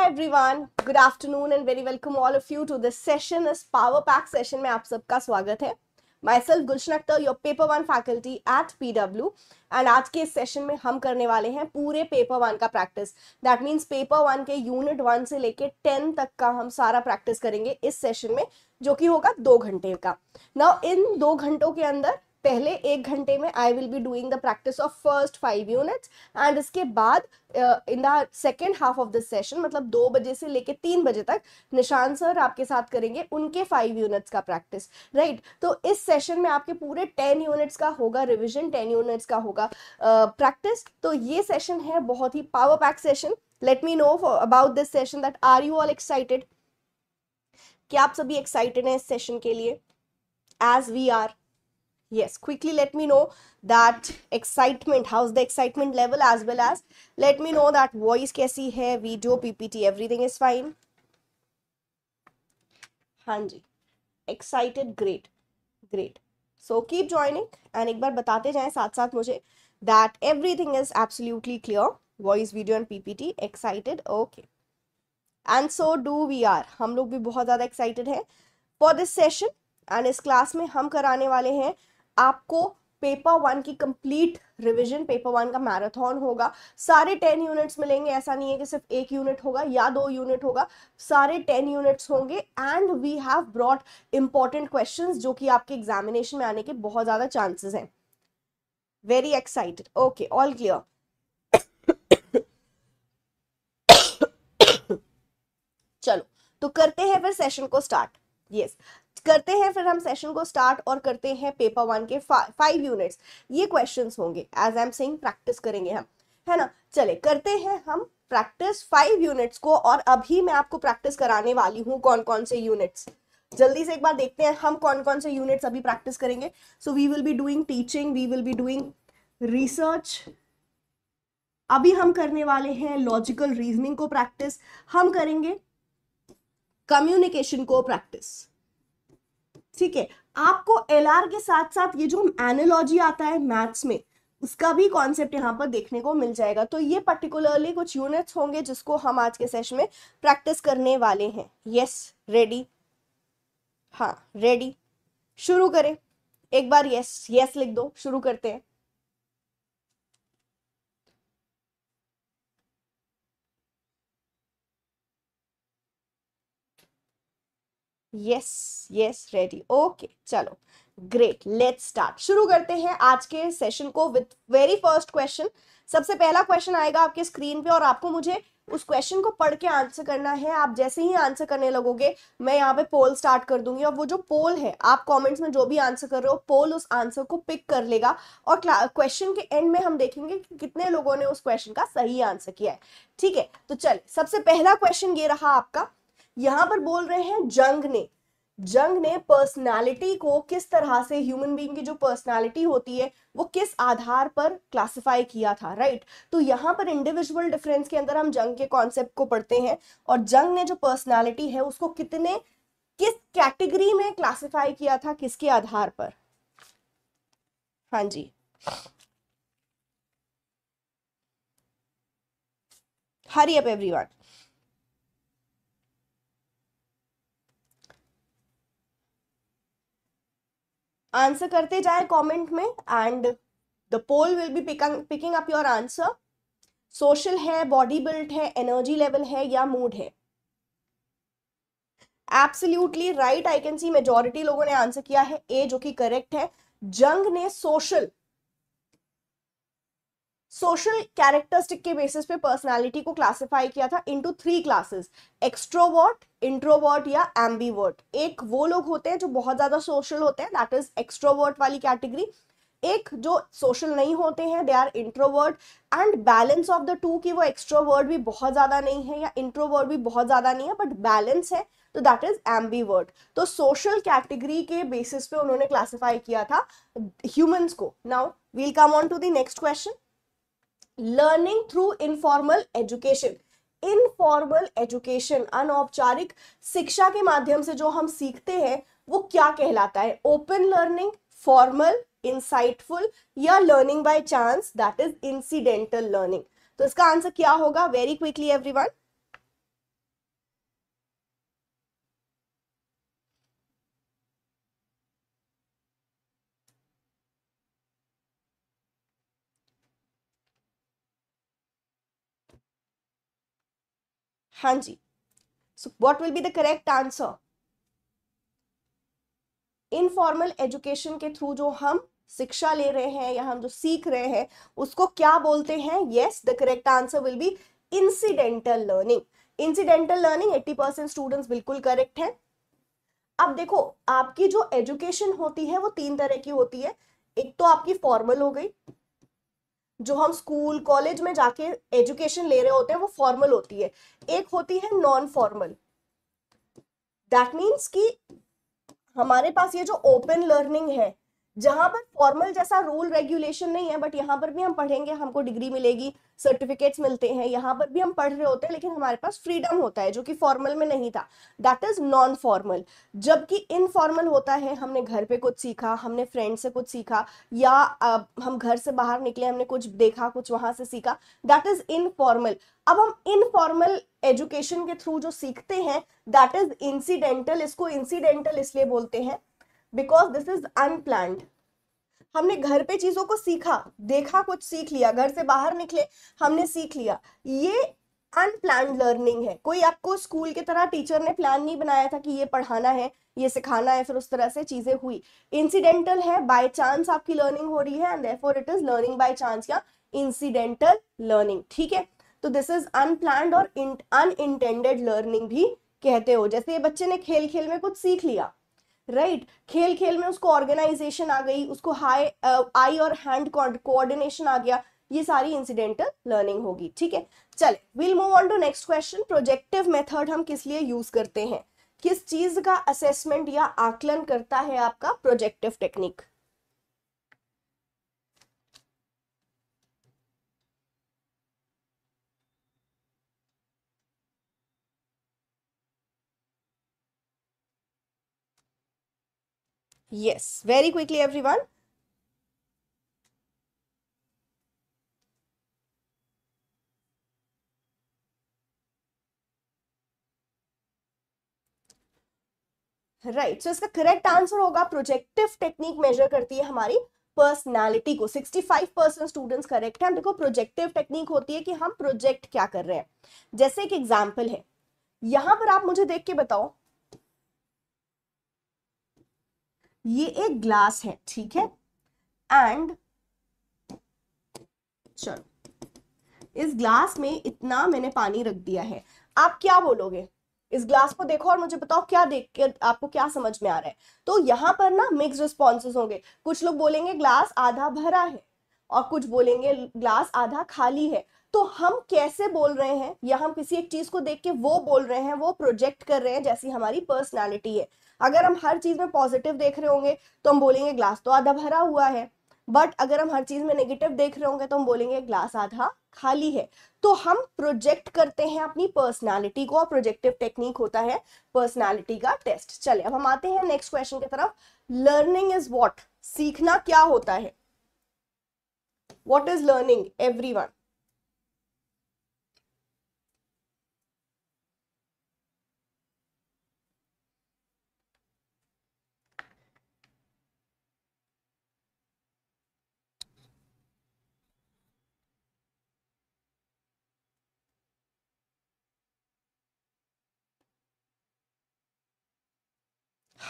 Hi everyone good afternoon and very welcome all of you to this session इस power pack session में आप सबका स्वागत है। Myself Gulshan Akhtar your paper one faculty at P W and आज के इस सेशन में हम करने वाले हैं पूरे पेपर वन का practice that means paper one के यूनिट वन से लेके टेन तक का हम सारा प्रैक्टिस करेंगे इस सेशन में, जो कि होगा दो घंटे का। नाउ इन दो घंटों के अंदर पहले एक घंटे में I will be doing the practice of first five units and इसके बाद in the second half of this session मतलब दो बजे से लेके तीन बजे तक निशान सर आपके साथ करेंगे उनके फाइव यूनिट्स का प्रैक्टिस राइट right? तो इस सेशन में आपके पूरे टेन यूनिट्स का होगा रिविजन टेन यूनिट्स का होगा प्रैक्टिस uh, तो ये सेशन है बहुत ही power pack session let me know about this session that are you all excited क्या आप सभी एक्साइटेड हैं इस सेशन के लिए? As we are yes quickly let me know that excitement how's the excitement level as well as let me know that voice kaisi hai video ppt everything is fine hanji excited great great so keep joining and ek bar batate jaye sath sath mujhe that everything is absolutely clear voice video and ppt excited okay and so do we are हम लोग भी बहुत ज़्यादा excited हैं for this session and इस class में हम कराने वाले हैं आपको पेपर वन की कंप्लीट रिवीजन पेपर वन का मैराथन होगा। सारे टेन यूनिट्स मिलेंगे, ऐसा नहीं है कि सिर्फ़ एक यूनिट होगा या दो यूनिट होगा। सारे टेन यूनिट्स होंगे and we have brought important questions जो कि आपके एग्जामिनेशन में आने के बहुत ज़्यादा चांसेस हैं। Very excited okay all clear चलो तो करते हैं फिर सेशन को स्टार्ट यस yes. करते हैं, फिर हम सेशन को स्टार्ट और करते हैं पेपर वन के फाइव यूनिट्स ये क्वेश्चंस होंगे as I am saying practice करेंगे हम, है ना? चले, करते हैं हम प्रैक्टिस फाइव यूनिट्स को और अभी मैं आपको प्रैक्टिस कराने वाली हूँ कौन कौन से यूनिट्स जल्दी से एक बार देखते हैं हम कौन कौन से यूनिट्स अभी प्रैक्टिस करेंगे. So we will be doing teaching we will be doing research अभी हम करने वाले हैं लॉजिकल रीजनिंग को प्रैक्टिस हम करेंगे कम्युनिकेशन को प्रैक्टिस ठीक है, आपको एलआर के साथ साथ ये जो एनोलॉजी आता है मैथ्स में, उसका भी कॉन्सेप्ट यहाँ पर देखने को मिल जाएगा। तो ये पर्टिकुलरली कुछ यूनिट्स होंगे जिसको हम आज के सेशन में प्रैक्टिस करने वाले हैं। यस रेडी हाँ रेडी शुरू करें। एक बार यस यस लिख दो, शुरू करते हैं। यस यस रेडी ओके चलो ग्रेट लेट्स स्टार्ट शुरू करते हैं आज के सेशन को विथ वेरी फ़र्स्ट क्वेश्चन सबसे पहला क्वेश्चन आएगा आपके स्क्रीन पे और आपको मुझे उस क्वेश्चन को पढ़ के आंसर करना है। आप जैसे ही आंसर करने लगोगे, मैं यहाँ पे पोल स्टार्ट कर दूँगी और वो जो पोल है, आप कमेंट्स में जो भी आंसर कर रहे हो पोल उस आंसर को पिक कर लेगा और क्वेश्चन के एंड में हम देखेंगे कि कितने लोगों ने उस क्वेश्चन का सही आंसर किया है। ठीक है तो चल, सबसे पहला क्वेश्चन ये रहा आपका यहाँ पर बोल रहे हैं जंग ने। जंग ने पर्सनालिटी को किस तरह से ह्यूमन बीइंग की जो पर्सनालिटी होती है, वो किस आधार पर क्लासिफाई किया था राइट तो यहाँ पर इंडिविजुअल डिफरेंस के अंदर हम जंग के कॉन्सेप्ट को पढ़ते हैं और जंग ने जो पर्सनालिटी है, उसको कितने, किस कैटेगरी में क्लासिफाई किया था, किसके आधार पर? हाँ जी। हरी अप एवरीवन आंसर करते जाए कमेंट में and the poll will be picking up your answer social है बॉडी बिल्ड है एनर्जी लेवल है या मूड है? Absolutely right I can see majority लोगों ने आंसर किया है ए जो कि करेक्ट है. जंग ने सोशल सोशल कैरेक्टरिस्टिक के बेसिस पे पर्सनालिटी को क्लासिफाई किया था into three classes extrovert introvert या एम्बीवर्ट एक वो लोग होते हैं जो बहुत ज़्यादा सोशल होते हैं दैट इज़ एक्सट्रोवर्ट वाली कैटेगरी एक जो सोशल नहीं होते हैं they are introvert and balance of the two की वो एक्सट्रोवर्ट भी बहुत ज़्यादा नहीं है या इंट्रोवर्ट भी बहुत ज़्यादा नहीं है बट बैलेंस है तो दैट इज़ एम्बीवर्ट तो सोशल कैटेगरी के बेसिस पे उन्होंने क्लासिफाई किया था ह्यूमंस को. Now we'll come on to the next question learning through informal education informal education अनौपचारिक शिक्षा के माध्यम से जो हम सीखते हैं, वो क्या कहलाता है? ओपन लर्निंग फॉर्मल इंसाइटफुल या learning by chance that is incidental learning तो इसका आंसर क्या होगा? वेरी क्विकली एवरीवन हाँ जी। So what will be the correct answer informal education के थ्रू जो हम शिक्षा ले रहे हैं या हम जो सीख रहे हैं, उसको क्या बोलते हैं? Yes the correct answer will be incidental learning incidental learning 80 percent students बिल्कुल करेक्ट है। अब देखो, आपकी जो एजुकेशन होती है, वो तीन तरह की होती है। एक तो आपकी फॉर्मल हो गई जो हम स्कूल, कॉलेज में जाके एजुकेशन ले रहे होते हैं, वो फॉर्मल होती है। एक होती है नॉन फॉर्मल दैट मीन्स कि हमारे पास ये जो ओपन लर्निंग है जहाँ पर फॉर्मल जैसा रूल रेगुलेशन नहीं है बट यहाँ पर भी हम पढ़ेंगे, हमको डिग्री मिलेगी सर्टिफिकेट्स मिलते हैं, यहाँ पर भी हम पढ़ रहे होते हैं, लेकिन हमारे पास फ्रीडम होता है, जो कि फॉर्मल में नहीं था। दैट इज़ नॉन फॉर्मल जबकि इनफॉर्मल होता है, हमने घर पे कुछ सीखा, हमने फ्रेंड से कुछ सीखा, या हम घर से बाहर निकले, हमने कुछ देखा, कुछ वहाँ से सीखा दैट इज़ इनफॉर्मल अब हम इनफॉर्मल एजुकेशन के थ्रू जो सीखते हैं दैट इज़ इंसिडेंटल इसको इंसिडेंटल इसलिए बोलते हैं बिकॉज़ दिस इज़ अनप्लान्ड हमने घर पे चीज़ों को सीखा, देखा, कुछ सीख लिया, घर से बाहर निकले, हमने सीख लिया। ये अनप्लान लर्निंग है। कोई आपको स्कूल की तरह टीचर ने प्लान नहीं बनाया था कि ये पढ़ाना है, ये सिखाना है, फिर उस तरह से चीज़ें हुई। इंसिडेंटल है बाय चांस आपकी लर्निंग हो रही है and therefore it is learning by chance या इंसिडेंटल लर्निंग ठीक है? तो दिस इज़ अनप्लान और अनइंटेंडेड लर्निंग भी कहते हो। जैसे ये बच्चे ने खेल खेल में कुछ सीख लिया। Right right? खेल खेल में उसको ऑर्गेनाइजेशन आ गई, उसको हाई आई और हैंड कोऑर्डिनेशन आ गया। ये सारी इंसिडेंटल लर्निंग होगी, ठीक है? चले will move on to next question projective method हम किस लिए यूज़ करते हैं? किस चीज़ का असेसमेंट या आकलन करता है आपका projective technique Yes, very quickly, everyone. Right right, so so इसका करेक्ट आंसर होगा प्रोजेक्टिव टेक्निक मेजर करती है हमारी पर्सनालिटी को। 65 परसेंट स्टूडेंट्स करेक्ट है। देखो प्रोजेक्टिव टेक्निक होती है कि हम प्रोजेक्ट क्या कर रहे हैं। जैसे एक एग्ज़ाम्पल है। यहाँ पर आप मुझे देख के बताओ ये एक ग्लास है, ठीक है? एंड चलो, इस ग्लास में इतना मैंने पानी रख दिया है। आप क्या बोलोगे? इस ग्लास को देखो और मुझे बताओ क्या देख के आपको क्या समझ में आ रहा है। तो यहाँ पर ना मिक्स रिस्पॉन्सेज होंगे। कुछ लोग बोलेंगे ग्लास आधा भरा है और कुछ बोलेंगे ग्लास आधा खाली है। तो हम कैसे बोल रहे हैं? या हम किसी एक चीज़ को देख के वो बोल रहे हैं, वो प्रोजेक्ट कर रहे हैं जैसी हमारी पर्सनैलिटी है। अगर हम हर चीज़ में पॉजिटिव देख रहे होंगे तो हम बोलेंगे ग्लास तो आधा भरा हुआ है। बट अगर हम हर चीज़ में नेगेटिव देख रहे होंगे तो हम बोलेंगे ग्लास आधा खाली है। तो हम प्रोजेक्ट करते हैं अपनी पर्सनालिटी को प्रोजेक्टिव टेक्निक होता है पर्सनालिटी का टेस्ट चले अब हम आते हैं नेक्स्ट क्वेश्चन की तरफ़। लर्निंग इज़ वॉट सीखना क्या होता है? What is learning everyone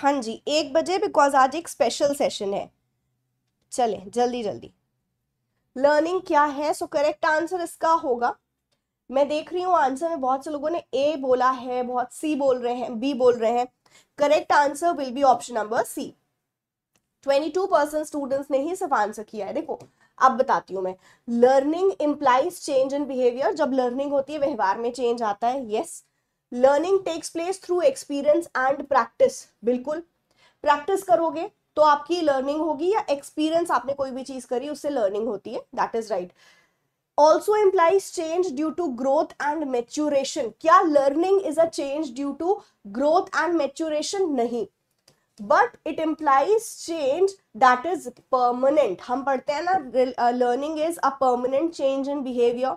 हाँ जी, एक बजे बिकॉज़ आज एक स्पेशल सेशन है। चले, जल्दी जल्दी। लर्निंग क्या है? सो करेक्ट आंसर इसका होगा। मैं देख रही हूँ आंसर में बहुत से लोगों ने ए बोला है, बहुत सी बोल रहे हैं बी बोल रहे हैं। Correct answer will be option number C 22 percent students ने ही सिर्फ़ आंसर किया है। देखो, अब बताती हूँ मैं। Learning implies change in behaviour जब लर्निंग होती है, व्यवहार में चेंज आता है। Yes yes. Learning takes place through experience and practice बिल्कुल। प्रैक्टिस करोगे तो आपकी लर्निंग होगी या एक्सपीरियंस आपने कोई भी चीज़ करी, उससे लर्निंग होती है। That is right also implies change due to growth and maturation क्या learning is a change due to growth and maturation नहीं। But it implies change that is permanent हम पढ़ते हैं ना learning is a permanent change in behaviour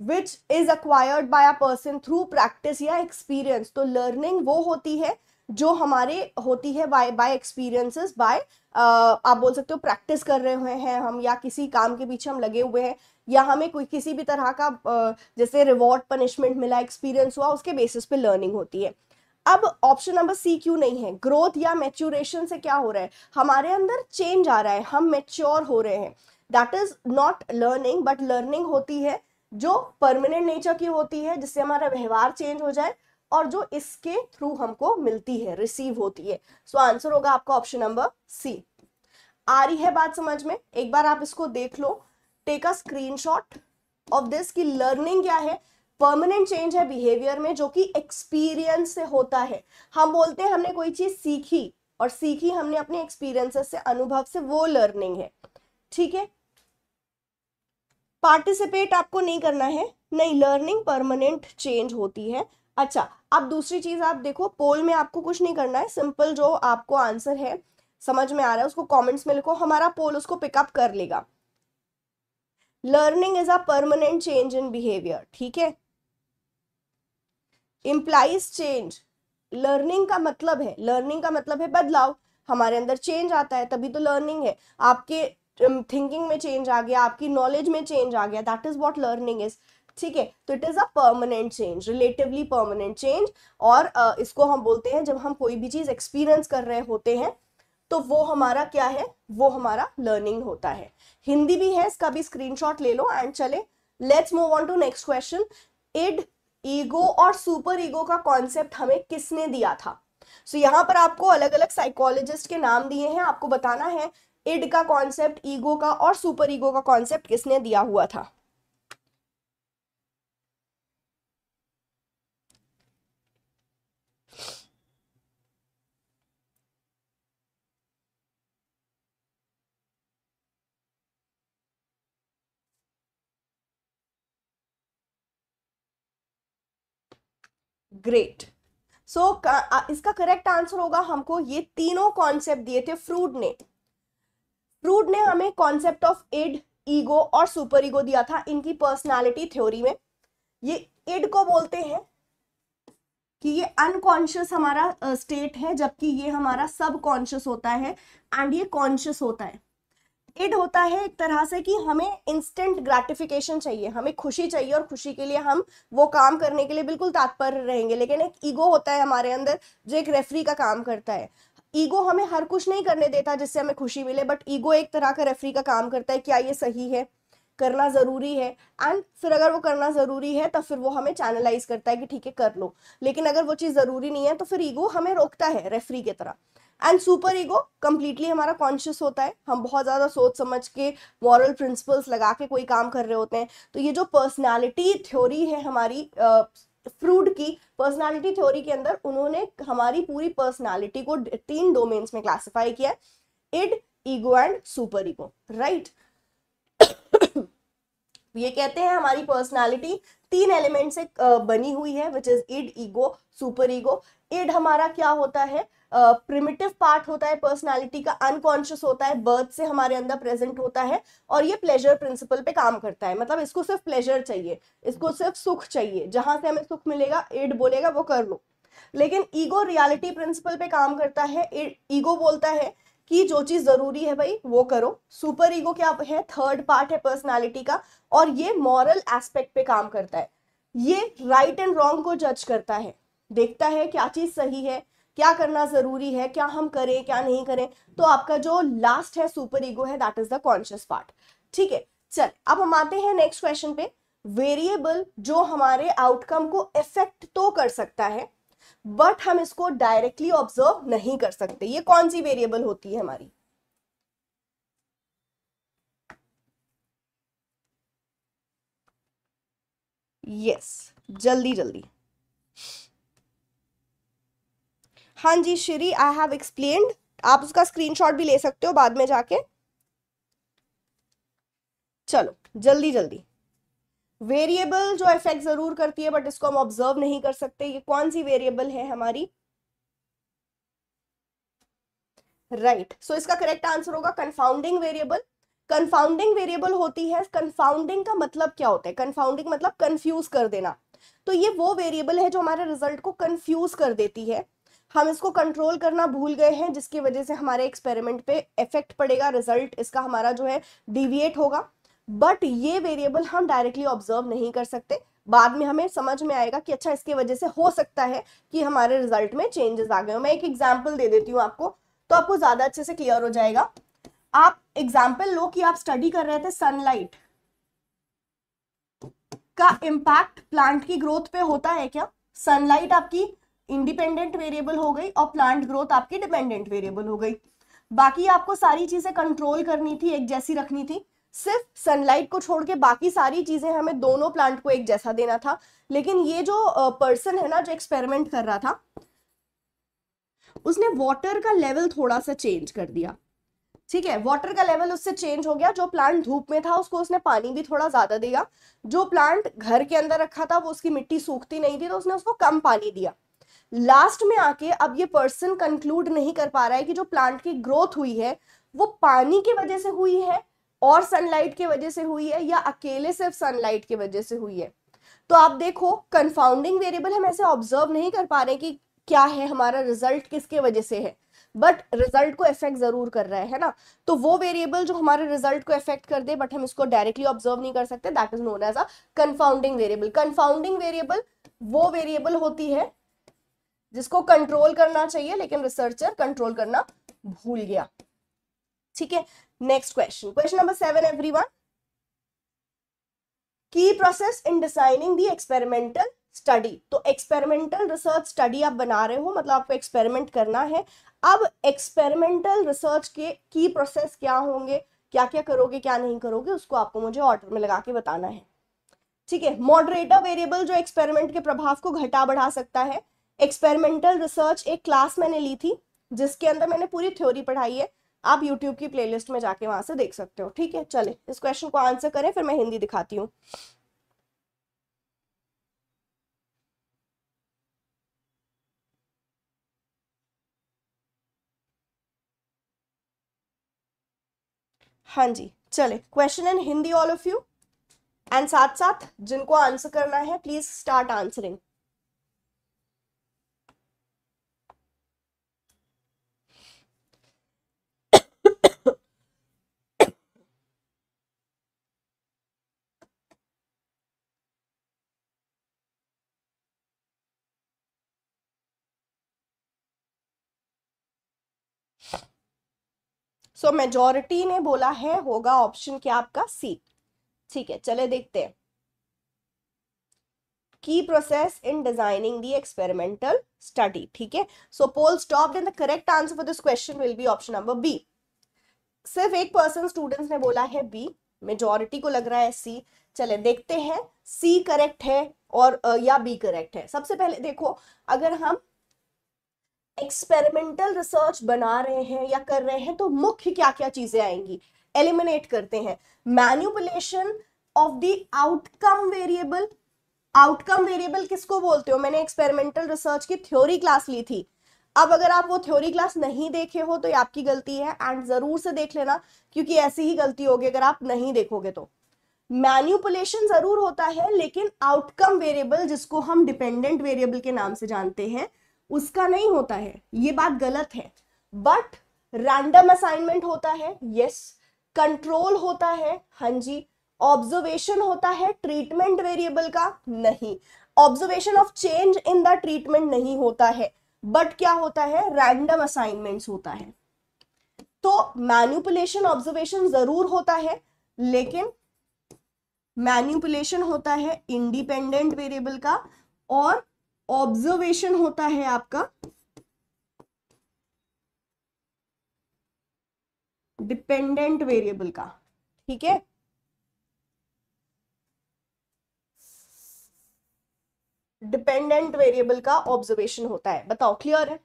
which is acquired by a person through practice या experience तो learning वो होती है जो हमारे होती है बाय बाय एक्सपीरियंसेस बाय आप बोल सकते हो प्रैक्टिस कर रहे हुए हैं हम या किसी काम के पीछे हम लगे हुए हैं या हमें कोई किसी भी तरह का जैसे रिवॉर्ड पनिशमेंट मिला एक्सपीरियंस हुआ, उसके बेसिस पे लर्निंग होती है। अब ऑप्शन नंबर सी क्यों नहीं है? ग्रोथ या मेच्योरेशन से क्या हो रहा है? हमारे अंदर चेंज आ रहा है, हम मेच्योर हो रहे हैं। That is not learning but learning होती है जो परमानेंट नेचर की होती है, जिससे हमारा व्यवहार चेंज हो जाए और जो इसके थ्रू हमको मिलती है रिसीव होती है। सो आंसर होगा आपका ऑप्शन नंबर सी आ रही है बात समझ में? एक बार आप इसको देख लो। Take a screenshot of this की लर्निंग क्या है? परमानेंट चेंज है बिहेवियर में, जो कि एक्सपीरियंस से होता है। हम बोलते हैं, हमने कोई चीज़ सीखी और सीखी हमने अपने एक्सपीरियंसेस से, अनुभव से, वो लर्निंग है। ठीक है? पार्टिसिपेट आपको नहीं करना है। नहीं लर्निंग परमानेंट चेंज होती है। अच्छा अब दूसरी चीज़ आप देखो पोल में आपको कुछ नहीं करना है। सिंपल जो आपको आंसर है, समझ में आ रहा है, उसको कमेंट्स में लिखो, हमारा पोल उसको पिकअप कर लेगा। Learning is a permanent change in behaviour ठीक है? इंप्लाइज चेंज लर्निंग का मतलब है लर्निंग का मतलब है बदलाव। हमारे अंदर चेंज आता है, तभी तो लर्निंग है। आपके थिंकिंग में चेंज आ गया आपकी नॉलेज में चेंज आ गया that is what learning is ठीक है? तो it is a permanent change relatively permanent change और uh, इसको हम बोलते हैं जब हम कोई भी चीज़ एक्सपीरियंस कर रहे होते हैं तो वो हमारा क्या है? वो हमारा लर्निंग होता है. हिंदी भी है इसका भी स्क्रीनशॉट ले लो एंड चले. Let's move on to next question id ego और सुपर ईगो का कॉन्सेप्ट हमें किसने दिया था? सो so, यहाँ पर आपको अलग अलग साइकोलॉजिस्ट के नाम दिए हैं आपको बताना है इड का कॉन्सेप्ट ईगो का और सुपर ईगो का कॉन्सेप्ट किसने दिया हुआ था? ग्रेट सो so, इसका करेक्ट आंसर होगा हमको ये तीनों कॉन्सेप्ट दिए थे फ्रूड ने। फ्रूड ने हमें कॉन्सेप्ट ऑफ़ इड ईगो और सुपर ईगो दिया था इनकी पर्सनालिटी थ्योरी में। ये इड को बोलते हैं कि ये अनकॉन्शियस हमारा स्टेट है, जबकि ये हमारा सब कॉन्शियस होता है एंड ये कॉन्शियस होता है। इड होता है एक तरह से कि हमें इंस्टेंट ग्रेटिफिकेशन चाहिए, हमें खुशी चाहिए और खुशी के लिए हम वो काम करने के लिए बिल्कुल तात्पर्य रहेंगे। लेकिन एक ईगो होता है हमारे अंदर, जो एक रेफरी का काम करता है। ईगो हमें हर कुछ नहीं करने देता जिससे हमें खुशी मिले बट ईगो एक तरह का रेफरी का काम करता है क्या ये सही है, करना ज़रूरी है। एंड फिर अगर वो करना ज़रूरी है तो फिर वो हमें चैनलाइज करता है कि ठीक है, कर लो। लेकिन अगर वो चीज़ ज़रूरी नहीं है तो फिर ईगो हमें रोकता है रेफरी की तरह। एंड सुपर ईगो कंप्लीटली हमारा कॉन्शियस होता है। हम बहुत ज़्यादा सोच समझ के मॉरल प्रिंसिपल्स लगा के कोई काम कर रहे होते हैं। तो ये जो पर्सनैलिटी थ्योरी है हमारी फ्रूड की पर्सनालिटी थ्योरी के अंदर उन्होंने हमारी पूरी पर्सनालिटी को तीन डोमेन्स में क्लासिफाई किया id ego and super ego right ये कहते हैं हमारी पर्सनालिटी तीन एलिमेंट से बनी हुई है which is id ego super ego id हमारा क्या होता है? प्रिमिटिव पार्ट होता है पर्सनालिटी का अनकॉन्शियस होता है बर्थ से हमारे अंदर प्रेजेंट होता है और ये प्लेजर प्रिंसिपल पे काम करता है। मतलब इसको सिर्फ़ प्लेजर चाहिए, इसको सिर्फ़ सुख चाहिए, जहाँ से हमें सुख मिलेगा एड बोलेगा, वो कर लो। लेकिन ईगो रियलिटी प्रिंसिपल पे काम करता है ईगो बोलता है कि जो चीज़ ज़रूरी है भाई, वो करो। सुपर ईगो क्या है? थर्ड पार्ट है पर्सनालिटी का और ये मॉरल एस्पेक्ट पे काम करता है। ये राइट एंड रॉन्ग को जज करता है, देखता है क्या चीज़ सही है क्या करना ज़रूरी है क्या हम करें क्या नहीं करें तो आपका जो लास्ट है सुपर ईगो है that is the conscious part ठीक है? चल अब हम आते हैं नेक्स्ट क्वेश्चन पे. वेरिएबल जो हमारे आउटकम को इफ़ेक्ट तो कर सकता है बट हम इसको डायरेक्टली ऑब्ज़र्व नहीं कर सकते. ये कौन सी वेरिएबल होती है हमारी? यस yes, जल्दी जल्दी. हाँ जी श्री आई हैव एक्सप्लेन आप उसका स्क्रीनशॉट भी ले सकते हो बाद में जाके। चलो जल्दी जल्दी। वेरिएबल जो इफ़ेक्ट ज़रूर करती है बट इसको हम ऑब्ज़र्व नहीं कर सकते। ये कौन सी वेरिएबल है हमारी? Right right. सो so, इसका करेक्ट आंसर होगा कंफाउंडिंग वेरिएबल कंफाउंडिंग वेरिएबल होती है कंफाउंडिंग का मतलब क्या होता है? कंफाउंडिंग मतलब कंफ्यूज कर देना। तो ये वो वेरिएबल है जो हमारे रिज़ल्ट को कंफ्यूज कर देती है। हम इसको कंट्रोल करना भूल गए हैं, जिसकी वजह से हमारे एक्सपेरिमेंट पे इफ़ेक्ट पड़ेगा रिज़ल्ट इसका हमारा जो है डिविएट होगा। बट ये वेरिएबल हम डायरेक्टली ऑब्ज़र्व नहीं कर सकते। बाद में हमें समझ में आएगा कि अच्छा इसके वजह से हो सकता है कि हमारे रिज़ल्ट में चेंजेस आ गए मैं एक एग्ज़ाम्पल दे देती हूँ आपको तो आपको ज़्यादा अच्छे से क्लियर हो जाएगा। आप एग्ज़ाम्पल लो कि आप स्टडी कर रहे थे सनलाइट का इम्पैक्ट प्लांट की ग्रोथ पे होता है क्या? सनलाइट आपकी इंडिपेंडेंट वेरिएबल हो गई और प्लांट ग्रोथ आपकी डिपेंडेंट वेरिएबल हो गई। बाकी आपको सारी चीज़ें कंट्रोल करनी थी, एक जैसी रखनी थी। सिर्फ़ सनलाइट को छोड़ के बाकी सारी चीज़ें हमें दोनों प्लांट को एक जैसा देना था। लेकिन ये जो पर्सन है ना, जो एक्सपेरिमेंट कर रहा था, उसने वाटर का लेवल थोड़ा सा चेंज कर दिया। ठीक है वाटर का लेवल उससे चेंज हो गया। जो प्लांट धूप में था, उसको उसने पानी भी थोड़ा ज़्यादा दिया। जो प्लांट घर के अंदर रखा था, वो उसकी मिट्टी सूखती नहीं थी तो उसने उसको कम पानी दिया। लास्ट में आके अब ये पर्सन कंक्लूड नहीं कर पा रहा है कि जो प्लांट की ग्रोथ हुई है, वो पानी की वजह से हुई है और सनलाइट की वजह से हुई है या अकेले सिर्फ़ सनलाइट की वजह से हुई है? तो आप देखो कंफाउंडिंग वेरिएबल हम ऐसे ऑब्ज़र्व नहीं कर पा रहे कि क्या है, हमारा रिज़ल्ट किसके वजह से है? बट रिज़ल्ट को इफ़ेक्ट ज़रूर कर रहा है ना? तो वो वेरिएबल जो हमारे रिज़ल्ट को इफ़ेक्ट कर दे बट हम इसको डायरेक्टली ऑब्ज़र्व नहीं कर सकते that is known as a confounding variable confounding variable वो वेरिएबल होती है जिसको कंट्रोल करना चाहिए, लेकिन रिसर्चर कंट्रोल करना भूल गया। ठीक है next question question number seven everyone key process in designing the experimental study तो एक्सपेरिमेंटल रिसर्च स्टडी आप बना रहे हो मतलब आपको एक्सपेरिमेंट करना है। अब एक्सपेरिमेंटल रिसर्च के की प्रोसेस क्या होंगे क्या क्या करोगे, क्या नहीं करोगे, उसको आपको मुझे ऑर्डर में लगा के बताना है। ठीक है मॉडरेटर वेरिएबल जो एक्सपेरिमेंट के प्रभाव को घटा बढ़ा सकता है एक्सपेरिमेंटल रिसर्च एक क्लास मैंने ली थी, जिसके अंदर मैंने पूरी थ्योरी पढ़ाई है। आप यूट्यूब की प्लेलिस्ट में जाके वहाँ से देख सकते हो, ठीक है? चले, इस क्वेश्चन को आंसर करें, फिर मैं हिंदी दिखाती हूँ। हाँ जी, चले question in Hindi all of you and साथ साथ जिनको आंसर करना है please start answering so so, majority ने बोला है होगा ऑप्शन क्या आपका सी ठीक है चले देखते हैं। Key process in designing the experimental study ठीक है? So poll stop in the correct answer for this question will be option number B सिर्फ़ एक पर्सन स्टूडेंट्स ने बोला है बी मेजोरिटी को लग रहा है सी चले देखते हैं सी करेक्ट है और या बी करेक्ट है। सबसे पहले देखो अगर हम एक्सपेरिमेंटल रिसर्च बना रहे हैं या कर रहे हैं तो मुख्य क्या क्या चीज़ें आएँगी? एलिमिनेट करते हैं। Manipulation of the outcome variable outcome variable किसको बोलते हो? मैंने एक्सपेरिमेंटल रिसर्च की थ्योरी क्लास ली थी। अब अगर आप वो थ्योरी क्लास नहीं देखे हो तो ये आपकी गलती है एंड ज़रूर से देख लेना, क्योंकि ऐसी ही गलती होगी अगर आप नहीं देखोगे तो। मैन्युपुलेशन ज़रूर होता है, लेकिन आउटकम वेरिएबल जिसको हम डिपेंडेंट वेरिएबल के नाम से जानते हैं उसका नहीं होता है। ये बात गलत है। बट रैंडम असाइनमेंट होता है। यस कंट्रोल होता है। हाँ जी ऑब्जर्वेशन होता है ट्रीटमेंट वेरिएबल का। नहीं observation of change in the treatment नहीं होता है। बट क्या होता है? रैंडम असाइनमेंट्स होता है। तो मैन्युपुलेशन ऑब्जर्वेशन ज़रूर होता है, लेकिन मैन्युपुलेशन होता है इंडिपेंडेंट वेरिएबल का और ऑब्जर्वेशन होता है आपका। डिपेंडेंट वेरिएबल का ठीक है? डिपेंडेंट वेरिएबल का ऑब्जर्वेशन होता है। बताओ क्लियर है?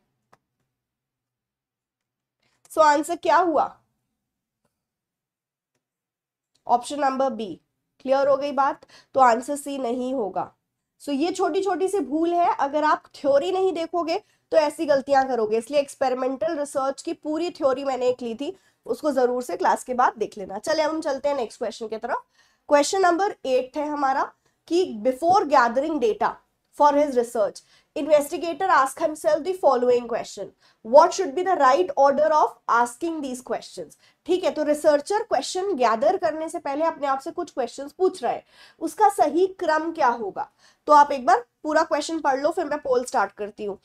सो so, आंसर क्या हुआ? ऑप्शन नंबर बी क्लियर हो गई बात? तो आंसर सी नहीं होगा। सो so, ये छोटी छोटी सी भूल है। अगर आप थ्योरी नहीं देखोगे तो ऐसी गलतियाँ करोगे। इसलिए एक्सपेरिमेंटल रिसर्च की पूरी थ्योरी मैंने एक ली थी उसको ज़रूर से क्लास के बाद देख लेना। चले अब हम चलते हैं नेक्स्ट क्वेश्चन की तरफ़। क्वेश्चन नंबर एट है हमारा कि before gathering data for his research investigator ask himself the following question what should be the right order of asking these questions ठीक है तो रिसर्चर क्वेश्चन गैदर करने से पहले अपने आप से कुछ क्वेश्चंस पूछ रहा है उसका सही क्रम क्या होगा तो आप एक बार पूरा क्वेश्चन पढ़ लो फिर मैं पोल स्टार्ट करती हूँ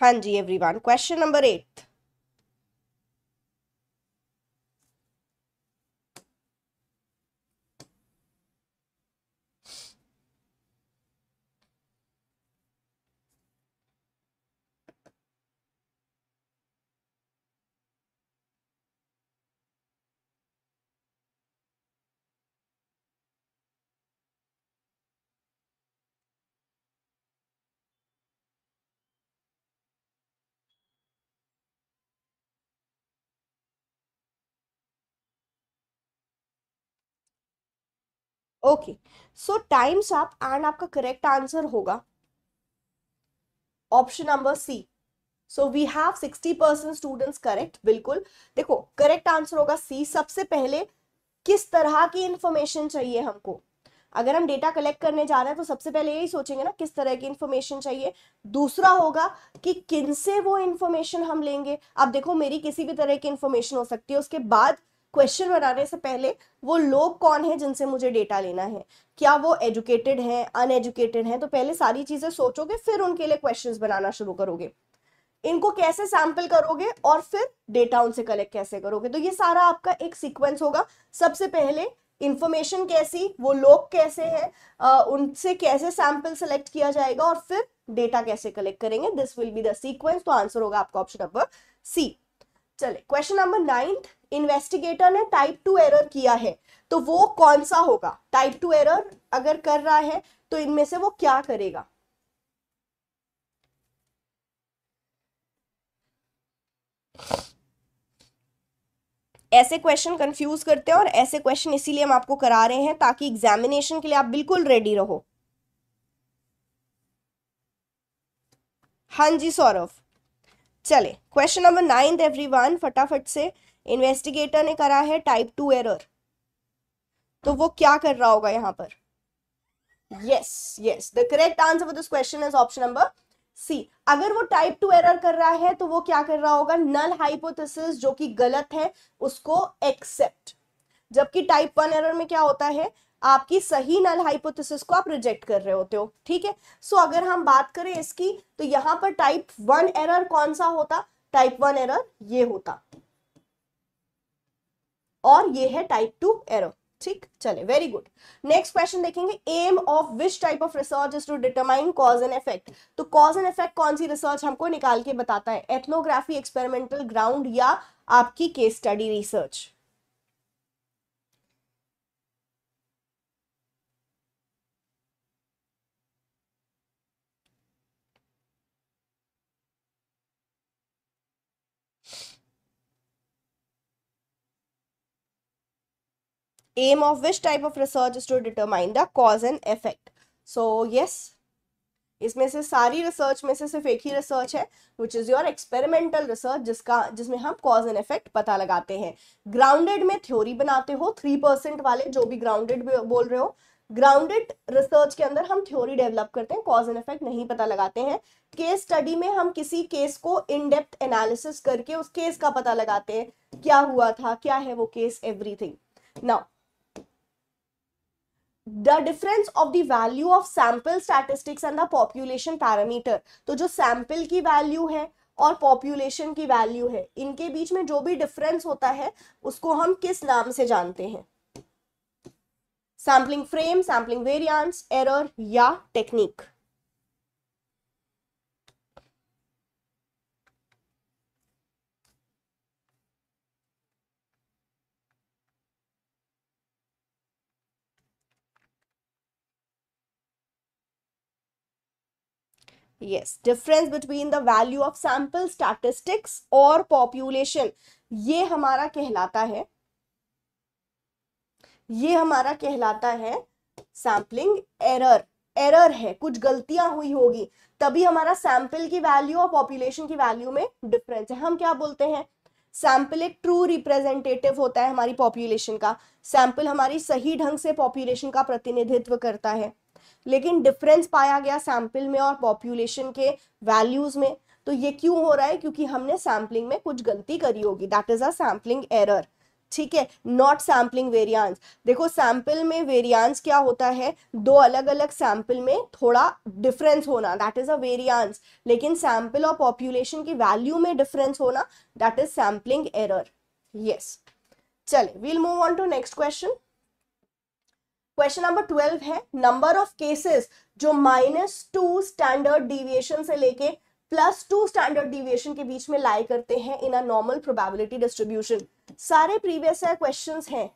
हाँ जी everyone question number eight okay so times up and आपका करेक्ट आंसर होगा. Option number C so we have sixty percent students correct बिल्कुल. देखो करेक्ट आंसर होगा सी सबसे पहले किस तरह की इंफॉर्मेशन चाहिए हमको? अगर हम डेटा कलेक्ट करने जा रहे हैं तो सबसे पहले यही सोचेंगे ना, किस तरह की इंफॉर्मेशन चाहिए? दूसरा होगा कि किन से वो इंफॉर्मेशन हम लेंगे? अब देखो, मेरी किसी भी तरह की इंफॉर्मेशन हो सकती है, उसके बाद क्वेश्चन बनाने से पहले वो लोग कौन है जिनसे मुझे डेटा लेना है? क्या वो एजुकेटेड हैं अनएजुकेटेड हैं? तो पहले सारी चीज़ें सोचोगे, फिर उनके लिए क्वेश्चन बनाना शुरू करोगे। इनको कैसे सैंपल करोगे और फिर डेटा उनसे कलेक्ट कैसे करोगे? तो ये सारा आपका एक सीक्वेंस होगा। सबसे पहले इंफॉर्मेशन कैसी, वो लोग कैसे हैं उनसे कैसे सैंपल सेलेक्ट किया जाएगा और फिर डेटा कैसे कलेक्ट करेंगे? This will be the sequence तो आंसर होगा आपका ऑप्शन नंबर सी चले क्वेश्चन नंबर नाइन्थ इन्वेस्टिगेटर ने टाइप टू एरर किया है तो वो कौन सा होगा? टाइप टू एरर अगर कर रहा है तो इनमें से वो क्या करेगा? ऐसे क्वेश्चन कंफ्यूज करते हैं और ऐसे क्वेश्चन इसीलिए हम आपको करा रहे हैं ताकि एग्जामिनेशन के लिए आप बिल्कुल रेडी रहो। हाँ जी, सौरभ। चले। क्वेश्चन नंबर नाइन्थ एवरीवन फटाफट से। इन्वेस्टिगेटर ने करा है टाइप टू एरर तो वो क्या कर रहा होगा यहाँ पर? Yes yes the correct answer for this question is option number C अगर वो टाइप टू एरर कर रहा है तो वो क्या कर रहा होगा? नल हाइपोथेसिस जो कि गलत है, उसको एक्सेप्ट जबकि टाइप वन एरर में क्या होता है? आपकी सही नल हाइपोथेसिस को आप रिजेक्ट कर रहे होते हो, ठीक है? सो अगर हम बात करें इसकी तो यहाँ पर टाइप वन एरर कौन सा होता? टाइप वन एरर ये होता। और ये है टाइप टू एरर ठीक? चले वेरी गुड नेक्स्ट क्वेश्चन देखेंगे aim of which type of research is to determine cause and effect तो कॉज एंड इफ़ेक्ट कौन सी रिसर्च हमको निकाल के बताता है? एथनोग्राफी एक्सपेरिमेंटल ग्राउंड या आपकी case study research aim of which type of research is to determine the cause and effect. So, yes, इसमें से सारी रिसर्च में से सिर्फ़ एक ही रिसर्च है which is your experimental research जिसका, जिसमें हम कॉज एंड इफ़ेक्ट पता लगाते हैं। ग्राउंडेड में थ्योरी बनाते हो थ्री परसेंट वाले जो भी ग्राउंडेड बोल रहे हो ग्राउंडेड रिसर्च के अंदर हम थ्योरी डेवलप करते हैं कॉज एंड इफ़ेक्ट नहीं पता लगाते हैं। केस स्टडी में हम किसी केस को इन डेप्थ एनालिसिस करके उस केस का पता लगाते हैं, क्या हुआ था, क्या है वो case everything now the difference of the value of sample statistics and the population parameter तो जो सैंपल की वैल्यू है और पॉपुलेशन की वैल्यू है, इनके बीच में जो भी डिफरेंस होता है, उसको हम किस नाम से जानते हैं? Sampling frame sampling variance error या technique yes. Difference between the value of sample statistics और population. ये हमारा कहलाता है, ये हमारा कहलाता है सैम्पलिंग एरर एरर है, कुछ गलतियाँ हुई होगी, तभी हमारा सैंपल की वैल्यू और पॉपुलेशन की वैल्यू में डिफरेंस है। हम क्या बोलते हैं? सैंपल एक ट्रू रिप्रेजेंटेटिव होता है हमारी पॉपुलेशन का। सैंपल हमारी सही ढंग से पॉपुलेशन का प्रतिनिधित्व करता है। लेकिन डिफरेंस पाया गया सैंपल में और पॉपुलेशन के वैल्यूज़ में। तो ये क्यों हो रहा है? क्योंकि हमने सैम्पलिंग में कुछ गलती करी होगी। That is a sampling error ठीक है? नॉट सैम्पलिंग वेरियांस देखो सैंपल में वेरियांस क्या होता है? दो अलग अलग सैंपल में थोड़ा डिफरेंस होना। दैट इज़ अ वेरियांस लेकिन सैंपल और पॉपुलेशन की वैल्यू में डिफरेंस होना that is sampling error yes चले we'll move on to next question question number twelve है नंबर ऑफ़ केसेस जो माइनस टू स्टैंडर्ड डिविएशन से लेके प्लस टू स्टैंडर्ड डिविएशन के बीच में लाई करते हैं in a normal probability distribution सारे प्रीवियस क्वेश्चन हैं।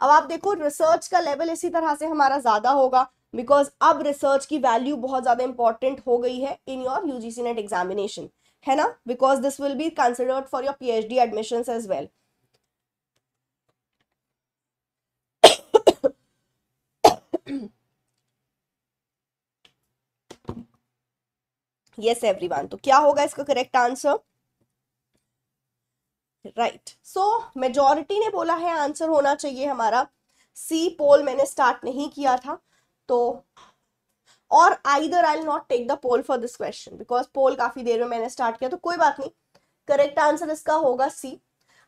अब आप देखो रिसर्च का लेवल इसी तरह से हमारा ज़्यादा होगा बिकॉज़ अब रिसर्च की वैल्यू बहुत ज़्यादा इंपॉर्टेंट हो गई है in your UGC NET examination है ना? Because this will be considered for your PhD admission as well yes everyone तो क्या होगा इसका correct answer right so majority ने बोला है आंसर होना चाहिए हमारा। सी पोल मैंने स्टार्ट नहीं किया था तो और either I not take the poll for this question because poll काफ़ी देर में मैंने स्टार्ट किया तो कोई बात नहीं। करेक्ट आंसर इसका होगा सी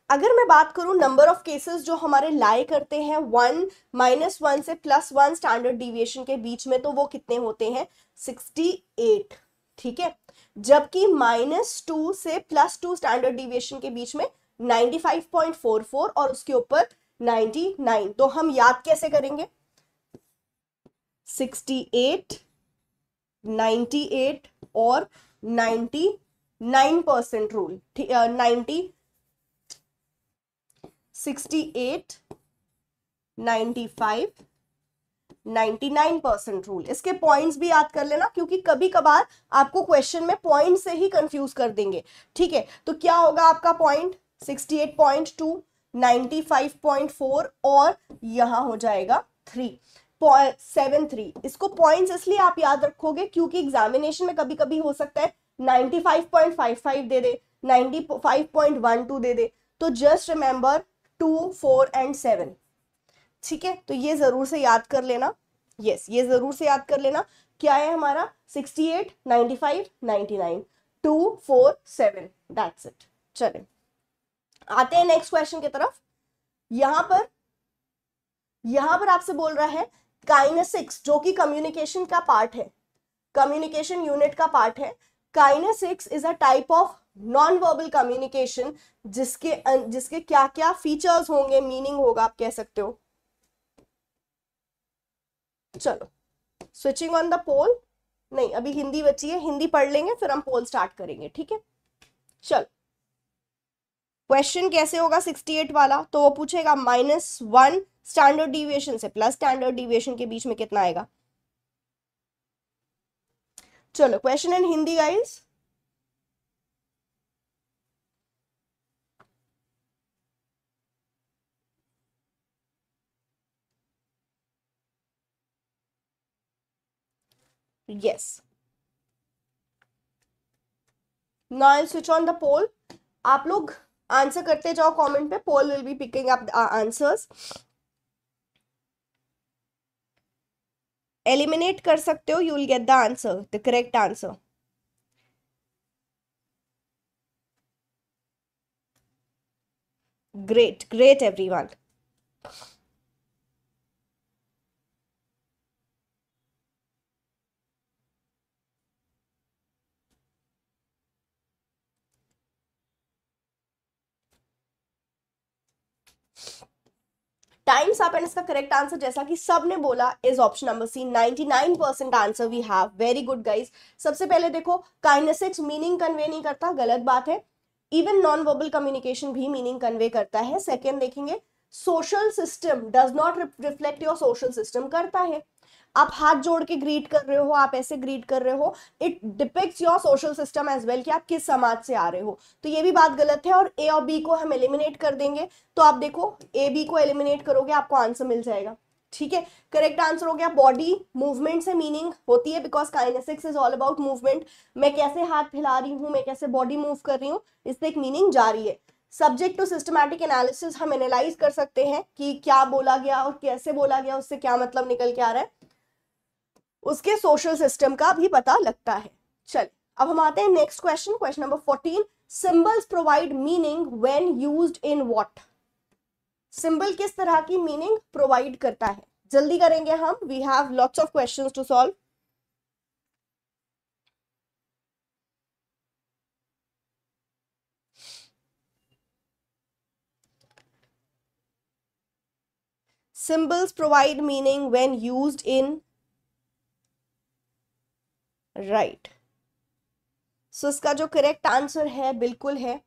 अगर मैं बात करूँ नंबर ऑफ़ केसेस जो हमारे लाए करते हैं वन माइनस वन से प्लस वन स्टैंडर्ड डिविएशन के बीच में तो वो कितने होते हैं? सिक्सटी एट ठीक है? जबकि माइनस टू से प्लस टू स्टैंडर्ड डिविएशन के बीच में 95.44 और उसके ऊपर 99 तो हम याद कैसे करेंगे? 68 98 और 99 परसेंट रूल ठीक ninety sixty eight ninety five 99 percent rule इसके पॉइंट्स भी याद कर लेना, क्योंकि कभी कभार आपको क्वेश्चन में पॉइंट से ही कंफ्यूज कर देंगे। ठीक है? तो क्या होगा आपका पॉइंट 68.2 95.4 और यहाँ हो जाएगा थ्री सेवन थ्री इसको पॉइंट्स इसलिए आप याद रखोगे क्योंकि एग्जामिनेशन में कभी कभी हो सकता है 95.55 दे दे 95.12 दे दे। तो just remember two four and seven ठीक है? तो ये ज़रूर से याद कर लेना। यस yes, ये ज़रूर से याद कर लेना। क्या है हमारा? 68, 95, 99, 2, 4, 7 दैट्स इट चले। आते हैं नेक्स्ट क्वेश्चन की तरफ़। यहाँ पर यहाँ पर आपसे बोल रहा है काइनेसिक्स जो कि कम्युनिकेशन का पार्ट है कम्युनिकेशन यूनिट का पार्ट है kinesics is a type of non verbal communication जिसके जिसके क्या क्या फीचर्स होंगे मीनिंग होगा आप कह सकते हो। चलो स्विचिंग ऑन द पोल नहीं, अभी हिंदी बची है, हिंदी पढ़ लेंगे, फिर हम पोल स्टार्ट करेंगे, ठीक है? चलो। क्वेश्चन कैसे होगा 68 वाला? तो वो पूछेगा माइनस वन स्टैंडर्ड डिविएशन से प्लस स्टैंडर्ड डिविएशन के बीच में कितना आएगा? चलो question in Hindi guys yes. Now i'll switch on the poll. आप लोग आंसर करते जाओ कमेंट पे. Poll will be picking up answers eliminate कर सकते हो you will get the answer the correct answer great great everyone times up and इसका correct answer जैसा कि सबने बोला is option number C 99 percent answer we have very good guys सबसे पहले देखो काइनेसिक्स मीनिंग कन्वे नहीं करता, गलत बात है. इवन नॉन वर्बल कम्युनिकेशन भी मीनिंग कन्वे करता है. सेकेंड देखेंगे social system does not reflect your social system करता है. आप हाथ जोड़ के ग्रीट कर रहे हो, आप ऐसे ग्रीट कर रहे हो it depicts your social system as well कि आप किस समाज से आ रहे हो। तो ये भी बात गलत है और ए और बी को हम एलिमिनेट कर देंगे तो आप देखो ए बी को एलिमिनेट करोगे, आपको आंसर मिल जाएगा। ठीक है? करेक्ट आंसर हो गया बॉडी मूवमेंट से मीनिंग होती है because kinesics is all about movement मैं कैसे हाथ फैला रही हूँ, मैं कैसे बॉडी मूव कर रही हूँ, इससे एक मीनिंग जा रही है। सब्जेक्ट टू सिस्टमैटिक एनालिसिस हम एनालाइज कर सकते हैं कि क्या बोला गया और कैसे बोला गया, उससे क्या मतलब निकल के आ रहा है। उसके सोशल सिस्टम का भी पता लगता है। चल, अब हम आते हैं next question question number fourteen symbols provide meaning when used in what symbol किस तरह की मीनिंग प्रोवाइड करता है? जल्दी करेंगे हम। We have lots of questions to solve symbols provide meaning when used in right so इसका जो करेक्ट आंसर है, बिल्कुल है।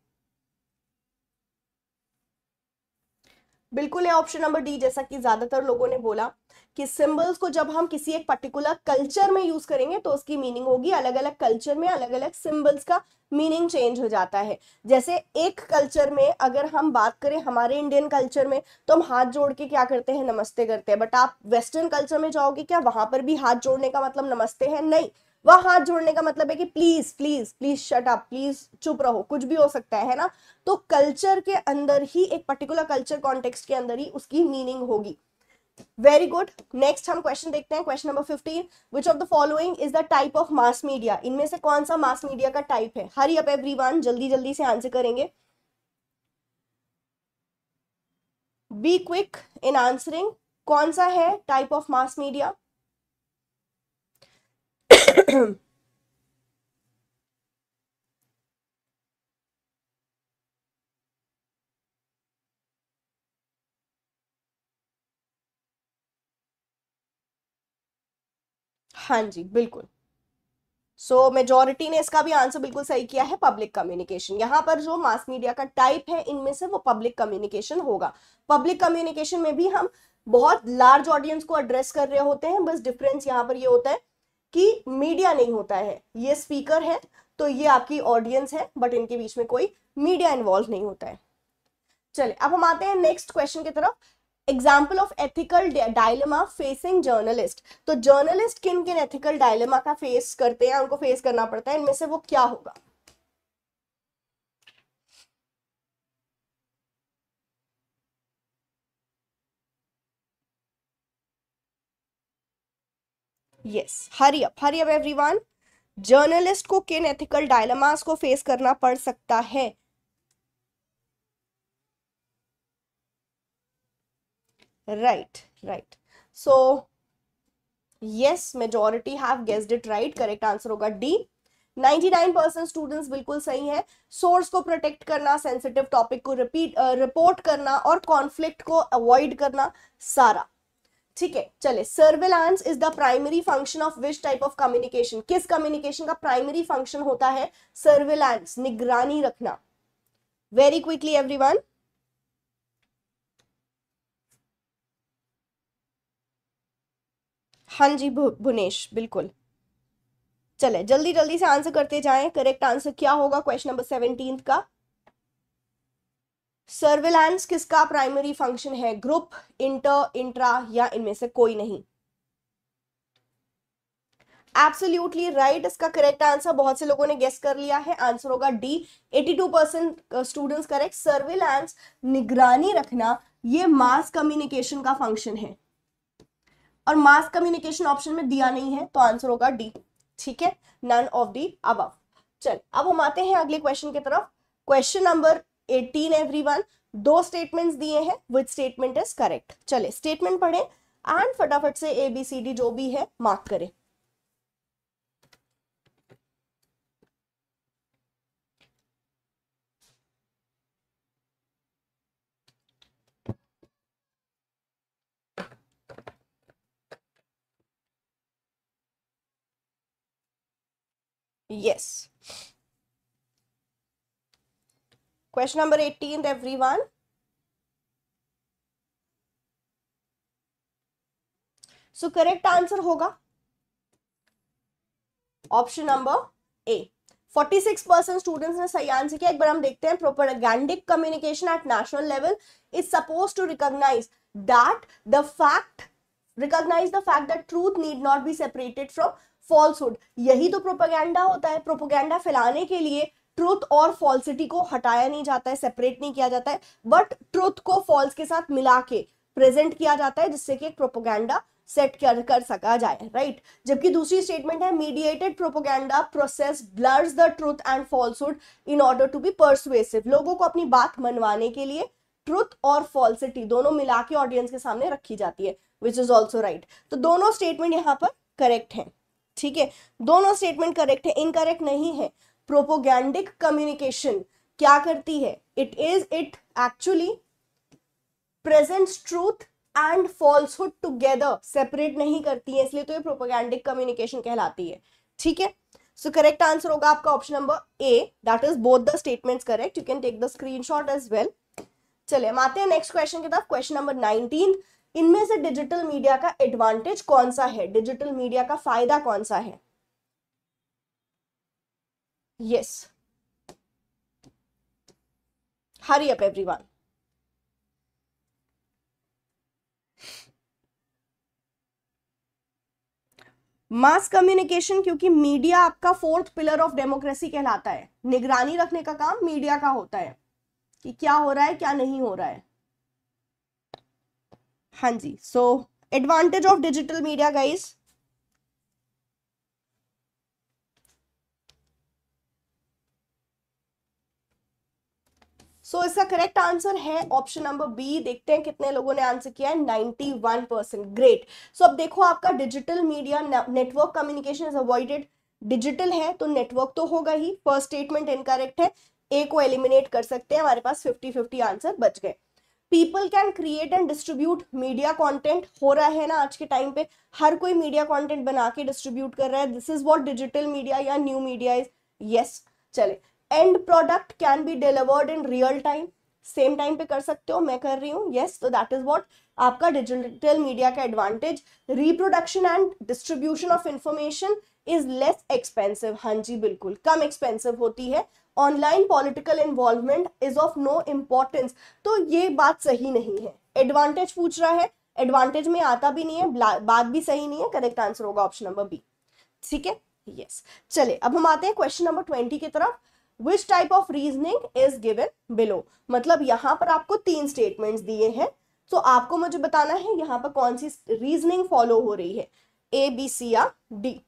बिल्कुल है ऑप्शन नंबर डी, जैसा कि ज़्यादातर लोगों ने बोला कि सिंबल्स को जब हम किसी एक पर्टिकुलर कल्चर में यूज़ करेंगे तो उसकी मीनिंग होगी अलग अलग कल्चर में अलग अलग सिंबल्स का मीनिंग चेंज हो जाता है। जैसे एक कल्चर में अगर हम बात करें हमारे इंडियन कल्चर में तो हम हाथ जोड़ के क्या करते हैं? नमस्ते करते हैं। बट आप वेस्टर्न कल्चर में जाओगे क्या, वहाँ पर भी हाथ जोड़ने का मतलब नमस्ते है? नहीं। वह हाथ जोड़ने का मतलब है कि please please please shut up please चुप रहो, कुछ भी हो सकता है ना? तो कल्चर के अंदर ही, एक पर्टिकुलर कल्चर कॉन्टेक्स्ट के अंदर ही उसकी मीनिंग होगी। वेरी गुड नेक्स्ट हम क्वेश्चन देखते हैं question number fifteen which of the following is the type of mass media इनमें से कौन सा मास मीडिया का टाइप है? हरी अप एवरीवन जल्दी जल्दी से आंसर करेंगे। बी क्विक इन आंसरिंग कौन सा है टाइप ऑफ़ मास मीडिया हाँ जी बिल्कुल। सो so, मेजोरिटी ने इसका भी आंसर बिल्कुल सही किया है पब्लिक कम्युनिकेशन यहाँ पर जो मास मीडिया का टाइप है इनमें से वो पब्लिक कम्युनिकेशन होगा। पब्लिक कम्युनिकेशन में भी हम बहुत लार्ज ऑडियंस को एड्रेस कर रहे होते हैं बस डिफरेंस यहाँ पर ये यह होता है कि मीडिया नहीं होता है। ये स्पीकर है तो ये आपकी ऑडियंस है बट इनके बीच में कोई मीडिया इन्वॉल्व नहीं होता है। चले अब हम आते हैं नेक्स्ट क्वेश्चन की तरफ़। Example of ethical dilemma facing journalist तो जर्नलिस्ट किन किन एथिकल डायलेमा का फेस करते हैं, उनको फेस करना पड़ता है, इनमें से वो क्या होगा? Yes hurry up hurry up everyone journalist को किन एथिकल डायलमास को फेस करना पड़ सकता है? Right right so yes majority have guessed it right correct answer होगा डी 99 परसेंट स्टूडेंट्स बिल्कुल सही है. सोर्स को प्रोटेक्ट करना सेंसिटिव टॉपिक को रिपीट रिपोर्ट करना और कॉन्फ्लिक्ट को अवॉइड करना सारा। ठीक है, चले surveillance is the primary function of which type of communication किस कम्युनिकेशन का प्राइमरी फ़ंक्शन होता है? सर्वेलांस निगरानी रखना। वेरी क्विकली एवरीवन हाँ जी भुनेश बिल्कुल। चले जल्दी जल्दी से आंसर करते जाएँ करेक्ट आंसर क्या होगा? क्वेश्चन नंबर सेवनटीन का। सर्विलांस किसका प्राइमरी फ़ंक्शन है? ग्रुप इंटर इंट्रा या इनमें से कोई नहीं। एब्सोल्युटली राइट right, इसका करेक्ट आंसर बहुत से लोगों ने गेस कर लिया है। आंसर होगा D 82 percent student correct surveillance निगरानी रखना ये मास कम्युनिकेशन का फ़ंक्शन है। और मास कम्युनिकेशन ऑप्शन में दिया नहीं है तो आंसर होगा डी ठीक है? नन ऑफ़ दी अब चल अब हम आते हैं अगले क्वेश्चन की तरफ़। क्वेश्चन नंबर 18 एवरीवन दो स्टेटमेंट्स दिए हैं विच स्टेटमेंट इज़ करेक्ट चले स्टेटमेंट पढ़े एंड फटाफट से ए बी सी डी जो भी है मार्क करें. Yes. Question number 18th, everyone. So correct answer होगा. Option number A 46 percent students ने सही आंसर किया. एक बार हम देखते हैं. Propagandic communication at national level is suppose to recognise that the fact recognise the fact that truth need not be separated from falsehood यही तो प्रोपोगेंडा होता है. प्रोपोगेंडा फैलाने के लिए ट्रुथ और फॉल्सिटी को हटाया नहीं जाता है सेपरेट नहीं किया जाता है बट ट्रुथ को फॉल्स के साथ मिला के प्रेजेंट किया जाता है, जिससे कि एक प्रोपोगेंडा सेट कर कर सका जाए राइट? जबकि दूसरी स्टेटमेंट है mediated propaganda process blurs the truth and falsehood in order to be persuasive लोगों को अपनी बात मनवाने के लिए ट्रुथ और फॉल्सिटी दोनों मिला के ऑडियंस के सामने रखी जाती है विच इज़ ऑल्सो राइट तो दोनों स्टेटमेंट यहाँ पर करेक्ट है, ठीक है? दोनों स्टेटमेंट करेक्ट है इनकरेक्ट नहीं है प्रोपोगैंडिक कम्युनिकेशन क्या करती है? It is it actually present truth and falsehood together separate नहीं करती है, इसलिए तो ये प्रोपोगैंडिक कम्युनिकेशन कहलाती है। ठीक है? सो करेक्ट आंसर होगा आपका option number A that is both the statements correct you can take the screenshot as well चलिए, हम आते हैं नेक्स्ट क्वेश्चन की तरफ़। क्वेश्चन नंबर 19 इनमें से डिजिटल मीडिया का एडवांटेज कौन सा है? डिजिटल मीडिया का फ़ायदा कौन सा है? Yes hurry up everyone mass communication क्योंकि मीडिया आपका फोर्थ पिलर ऑफ़ डेमोक्रेसी कहलाता है। निगरानी रखने का काम मीडिया का होता है कि क्या हो रहा है, क्या नहीं हो रहा है। हाँ जी so advantage of digital media guys so so, इसका करेक्ट आंसर है ऑप्शन नंबर बी देखते हैं कितने लोगों ने आंसर किया है. 91 परसेंट ग्रेट सो अब देखो आपका digital media network communication is avoided digital है तो नेटवर्क तो होगा ही. फ़र्स्ट स्टेटमेंट इनकरेक्ट है. ए को एलिमिनेट कर सकते हैं. हमारे पास 50 50 आंसर बच गए. People can create and distribute media content हो रहा है ना आज के टाइम पे. हर कोई मीडिया कंटेंट बना के डिस्ट्रीब्यूट कर रहा है. This is what digital media या न्यू मीडिया इज़ यस चले. And product can be delivered in real time same time पे कर सकते हो, मैं कर रही हूँ यस तो दैट इज़ व्हाट आपका डिजिटल मीडिया का advantage reproduction and distribution of information is less expensive हाँ जी, बिल्कुल, कम एक्सपेंसिव होती है। Online political involvement is of no importance तो ये बात सही नहीं है। एडवांटेज पूछ रहा है एडवांटेज में आता भी नहीं है बात भी सही नहीं है करेक्ट आंसर होगा ऑप्शन नंबर बी ठीक है? यस चले अब हम आते हैं क्वेश्चन नंबर ट्वेंटी की तरफ़। Which type of reasoning is given below मतलब यहाँ पर आपको तीन स्टेटमेंट दिए हैं। तो आपको मुझे बताना है यहाँ पर कौन सी रीजनिंग फॉलो हो रही है। ए बी सी या डी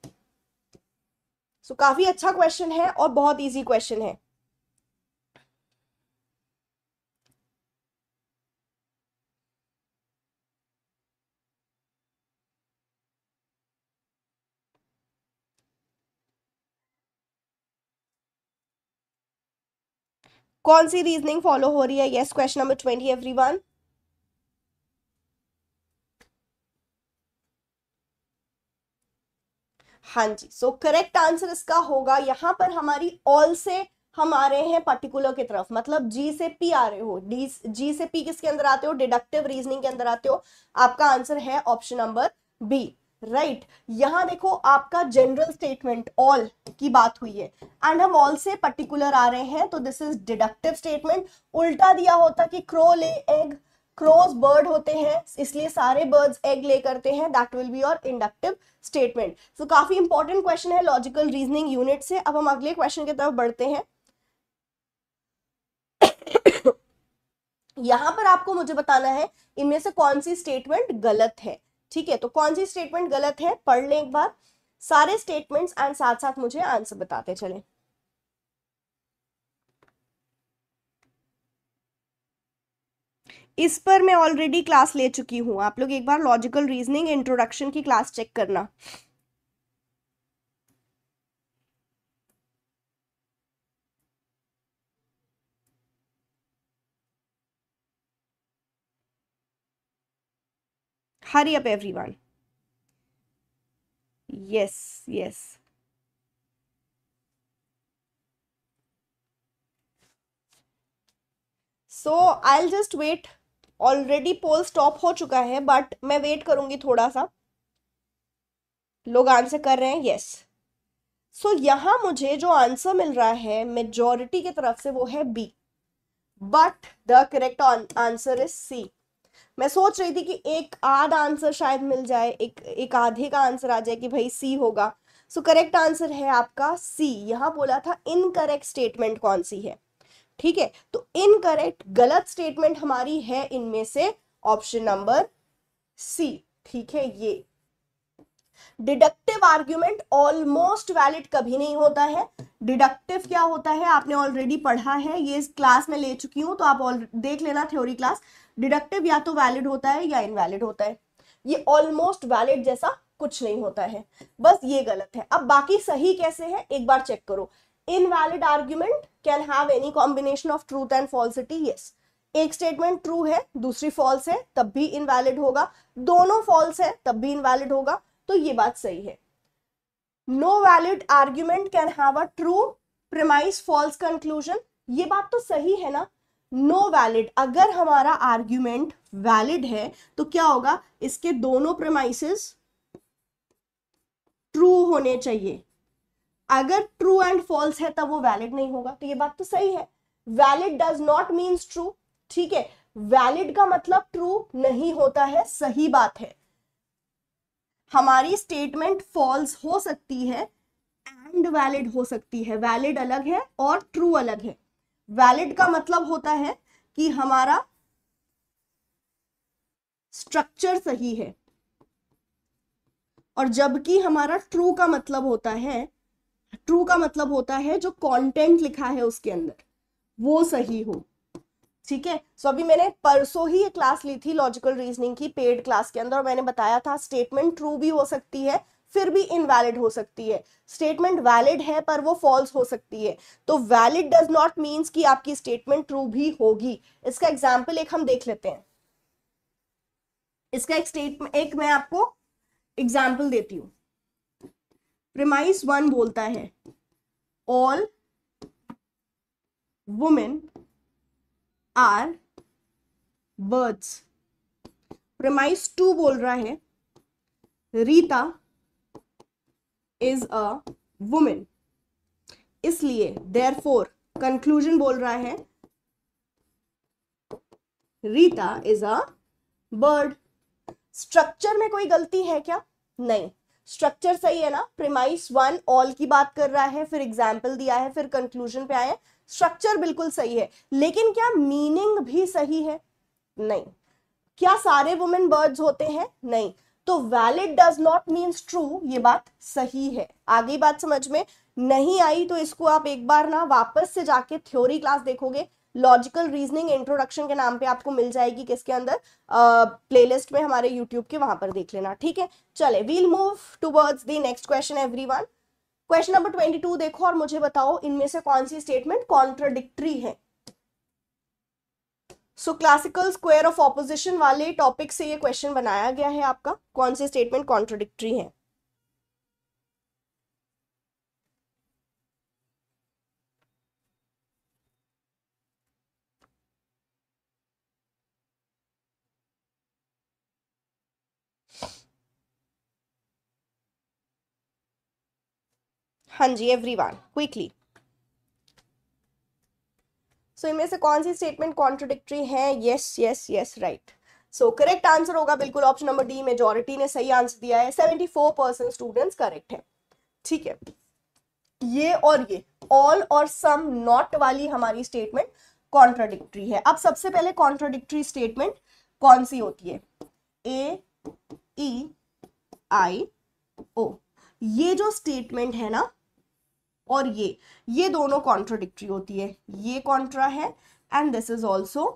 सो काफ़ी अच्छा क्वेश्चन है और बहुत इजी क्वेश्चन है। कौन सी रीजनिंग फॉलो हो रही है? Yes question number twenty everyone हाँ जी सो करेक्ट आंसर इसका होगा। यहाँ पर हमारी ऑल से हम आ रहे हैं पर्टिकुलर की तरफ़। मतलब जी से पी आ रहे हो। डी जी से पी किसके अंदर आते हो? डिडक्टिव रीजनिंग के अंदर आते हो। आपका आंसर है option number B right right. यहाँ देखो आपका जनरल स्टेटमेंट ऑल की बात हुई है। एंड हम ऑल से पर्टिकुलर आ रहे हैं तो दिस इज़ डिडक्टिव स्टेटमेंट उल्टा दिया होता कि क्रो ले एग क्रोज बर्ड होते हैं, इसलिए सारे बर्ड्स एग ले करते हैं दैट विल बी और इंडक्टिव स्टेटमेंट सो काफ़ी इंपॉर्टेंट क्वेश्चन है लॉजिकल रीजनिंग यूनिट से। अब हम अगले क्वेश्चन की तरफ़ बढ़ते हैं। यहाँ पर आपको मुझे बताना है, इनमें से कौन सी स्टेटमेंट गलत है? ठीक है तो कौन सी स्टेटमेंट गलत है? पढ़ लें एक बार। सारे स्टेटमेंट्स एंड साथ साथ मुझे आंसर बताते चलें। इस पर मैं ऑलरेडी क्लास ले चुकी हूँ। आप लोग एक बार लॉजिकल रीजनिंग इंट्रोडक्शन की क्लास चेक करना। Hurry up everyone. Yes yes. So i'll just wait. Already poll stop हो चुका है बट मैं वेट करूँगी थोड़ा सा। लोग आंसर कर रहे हैं? यस सो so, यहाँ मुझे जो आंसर मिल रहा है मेजोरिटी की तरफ़ से वो है B but the correct answer is C मैं सोच रही थी कि एक आध आंसर शायद मिल जाए, एक एक आधे का आंसर आ जाए कि भाई सी होगा। सो करेक्ट आंसर है आपका सी यहाँ बोला था इनकरेक्ट स्टेटमेंट कौन सी है? ठीक है? तो इनकरेक्ट गलत स्टेटमेंट हमारी है इनमें से ऑप्शन नंबर सी ठीक है ये। डिडक्टिव आर्ग्यूमेंट ऑलमोस्ट वैलिड कभी नहीं होता है। डिडक्टिव क्या होता है? आपने ऑलरेडी पढ़ा है। ये इस क्लास में ले चुकी हूँ तो आप देख लेना थ्योरी क्लास डिडक्टिव या तो वैलिड होता है या इनवैलिड होता है। ये ऑलमोस्ट वैलिड जैसा कुछ नहीं होता है। बस ये गलत है। अब बाकी सही कैसे है, एक बार चेक करो। Invalid argument can have any combination of truth and falsity yes एक स्टेटमेंट ट्रू है, दूसरी फॉल्स है, तब भी इनवैलिड होगा। दोनों फॉल्स है, तब भी इनवैलिड होगा। तो ये बात सही है। No valid argument can have a true premise false conclusion ये बात तो सही है ना। नो no वैलिड अगर हमारा आर्ग्यूमेंट वैलिड है तो क्या होगा? इसके दोनों प्रेमाइसिस ट्रू होने चाहिए। अगर ट्रू एंड फॉल्स है, तब वो वैलिड नहीं होगा। तो ये बात तो सही है। Valid does not means true ठीक है? वैलिड का मतलब ट्रू नहीं होता है, सही बात है। हमारी स्टेटमेंट फॉल्स हो सकती है एंड वैलिड हो सकती है। वैलिड अलग है और ट्रू अलग है। वैलिड का मतलब होता है कि हमारा स्ट्रक्चर सही है। और जबकि हमारा ट्रू का मतलब होता है ट्रू का मतलब होता है जो कंटेंट लिखा है उसके अंदर, वो सही हो। ठीक है? सो अभी मैंने परसों ही ये क्लास ली थी लॉजिकल रीजनिंग की पेड क्लास के अंदर, और मैंने बताया था स्टेटमेंट ट्रू भी हो सकती है फिर भी इनवैलिड हो सकती है। स्टेटमेंट वैलिड है, पर वो फॉल्स हो सकती है। तो वैलिड डज नॉट मीन्स कि आपकी स्टेटमेंट ट्रू भी होगी। इसका एग्ज़ाम्पल एक हम देख लेते हैं। इसका एक स्टेटमेंट एक मैं आपको एग्ज़ाम्पल देती हूँ। प्रिमाइस वन बोलता है all women are birds premise two बोल रहा है रीता इज़ अ वुमेन इसलिए देयर फोर कंक्लूजन बोल रहा है Rita is a bird structure में कोई गलती है क्या? नहीं. स्ट्रक्चर सही है ना? प्रिमाइस वन ऑल की बात कर रहा है, फिर एग्ज़ाम्पल दिया है, फिर कंक्लूजन पे आए स्ट्रक्चर बिल्कुल सही है। लेकिन क्या मीनिंग भी सही है? नहीं. क्या सारे वुमेन बर्ड्स होते हैं? नहीं. तो valid does not means true ये बात सही है। आगे बात समझ में नहीं आई तो इसको आप एक बार ना वापस से जाके थ्योरी क्लास देखोगे। लॉजिकल रीजनिंग इंट्रोडक्शन के नाम पे आपको मिल जाएगी किसके अंदर? प्लेलिस्ट में हमारे यूट्यूब के वहाँ पर देख लेना, ठीक है? चले we'll move towards the next question everyone question number twenty two देखो और मुझे बताओ इनमें से कौन सी स्टेटमेंट कॉन्ट्रोडिक्ट्री है? So classical square of opposition वाले टॉपिक से ये क्वेश्चन बनाया गया है आपका। कौन से स्टेटमेंट कॉन्ट्रोडिक्ट्री है? हाँ जी एवरीवन क्विकली सो इनमें से कौन सी स्टेटमेंट कॉन्ट्रोडिक्टरी है? Yes yes yes right so correct answer होगा बिल्कुल ऑप्शन नंबर डी मेजोरिटी ने सही आंसर दिया है। Seventy four percent students correct है। ठीक है। ये और ये ऑल और सम नॉट वाली हमारी स्टेटमेंट कॉन्ट्राडिक्टरी है। अब सबसे पहले कॉन्ट्राडिक्टरी स्टेटमेंट कौन सी होती है? ए ई आई ओ ये जो स्टेटमेंट है ना और ये ये दोनों कॉन्ट्रोडिक्ट्री होती है। ये कॉन्ट्रा है and this is also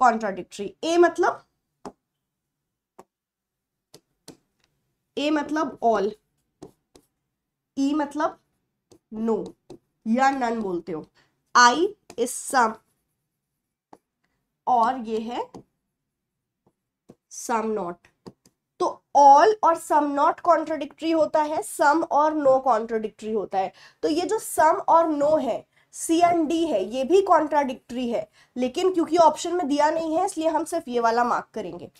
contradictory A मतलब ए मतलब ऑल ई e मतलब नो no, या नन बोलते हो। आई इज़ सम और ये है सम नॉट तो ऑल और सम नॉट कॉन्ट्रोडिक्ट्री होता है सम और नो कॉन्ट्रोडिक्टरी होता है। तो ये जो सम और नो है सी एंड डी है, ये भी कॉन्ट्राडिक्ट्री है। लेकिन क्योंकि ऑप्शन में दिया नहीं है, इसलिए हम सिर्फ़ ये वाला मार्क करेंगे।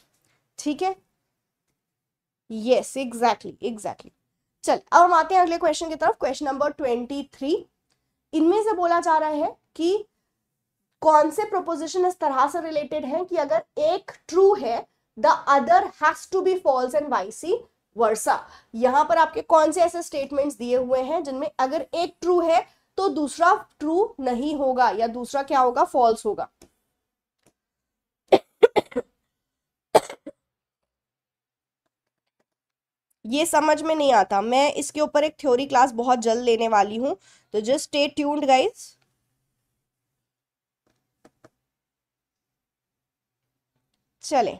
ठीक है? यस एग्जैक्टली एग्जैक्टली चल, अब हम आते हैं अगले क्वेश्चन की तरफ़। क्वेश्चन नंबर ट्वेंटी थ्री इनमें से बोला जा रहा है कि कौन से प्रोपोजिशन इस तरह से रिलेटेड हैं कि अगर एक ट्रू है the other has to be false and vice versa यहाँ पर आपके कौन से ऐसे स्टेटमेंट्स दिए हुए हैं जिनमें अगर एक ट्रू है तो दूसरा ट्रू नहीं होगा या दूसरा क्या होगा? फॉल्स होगा। ये समझ में नहीं आता। मैं इसके ऊपर एक थ्योरी क्लास बहुत जल्द लेने वाली हूँ। तो जस्ट स्टे ट्यून्ड गाइस चले।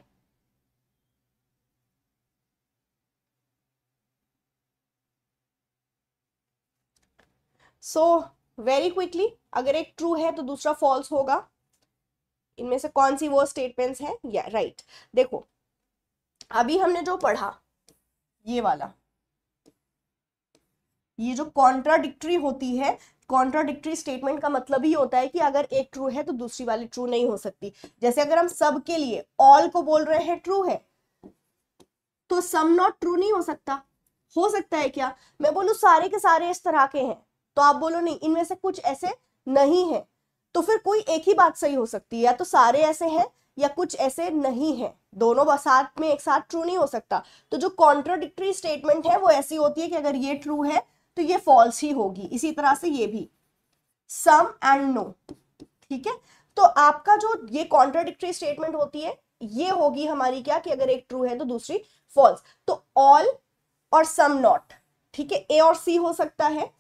सो वेरी क्विकली अगर एक ट्रू है तो दूसरा फॉल्स होगा। इनमें से कौन सी वो स्टेटमेंट्स हैं? या राइट देखो, अभी हमने जो पढ़ा, ये वाला, ये जो कॉन्ट्राडिक्ट्री होती है कॉन्ट्राडिक्ट्री स्टेटमेंट का मतलब ही होता है कि अगर एक ट्रू है तो दूसरी वाली ट्रू नहीं हो सकती। जैसे अगर हम सब के लिए ऑल को बोल रहे हैं ट्रू है तो सम नॉट ट्रू नहीं हो सकता। हो सकता है क्या? मैं बोलू सारे के सारे इस तरह के हैं। तो आप बोलो, नहीं, इनमें से कुछ ऐसे नहीं है। तो फिर कोई एक ही बात सही हो सकती है, या तो सारे ऐसे हैं, या कुछ ऐसे नहीं है। दोनों साथ में एक साथ ट्रू नहीं हो सकता। तो जो कॉन्ट्रोडिक्टरी स्टेटमेंट है, वो ऐसी होती है कि अगर ये ट्रू है तो ये फॉल्स ही होगी। इसी तरह से ये भी। सम एंड नो ठीक है? तो आपका जो ये कॉन्ट्रोडिक्टरी स्टेटमेंट होती है, ये होगी हमारी क्या कि अगर एक ट्रू है तो दूसरी फॉल्स तो ऑल और सम नॉट ठीक है? ए और सी हो सकता है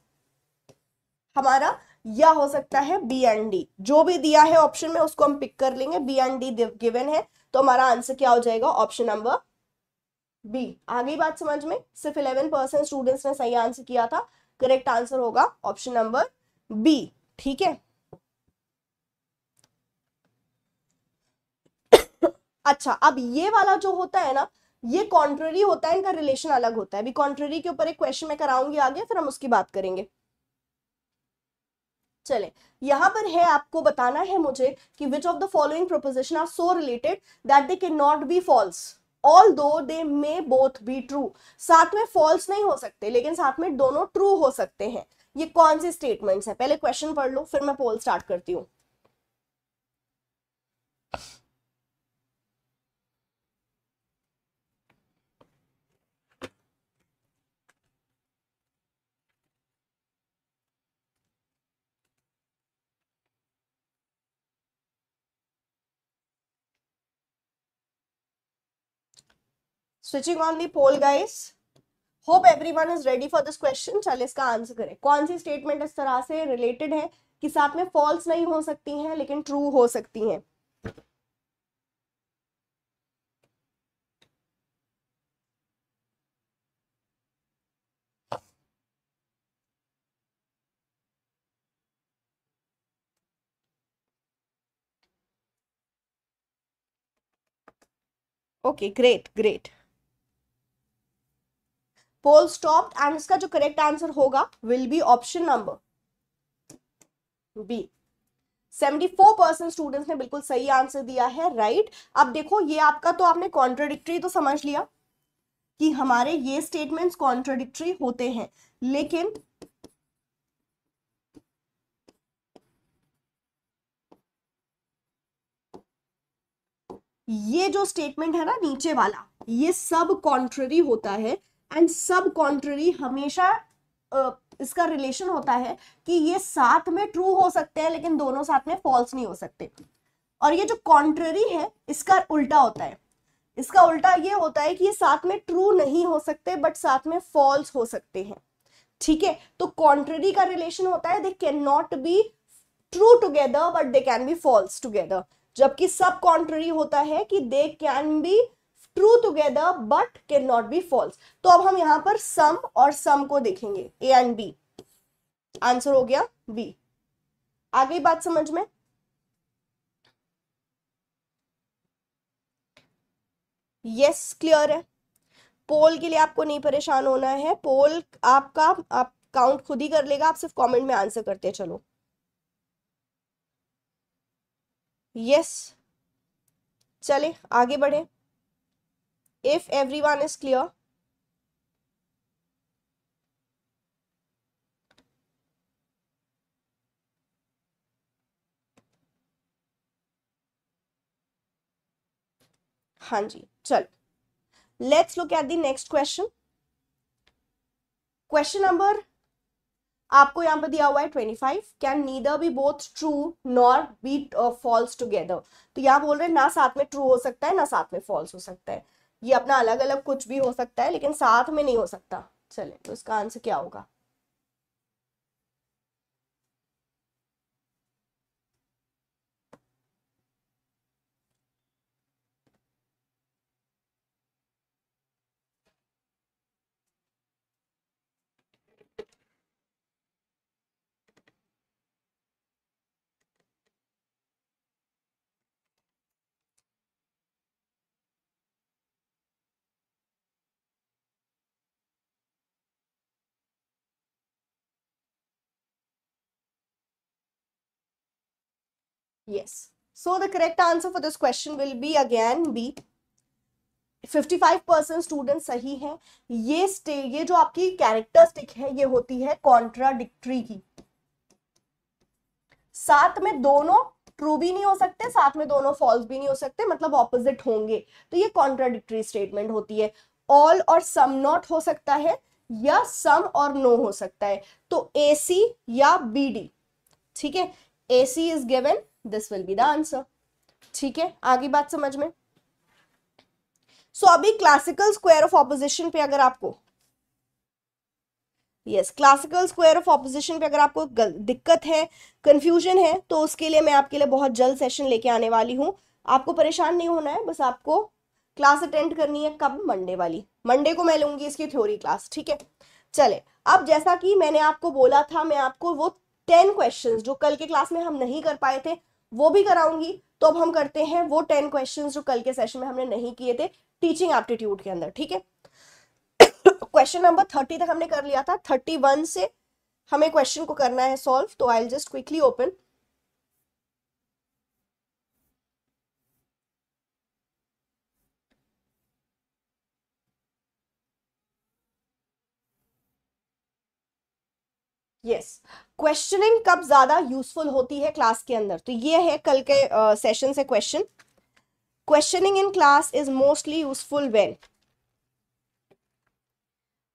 हमारा, या हो सकता है बी एंड डी जो भी दिया है ऑप्शन में, उसको हम पिक कर लेंगे। बी एंड डी गिवन है तो हमारा आंसर क्या हो जाएगा? ऑप्शन नंबर बी आगे बात समझ में? सिर्फ़ इलेवन परसेंट स्टूडेंट्स ने सही आंसर किया था। करेक्ट आंसर होगा ऑप्शन नंबर बी ठीक है? अच्छा अब ये वाला जो होता है ना, ये कॉन्ट्ररी होता है, इनका रिलेशन अलग होता है। अभी कॉन्ट्ररी के ऊपर एक क्वेश्चन मैं कराऊँगी आगे, फिर हम उसकी बात करेंगे। चले। यहाँ पर है आपको बताना है मुझे कि which of the following proposition are so related that they can not be false although they may both be true साथ में फॉल्स नहीं हो सकते, लेकिन साथ में दोनों ट्रू हो सकते हैं। ये कौन से स्टेटमेंट्स है? पहले क्वेश्चन पढ़ लो, फिर मैं पोल स्टार्ट करती हूँ। Switching on the poll, guys. Hope everyone is ready for this question चल इसका आंसर करें। कौन सी स्टेटमेंट इस तरह से रिलेटेड है कि साथ में फॉल्स नहीं हो सकती हैं, लेकिन ट्रू हो सकती हैं? Okay great great poll stop and इसका जो करेक्ट आंसर होगा will be option number B 74 percent students ने बिल्कुल सही आंसर दिया है राइट right? अब देखो, ये आपका तो आपने कॉन्ट्रोडिक्ट्री तो समझ लिया कि हमारे ये स्टेटमेंट्स कॉन्ट्रोडिक्ट्री होते हैं, लेकिन ये जो स्टेटमेंट है ना, नीचे वाला, ये सब कॉन्ट्ररी होता है एंड सब कॉन्ट्ररी हमेशा इसका रिलेशन होता है कि ये साथ में ट्रू हो सकते हैं, लेकिन दोनों साथ में फॉल्स नहीं हो सकते। और ये जो कॉन्ट्ररी है, इसका उल्टा होता है। इसका उल्टा ये होता है कि ये साथ में ट्रू नहीं हो सकते बट साथ में फॉल्स हो सकते हैं। ठीक है? तो कॉन्ट्ररी का रिलेशन होता है they can not be true together but they can be false together जबकि सब कॉन्ट्ररी होता है कि they can be true together but can not be false तो अब हम यहाँ पर सम और सम को देखेंगे ए एंड बी आंसर हो गया बी आगे बात समझ में? यस क्लियर है. पोल के लिए आपको नहीं परेशान होना है. पोल आपका, आप काउंट खुद ही कर लेगा, आप सिर्फ़ कमेंट में आंसर करते चलो. Yes yes. चले, आगे बढ़े. if everyone is clear. हाँ जी, चलो। Let's look at the next question question number आपको यहाँ पर दिया हुआ है twenty five can neither be both true nor be false together तो यहाँ बोल रहे हैं, ना साथ में ट्रू हो सकता है, ना साथ में फॉल्स हो सकता है। ये अपना अलग अलग कुछ भी हो सकता है, लेकिन साथ में नहीं हो सकता। चले तो इसका आंसर क्या होगा? Yes. So, the correct answer for this question will be again B. 55 percent student सही है। ये स्टे ये जो आपकी कैरेक्टरिस्टिक है, ये होती है कॉन्ट्राडिक्टरी की। साथ में दोनों ट्रू भी नहीं हो सकते, साथ में दोनों फॉल्स भी नहीं हो सकते मतलब ऑपोजिट होंगे। तो ये कॉन्ट्राडिक्ट्री स्टेटमेंट होती है। ऑल और सम नॉट हो सकता है, या सम और नो हो सकता है। तो ए सी या बी डी ठीक है? A C is given this will be the answer ठीक है? आगे बात समझ में? सो so, अभी क्लासिकल स्क्वायर ऑफ़ ऑपोजिशन पे अगर आपको yes classical square of opposition पे अगर आपको दिक्कत है कंफ्यूजन है तो उसके लिए मैं आपके लिए बहुत जल्द सेशन लेके आने वाली हूँ। आपको परेशान नहीं होना है बस आपको क्लास अटेंड करनी है कब? मंडे वाली। मंडे को मैं लूँगी इसकी थ्योरी क्लास ठीक है? चले अब जैसा कि मैंने आपको बोला था मैं आपको वो टेन क्वेश्चंस जो कल के क्लास में हम नहीं कर पाए थे वो भी कराऊँगी। तो अब हम करते हैं वो टेन क्वेश्चन जो कल के सेशन में हमने नहीं किए थे टीचिंग एप्टीट्यूड के अंदर, ठीक है? क्वेश्चन नंबर थर्टी तक हमने कर लिया था। थर्टी वन से हमें क्वेश्चन को करना है सॉल्व तो I just quickly open yes questioning कब ज़्यादा यूजफुल होती है क्लास के अंदर? तो ये है कल के सेशन uh, से question questioning in class is mostly useful when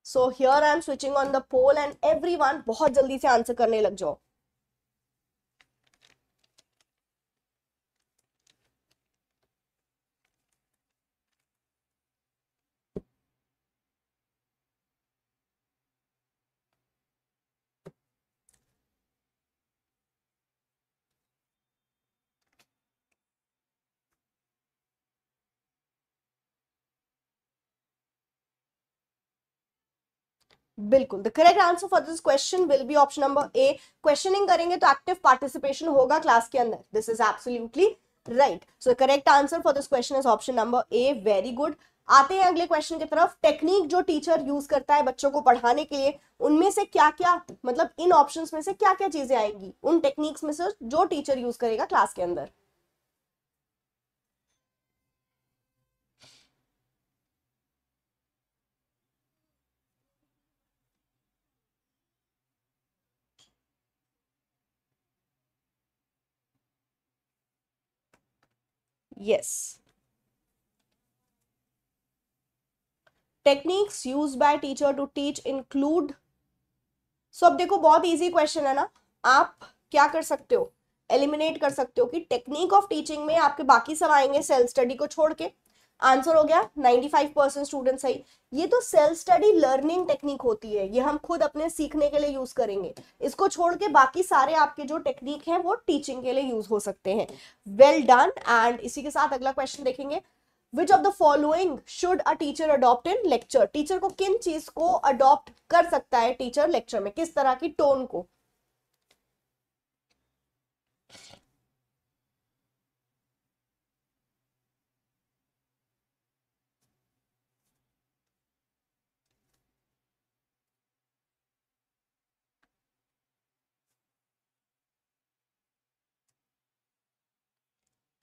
so here I am switching on the poll and every one बहुत जल्दी से आंसर करने लग जाओ। बिल्कुल the correct answer for this question will be option number A questioning करेंगे तो active participation होगा क्लास के अंदर। This is absolutely right so correct answer for this question is option number A very good आते हैं अगले question की तरफ़। टेक्निक जो टीचर यूज़ करता है बच्चों को पढ़ाने के लिए, उनमें से क्या क्या मतलब इन ऑप्शंस में से क्या क्या चीज़ें आएँगी? उन टेक्निक्स में से जो टीचर यूज़ करेगा क्लास के अंदर। Yes. Techniques use by teacher to teach include so अब देखो बहुत इजी क्वेश्चन है ना। आप क्या कर सकते हो? एलिमिनेट कर सकते हो कि टेक्निक ऑफ़ टीचिंग में आपके बाकी सब आएँगे सेल्फ स्टडी को छोड़ के। आंसर हो गया 95 परसेंट स्टूडेंट सही। ये तो सेल्फ स्टडी लर्निंग टेक्निक होती है, ये हम खुद अपने सीखने के लिए यूज़ करेंगे। इसको छोड़ के बाकी सारे आपके जो टेक्निक है, वो टीचिंग के लिए यूज़ हो सकते हैं। वेल डन एंड इसी के साथ अगला क्वेश्चन देखेंगे। Which of the following should a teacher adopt in lecture teacher को किन चीज़ को अडॉप्ट कर सकता है टीचर लेक्चर में? किस तरह की टोन को?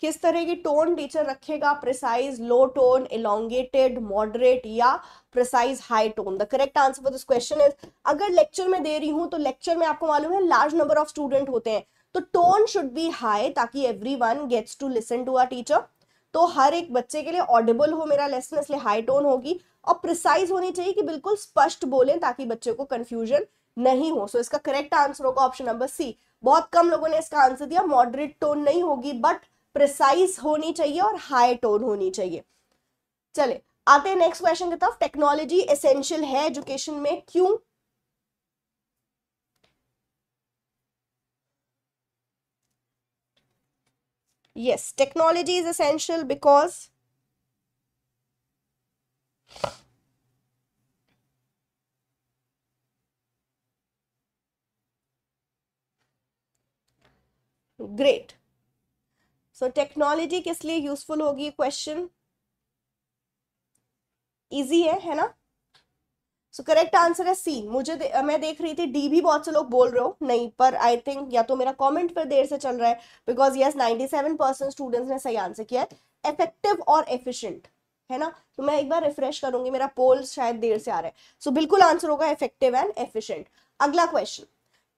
किस तरह की टोन टीचर रखेगा? Precise low tone elongated moderate या precise high tone the correct answer for this question is अगर लेक्चर में दे रही हूँ तो लेक्चर में आपको मालूम है लार्ज नंबर ऑफ़ स्टूडेंट होते हैं। तो टोन शुड बी हाई ताकि every one gets to listen to our teacher तो हर एक बच्चे के लिए ऑडिबल हो मेरा लेसन इसलिए हाई टोन होगी। और प्रिसाइज होनी चाहिए कि बिल्कुल स्पष्ट बोलें ताकि बच्चे को कंफ्यूजन नहीं हो। सो so, इसका करेक्ट आंसर होगा ऑप्शन नंबर सी बहुत कम लोगों ने इसका आंसर दिया। मॉडरेट टोन नहीं होगी बट प्रिसाइज होनी चाहिए और हाई टोन होनी चाहिए। चले आते हैं नेक्स्ट क्वेश्चन की तरफ़। टेक्नोलॉजी एसेंशियल है एजुकेशन में? क्यों? Yes, technology is essential because great so technology किस लिए यूजफुल होगी क्वेश्चन इजी है है ना? सो करेक्ट आंसर है सी मुझे दे, मैं देख रही थी डी भी बहुत से लोग बोल रहे हो। नहीं पर आई थिंक या तो मेरा कमेंट पर देर से चल रहा है बिकॉज़ यस 97 परसेंट स्टूडेंट्स ने सही आंसर किया है। इफ़ेक्टिव और एफिशिएंट है ना? तो मैं एक बार रिफ्रेश करूँगी मेरा पोल शायद देर से आ रहा है। सो so, बिल्कुल आंसर होगा इफ़ेक्टिव एंड एफिशिएंट अगला क्वेश्चन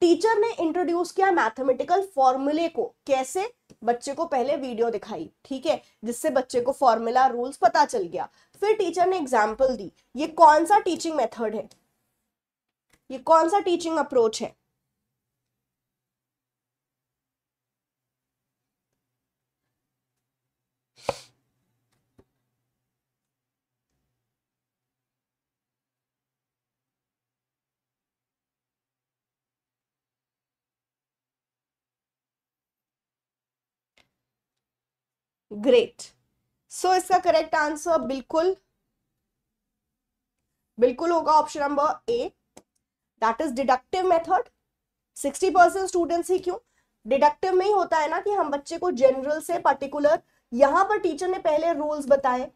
टीचर ने इंट्रोड्यूस किया मैथमेटिकल फॉर्मूले को। कैसे? बच्चे को पहले वीडियो दिखाई, ठीक है? जिससे बच्चे को फॉर्मूला रूल्स पता चल गया। फिर टीचर ने एग्ज़ाम्पल दी। ये कौन सा टीचिंग मेथड है? ये कौन सा टीचिंग अप्रोच है? ग्रेट सो so, इसका करेक्ट आंसर बिल्कुल बिल्कुल होगा option number A that is deductive method 60 percent students ही क्यों? डिडक्टिव में ही होता है ना कि हम बच्चे को जनरल से पर्टिकुलर यहाँ पर टीचर ने पहले रूल्स बताए।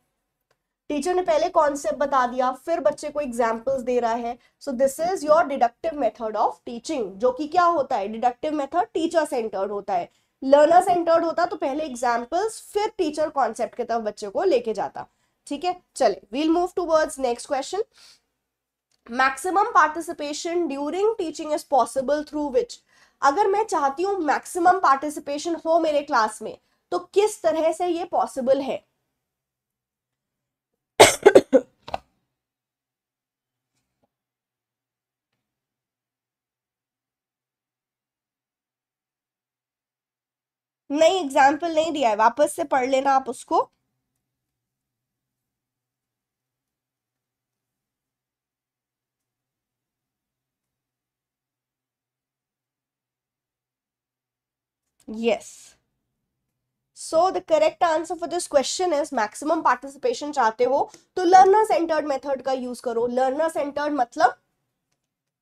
टीचर ने पहले कॉन्सेप्ट बता दिया फिर बच्चे को एग्जाम्पल्स दे रहा है। So this is your deductive method of teaching जो कि क्या होता है? डिडक्टिव मेथड टीचर सेंटर्ड होता है। लर्नर सेंटर्ड होता तो पहले एग्जाम्पल्स फिर टीचर कॉन्सेप्ट की तरफ़ बच्चे को लेके जाता। ठीक है? चले we'll move towards next question maximum participation during teaching is possible through which अगर मैं चाहती हूँ मैक्सिमम पार्टिसिपेशन हो मेरे क्लास में तो किस तरह से ये पॉसिबल है? नहीं एग्ज़ाम्पल नहीं दिया है। वापस से पढ़ लेना आप उसको। Yes so the correct answer for this question is maximum participation चाहते हो तो लर्नर सेंटर्ड मेथड का यूज़ करो। लर्नर सेंटर्ड मतलब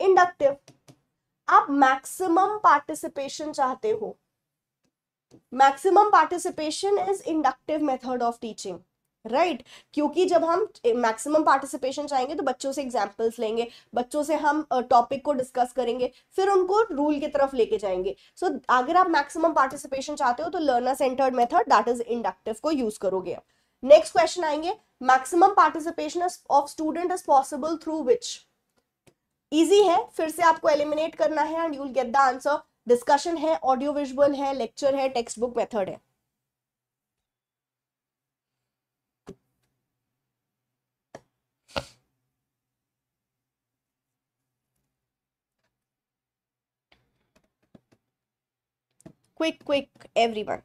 इंडक्टिव आप मैक्सिमम पार्टिसिपेशन चाहते हो maximum participation is inductive method of teaching right क्योंकि जब हम मैक्सिमम पार्टिसिपेशन चाहेंगे तो बच्चों से एग्जाम्पल्स लेंगे बच्चों से हम टॉपिक को डिस्कस करेंगे फिर उनको रूल की तरफ़ लेके जाएँगे। सो so, अगर आप मैक्सिमम पार्टिसिपेशन चाहते हो तो learner centred method that is inductive को यूज़ करोगे नेक्स्ट क्वेश्चन आएँगे maximum participation of student is possible through which easy है फिर से आपको एलिमिनेट करना है and you'll get the answer discussion है ऑडियो विजुअल है लेक्चर है टेक्स्ट बुक मेथड है। क्विक quick everyone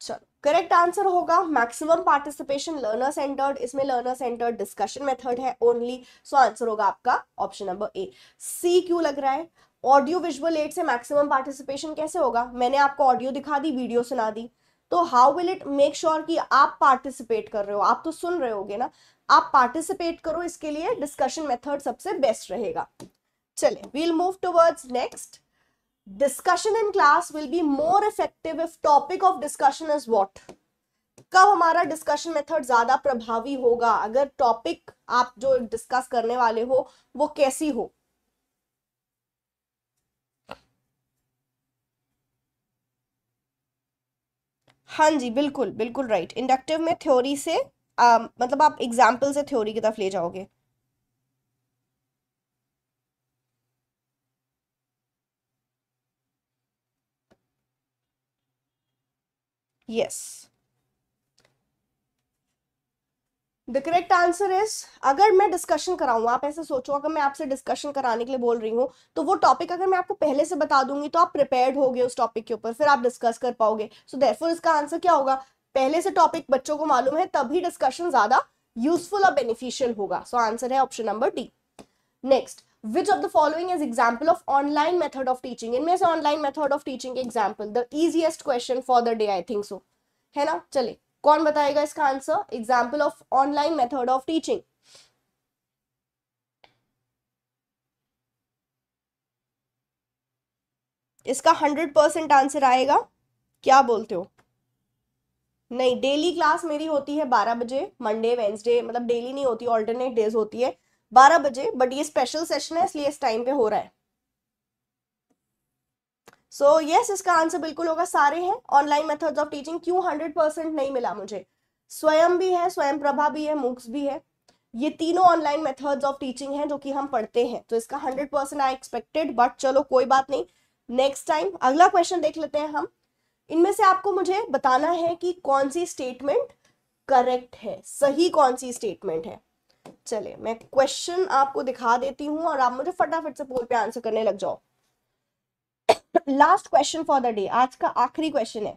चलो करेक्ट आंसर होगा। मैक्सिमम पार्टिसिपेशन लर्नर सेंटर्ड इसमें लर्नर सेंटर्ड डिस्कशन मेथड है ओनली सो आंसर होगा आपका ऑप्शन नंबर ए सी क्यों लग रहा है? ऑडियो विजुअल एड से मैक्सिमम पार्टिसिपेशन कैसे होगा? मैंने आपको ऑडियो दिखा दी वीडियो सुना दी। तो how will it make sure कि आप पार्टिसिपेट कर रहे हो? आप तो सुन रहे होगे ना। आप पार्टिसिपेट करो, इसके लिए डिस्कशन मेथड सबसे बेस्ट रहेगा। चले we'll move towards next discussion in class will be more effective if topic of discussion is what? कब हमारा डिस्कशन मेथड ज़्यादा प्रभावी होगा? अगर टॉपिक आप जो डिस्कस करने वाले हो वो कैसी हो? हाँ जी बिल्कुल बिल्कुल राइट इंडक्टिव में थ्योरी से आ, मतलब आप एग्ज़ाम्पल से थ्योरी की तरफ़ ले जाओगे। Yes the correct answer is अगर मैं डिस्कशन कराऊं आप ऐसे सोचो अगर मैं आपसे डिस्कशन कराने के लिए बोल रही हूँ तो वो टॉपिक अगर मैं आपको पहले से बता दूँगी तो आप प्रिपेयर्ड होगे उस टॉपिक के ऊपर फिर आप डिस्कस कर पाओगे। सो so, इसका आंसर क्या होगा? पहले से टॉपिक बच्चों को मालूम है तभी डिस्कशन ज़्यादा यूजफुल और बेनिफिशियल होगा। सो so, आंसर है option number D next which of the following is example of online method of teaching इनमें से online method of teaching example the easiest question for the day I think so है ना चले कौन बताएगा इसका answer example of online method of teaching इसका hundred percent answer आएगा क्या बोलते हो नहीं डेली क्लास मेरी होती है बारह बजे मंडे वेंसडे मतलब डेली नहीं होती ऑल्टरनेट डेज़ होती है बारह बजे बट ये स्पेशल सेशन है इसलिए इस टाइम पे हो रहा है। सो so, यस yes, इसका आंसर बिल्कुल होगा सारे हैं ऑनलाइन मेथड्स ऑफ़ टीचिंग क्यों हंड्रेड परसेंट नहीं मिला मुझे? स्वयं भी है स्वयं प्रभा भी है मूक्स भी है। ये तीनों ऑनलाइन मेथड्स ऑफ़ टीचिंग हैं जो कि हम पढ़ते हैं। तो इसका hundred percent I expected but चलो कोई बात नहीं। नेक्स्ट टाइम अगला क्वेश्चन देख लेते हैं हम। इनमें से आपको मुझे बताना है कि कौन सी स्टेटमेंट करेक्ट है सही कौन सी स्टेटमेंट है। चले, मैं क्वेश्चन आपको दिखा देती हूँ और आप मुझे फटाफट से पोल पे आंसर करने लग जाओ। Last question for the day आज का आखिरी क्वेश्चन है।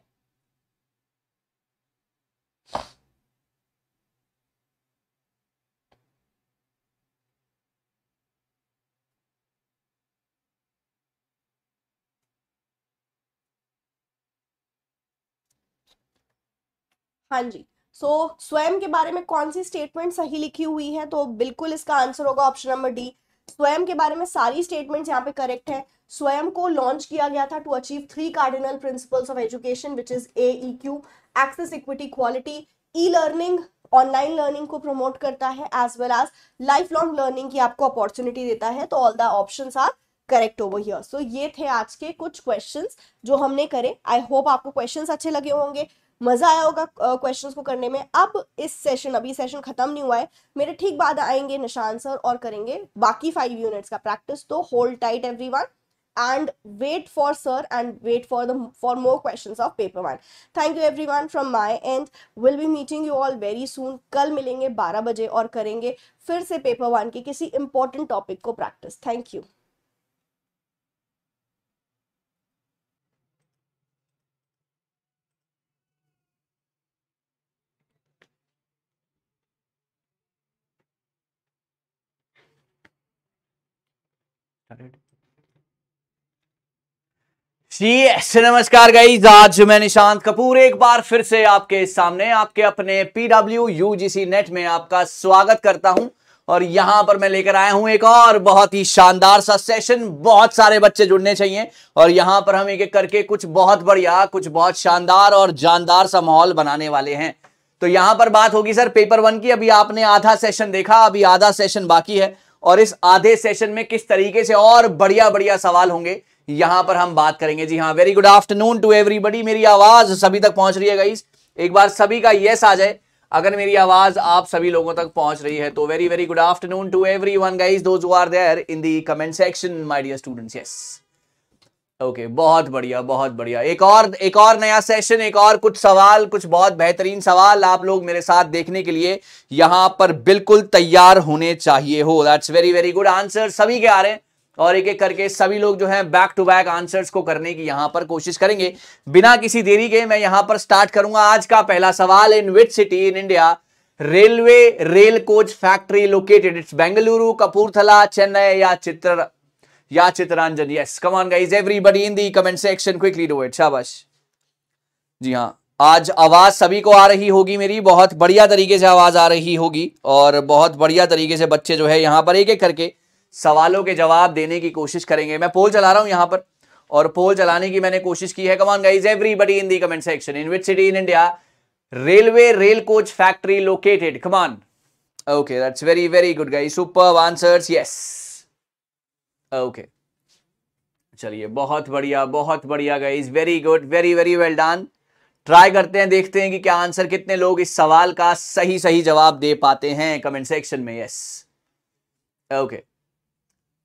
हाँ जी। सो so, स्वयं के बारे में कौन सी स्टेटमेंट सही लिखी हुई है? तो बिल्कुल इसका आंसर होगा ऑप्शन नंबर डी स्वयं के बारे में सारी स्टेटमेंट्स यहाँ पे करेक्ट है। स्वयं को लॉन्च किया गया था to achieve three cardinal principles of education which is A Q access equity quality E learning online learning को प्रमोट करता है as well as lifelong learning की आपको अपॉर्चुनिटी देता है। तो all the option are correct over here so ये थे आज के कुछ क्वेश्चंस जो हमने करे। आई होप आपको क्वेश्चंस अच्छे लगे होंगे। मज़ा आया होगा क्वेश्चंस को करने में। अब इस सेशन अभी सेशन खत्म नहीं हुआ है। मेरे ठीक बाद आएँगे निशान सर और करेंगे बाकी फाइव यूनिट्स का प्रैक्टिस तो hold tight everyone and wait for sir and wait for the, for more questions of paper one. Thank you, everyone, from my end. We'll be meeting you all very soon. कल मिलेंगे 12 बजे और करेंगे फिर से paper one के किसी important topic को प्रैक्टिस थैंक नमस्कार गाइज़ आज मैं निशांत कपूर एक बार फिर से आपके सामने, आपके अपने पीडब्ल्यू यूजीसी नेट में आपका स्वागत करता हूँ। और यहाँ पर मैं लेकर आया हूँ एक और बहुत ही शानदार सा सेशन बहुत सारे बच्चे जुड़ने चाहिए। और यहाँ पर हम एक एक करके कुछ बहुत बढ़िया, कुछ बहुत शानदार और जानदार सा माहौल बनाने वाले हैं। तो यहाँ पर बात होगी सर पेपर वन की। अभी आपने आधा सेशन देखा, अभी आधा सेशन बाकी है। और इस आधे सेशन में किस तरीके से और बढ़िया बढ़िया सवाल होंगे, यहाँ पर हम बात करेंगे। जी हाँ very good afternoon to everybody मेरी आवाज़ सभी तक पहुँच रही है गाइस एक बार सभी का यस आ जाए। अगर मेरी आवाज़ आप सभी लोगों तक पहुँच रही है तो very very good afternoon to every one guys दो in the comment section my dear students yes okay okay, बहुत बढ़िया बहुत बढ़िया। एक और एक और नया सेशन एक और कुछ सवाल कुछ बहुत बेहतरीन सवाल आप लोग मेरे साथ देखने के लिए यहाँ पर बिल्कुल तैयार होने चाहिए हो। That's very very good answer सभी के आ रहे हैं और एक एक करके सभी लोग जो है बैक टू बैक आंसर्स को करने की यहाँ पर कोशिश करेंगे। बिना किसी देरी के मैं यहाँ पर स्टार्ट करूँगा। आज का पहला सवाल in which city in India railway rail coach factory located it's Bengaluru Kapurthala Chennai या चित्र Chittaranjan yes come on guys everybody in the comment section quickly do it शाबाश। जी हाँ, आज आवाज़ सभी को आ रही होगी मेरी, बहुत बढ़िया तरीके से आवाज़ आ रही होगी, और बहुत बढ़िया तरीके से बच्चे जो है यहाँ पर एक एक करके सवालों के जवाब देने की कोशिश करेंगे। मैं पोल चला रहा हूँ यहाँ पर, और पोल चलाने की मैंने कोशिश की है। Come on guys everybody in the comment section in which city in India railway rail coach factory located come on okay that's very very good guys super answers yes okay चलिए, बहुत बढ़िया बहुत बढ़िया guys very good very very well done try करते हैं, देखते हैं कि क्या आंसर कितने लोग इस सवाल का सही सही जवाब दे पाते हैं कमेंट सेक्शन में यस ओके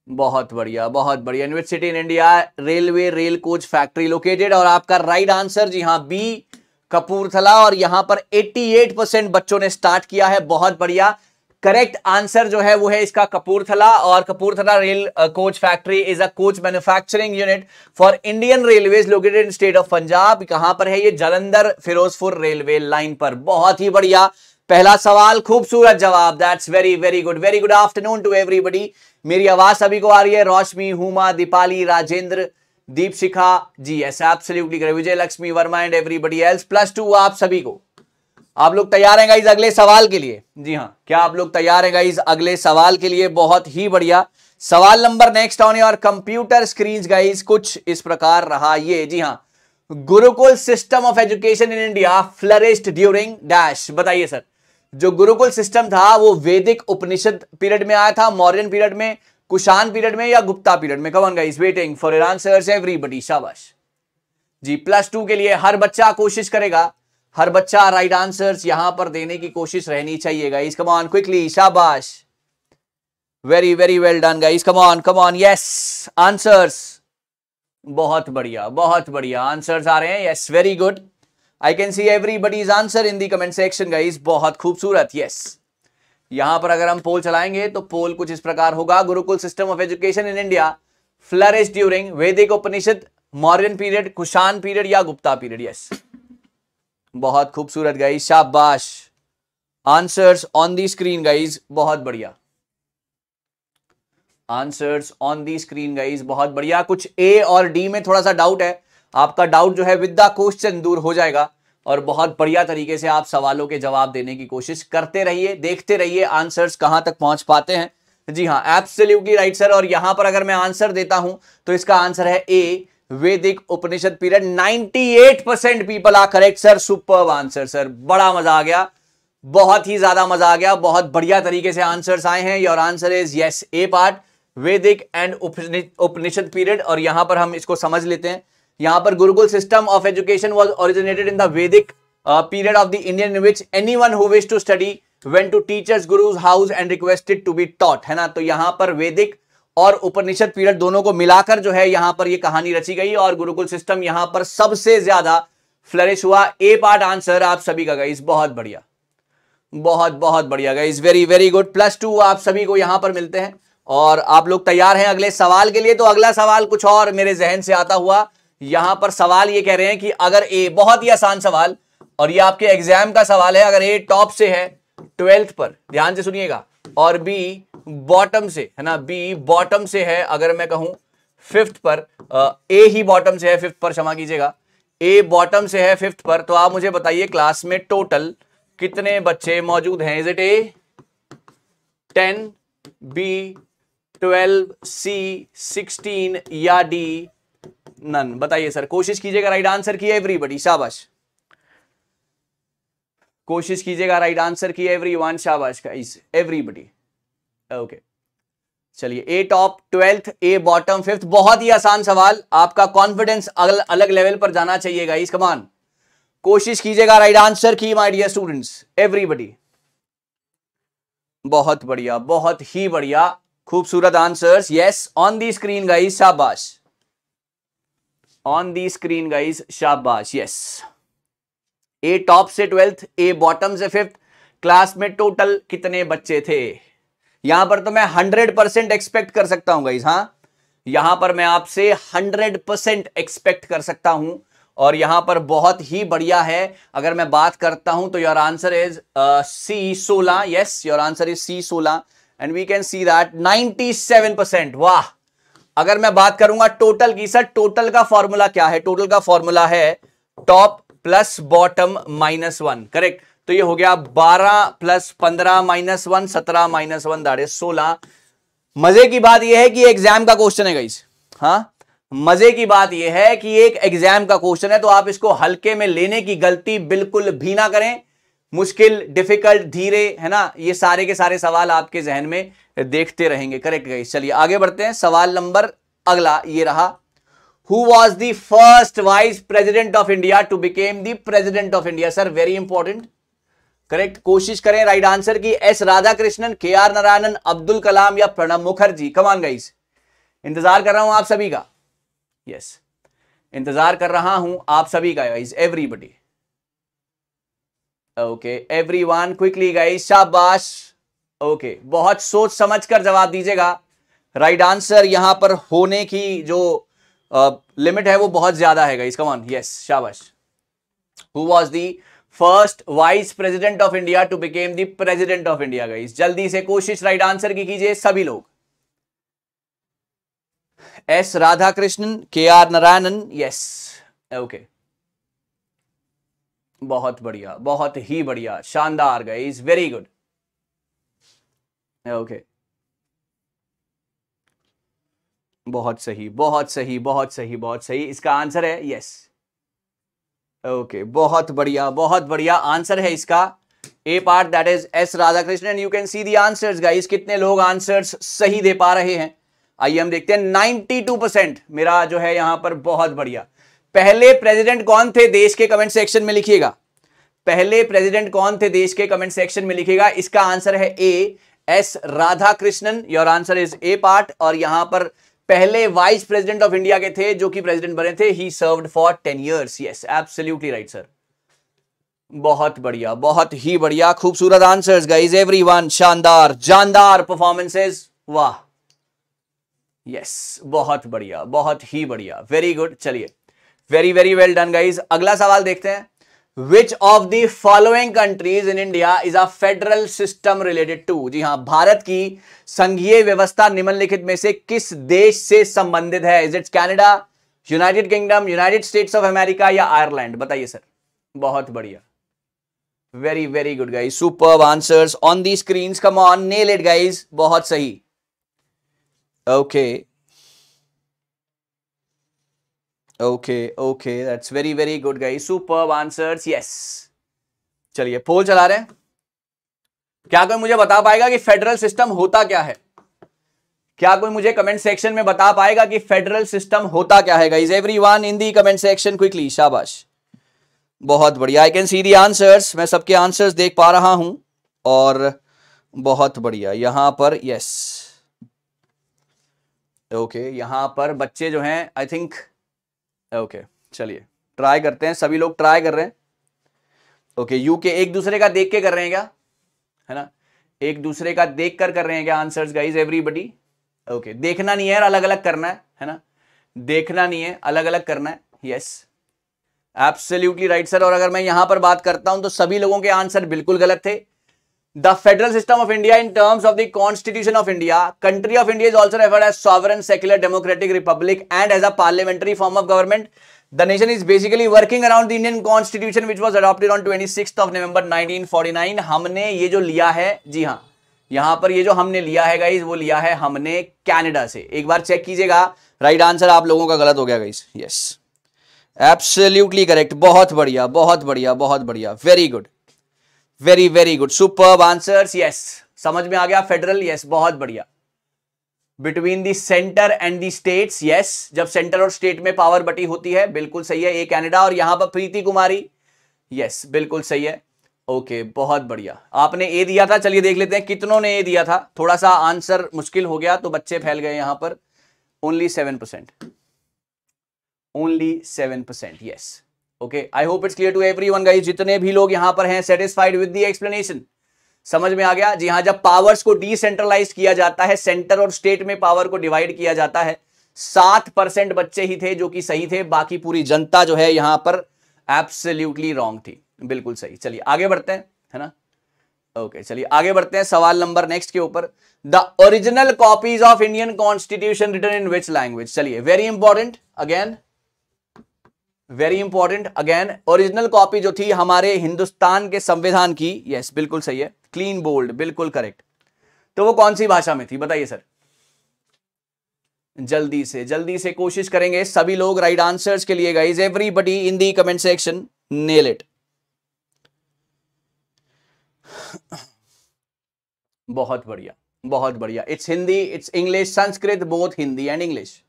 बहुत बढ़िया बहुत बढ़िया. University in India railway rail coach factory located और आपका राइट आंसर जी हाँ बी कपूरथला और यहाँ पर 88 परसेंट बच्चों ने स्टार्ट किया है, बहुत बढ़िया. करेक्ट आंसर जो है वो है इसका कपूरथला, और Kapurthala rail coach factory is a coach manufacturing unit for Indian railways located in state of Punjab. कहाँ पर है ये? जलंधर फिरोजपुर रेलवे लाइन पर। बहुत ही बढ़िया। पहला सवाल, खूबसूरत जवाब। That's very very good very good afternoon to everybody मेरी आवाज़ सभी को आ रही है। Roshmi Huma, Deepali, Rajendra Deep Shikha ji yes absolutely Vijay Lakshmi Verma and everybody else plus two आप सभी को। आप लोग तैयार हैं गाइज़ अगले सवाल के लिए? जी हाँ। क्या आप लोग तैयार हैं गाइज़ अगले सवाल के लिए? बहुत ही बढ़िया। सवाल number next on your computer screen guys कुछ इस प्रकार रहा ये। जी हाँ। Gurukul system of education in India flourished during dash बताइए सर जो गुरुकुल सिस्टम था वो वैदिक उपनिषद पीरियड में आया था मौर्यन पीरियड में कुशान पीरियड में या गुप्ता पीरियड में? Come on guys waiting for your answers everybody शाबाश। जी प्लस टू के लिए हर बच्चा कोशिश करेगा। हर बच्चा राइट आंसर्स यहाँ पर देने की कोशिश रहनी चाहिए गाइस कम ऑन क्विकली शाबाश. Very very well done guys come on come on yes answers बहुत बढ़िया बहुत बढ़िया. आंसर्स आ रहे हैं. Yes very good I can see everybody's answer in the comment section guys बहुत खूबसूरत. यस यहाँ पर अगर हम पोल चलाएँगे तो पोल कुछ इस प्रकार होगा. Gurukul system of education in India flourish during Vedic Upanishad Mauryan period Kushan period या गुप्ता पीरियड यस बहुत खूबसूरत गाइज़ शाबाश। Answers on the screen guys बहुत बढ़िया। Answers on the screen guys बहुत बढ़िया। कुछ ए और डी में थोड़ा सा डाउट है। आपका डाउट जो है विद द क्वेश्चन दूर हो जाएगा और बहुत बढ़िया तरीके से आप सवालों के जवाब देने की कोशिश करते रहिए, देखते रहिए आंसर्स कहाँ तक पहुँच पाते हैं। जी हाँ एब्सोल्युटली राइट सर और यहाँ पर अगर मैं आंसर देता हूँ तो इसका आंसर है A Vedic Upanishad period 98 percent people are correct sir super answer sir बड़ा मज़ा आ गया। बहुत ही ज़्यादा मज़ा आ गया। बहुत बढ़िया तरीके से आंसर्स आए हैं। Your answer is yes A part Vedic and Upanishad period, और यहाँ पर हम इसको समझ लेते हैं। यहाँ पर gurukul system of education was originated in the Vedic period of the Indian which any one who wish to study went to teachers gurus house and requested to be taught है ना? तो यहाँ पर वैदिक और उपनिषद पीरियड दोनों को मिलाकर जो है यहाँ पर ये कहानी रची गई और गुरुकुल सिस्टम यहाँ पर सबसे ज़्यादा फ्लरिश हुआ। ए पार्ट आंसर आप सभी का गाइस बहुत बढ़िया। बहुत बहुत बढ़िया guys very very good plus two आप सभी को यहाँ पर मिलते हैं। और आप लोग तैयार हैं अगले सवाल के लिए तो अगला सवाल कुछ और मेरे जहन से आता हुआ। यहाँ पर सवाल ये कह रहे हैं कि अगर ए बहुत ही आसान सवाल, और ये आपके एग्ज़ाम का सवाल है, अगर ए टॉप से है ट्वेल्थ पर, ध्यान से सुनिएगा। और बी बॉटम से, है ना? बी बॉटम से है, अगर मैं कहूँ फिफ्थ पर ए ही बॉटम से है फिफ्थ पर क्षमा कीजिएगा। ए बॉटम से है फिफ्थ पर तो आप मुझे बताइए क्लास में टोटल कितने बच्चे मौजूद हैं? Is it A ten B twelve C sixteen या डी नन बताइए सर कोशिश कीजिएगा राइट आंसर की एवरीबडी शाबाश। कोशिश कीजिएगा राइट आंसर की एवरी वन शाबाश का इस एवरीबडी ओके चलिए A top twelfth A bottom fifth बहुत ही आसान सवाल। आपका कॉन्फिडेंस अलग अलग लेवल पर जाना चाहिए इस कमान कोशिश कीजिएगा राइट आंसर की माय डियर स्टूडेंट्स एवरीबडी बहुत बढ़िया, बहुत ही बढ़िया, खूबसूरत answers yes on the screen guys शाबाश. ऑन दी स्क्रीन गाइस शाबाश यस ए टॉप से ट्वेल्थ ए बॉटम से फिफ्थ क्लास में टोटल कितने बच्चे थे? यहाँ पर तो मैं हंड्रेड परसेंट एक्सपेक्ट कर सकता हूँ गाइस हाँ? यहाँ पर मैं आपसे हंड्रेड परसेंट एक्सपेक्ट कर सकता हूँ और यहाँ पर बहुत ही बढ़िया है। अगर मैं बात करता हूँ तो योर आंसर इज़ सी सोलह yes your answer is C सोलह and we can see that 97 percent वाह! अगर मैं बात करूँगा टोटल की सर टोटल का फॉर्मूला क्या है? टोटल का फॉर्मूला है top plus bottom minus one correct तो ये हो गया बारह प्लस पंद्रह माइनस वन, सत्रह माइनस वन दाड़े सोलह। मज़े की बात यह है कि एग्ज़ाम का क्वेश्चन है गाइस हाँ? मज़े की बात यह है कि एक एग्ज़ाम का क्वेश्चन है तो आप इसको हल्के में लेने की गलती बिल्कुल भी ना करें। मुश्किल डिफ़िकल्ट धीरे, है ना? ये सारे के सारे सवाल आपके जहन में देखते रहेंगे। करेक्ट गई चलिए आगे बढ़ते हैं। सवाल नंबर अगला ये रहा। Who was the first vice president of India to became the president of India sir very important correct कोशिश करें राइट आंसर की। S Radhakrishnan K R Narayanan Abdul Kalam या प्रणब मुखर्जी। कमान गाइस इंतज़ार कर रहा हूँ आप सभी का। Yes yes. इंतज़ार कर रहा हूँ आप सभी का guys everybody okay every one quickly guys शाबाश। ओके बहुत सोच समझ कर जवाब दीजिएगा। राइट आंसर यहाँ पर होने की जो लिमिट uh, है वो बहुत ज़्यादा है गाइस कम ऑन यस शाबाश। Who was the first vice president of India to became the president of India guys जल्दी से कोशिश राइट आंसर की कीजिए सभी लोग। S Radhakrishnan K R Narayanan yes okay बहुत बढ़िया, बहुत ही बढ़िया, शानदार गाइस वेरी गुड ओके बहुत सही बहुत सही बहुत सही बहुत सही. इसका आंसर है यस ओके, बहुत बढ़िया बहुत बढ़िया आंसर है इसका। A part that is S Radhakrishnan and you can see the answers guys कितने लोग आंसर्स सही दे पा रहे हैं। आइए हम देखते हैं 92 परसेंट मेरा जो है यहाँ पर बहुत बढ़िया। पहले प्रेसिडेंट कौन थे? देश के कमेंट सेक्शन में लिखिएगा। पहले प्रेसिडेंट कौन थे? देश के कमेंट सेक्शन में लिखिएगा। इसका आंसर है A S Radhakrishnan your answer is A part और यहाँ पर पहले वाइस प्रेसिडेंट ऑफ़ इंडिया के थे, जो कि प्रेसिडेंट बने थे he served for ten years yes absolutely right sir बहुत बढ़िया, बहुत ही बढ़िया, खूबसूरत आंसर्स गाइस एवरीवन शानदार, जानदार परफॉर्मेंसेस वाह. यस बहुत बढ़िया, बहुत ही बढ़िया. वेरी गुड चलिए. Very very well done guys अगला सवाल देखते हैं. Which of the following countries in India is a federal system related to जी हाँ, भारत की संघीय व्यवस्था निम्नलिखित में से किस देश से संबंधित है? Is it's Canada United Kingdom United States of America या आयरलैंड बताइए सर। बहुत बढ़िया। Very very good guys super answers on the screen come on nail it guys बहुत सही। Okay okay. Okay okay that's very very good guy super answers yes चलिए poll चला रहे हैं। क्या कोई मुझे बता पाएगा कि फेडरल सिस्टम होता क्या है? क्या कोई मुझे कमेंट सेक्शन में बता पाएगा कि फेडरल सिस्टम होता क्या है guys every one in the comment section quickly शाबाश। बहुत बढ़िया। I can see the answers मैं सबके आंसर्स देख पा रहा हूँ। और बहुत बढ़िया। यहाँ पर यस ओके यहाँ पर बच्चे जो हैं आई थिंक ओके चलिए। ट्राई करते हैं, सभी लोग ट्राई कर रहे हैं। ओके यू के एक दूसरे का देख के कर रहे हैं क्या? है ना? एक दूसरे का देख कर कर रहे हैं क्या आंसर्स गाइज़ एवरीबडी ओके देखना नहीं है अलग अलग करना है है ना? देखना नहीं है अलग अलग करना है। यस एब्सोल्युटली राइट सर और अगर मैं यहाँ पर बात करता हूँ तो सभी लोगों के आंसर बिल्कुल गलत थे। The federal system of India in terms of the constitution of India country of India is also referred as sovereign secular democratic republic and as a parliamentary form of government The nation is basically working around the Indian Constitution, which twenty six of 26th of forty nine हमने ये जो लिया है जी हाँ यहाँ पर ये जो हमने लिया है गाइज़ वो लिया है हमने कैनेडा से एक बार चेक कीजिएगा राइट आंसर आप लोगों का गलत हो गया गाइज़ यस एब्सोल्यूटली करेक्ट बहुत बढ़िया बहुत बढ़िया बहुत बढ़िया very good very very good super answer yes समझ में आ गया? फेडरल यस बहुत बढ़िया. Between the centre and the states yes जब सेंटर और स्टेट में पावर बटी होती है बिल्कुल सही है. ए कैनेडा और यहाँ पर प्रीति कुमारी. यस बिल्कुल सही है. ओके okay, बहुत बढ़िया. आपने ए दिया था चलिए देख लेते हैं कितनों ने ए दिया था. थोड़ा सा आंसर मुश्किल हो गया तो बच्चे फैल गए यहाँ पर. Only seven percent only seven percent yes okay I hope it's clear to every one guys जितने भी लोग यहाँ पर हैं सेटिस्फाइड विद दी एक्सप्लेनेशन समझ में आ गया? जी हाँ जब पावर्स को डिसेंट्रलाइज किया जाता है सेंटर और स्टेट में पावर को डिवाइड किया जाता है सात परसेंट बच्चे ही थे जो कि सही थे बाकी पूरी जनता जो है यहाँ पर एब्सोल्यूटली रॉन्ग थी। बिल्कुल सही। चलिए आगे बढ़ते हैं है ना? ओके okay, चलिए आगे बढ़ते हैं सवाल नंबर नेक्स्ट के ऊपर। The original copies of Indian constitution written in which language चलिए very important again very important again original copy जो थी हमारे हिंदुस्तान के संविधान की यस yes, बिल्कुल सही है। क्लीन बोल्ड बिल्कुल करेक्ट तो वो कौन सी भाषा में थी? बताइए सर जल्दी से जल्दी से कोशिश करेंगे। सभी लोग राइट आंसर्स के लिए guys everybody in the comment section nail it बहुत बढ़िया बहुत बढ़िया. It's Hindi it's English Sanskrit both Hindi and English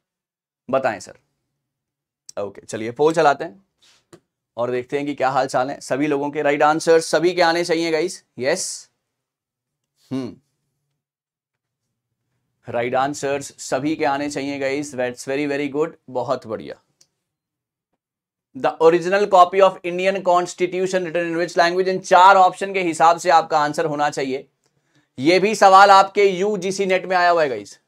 बताएँ सर ओके चलिए पोल चलाते हैं और देखते हैं कि क्या हाल चाल है। सभी लोगों के राइट आंसर सभी के आने चाहिए guys yes hmm right answers सभी के आने चाहिए guys that's very very good बहुत बढ़िया। The original copy of Indian constitution written in which language in चार ऑप्शन के हिसाब से आपका आंसर होना चाहिए। यह भी सवाल आपके यूजीसी नेट में आया हुआ है गाइस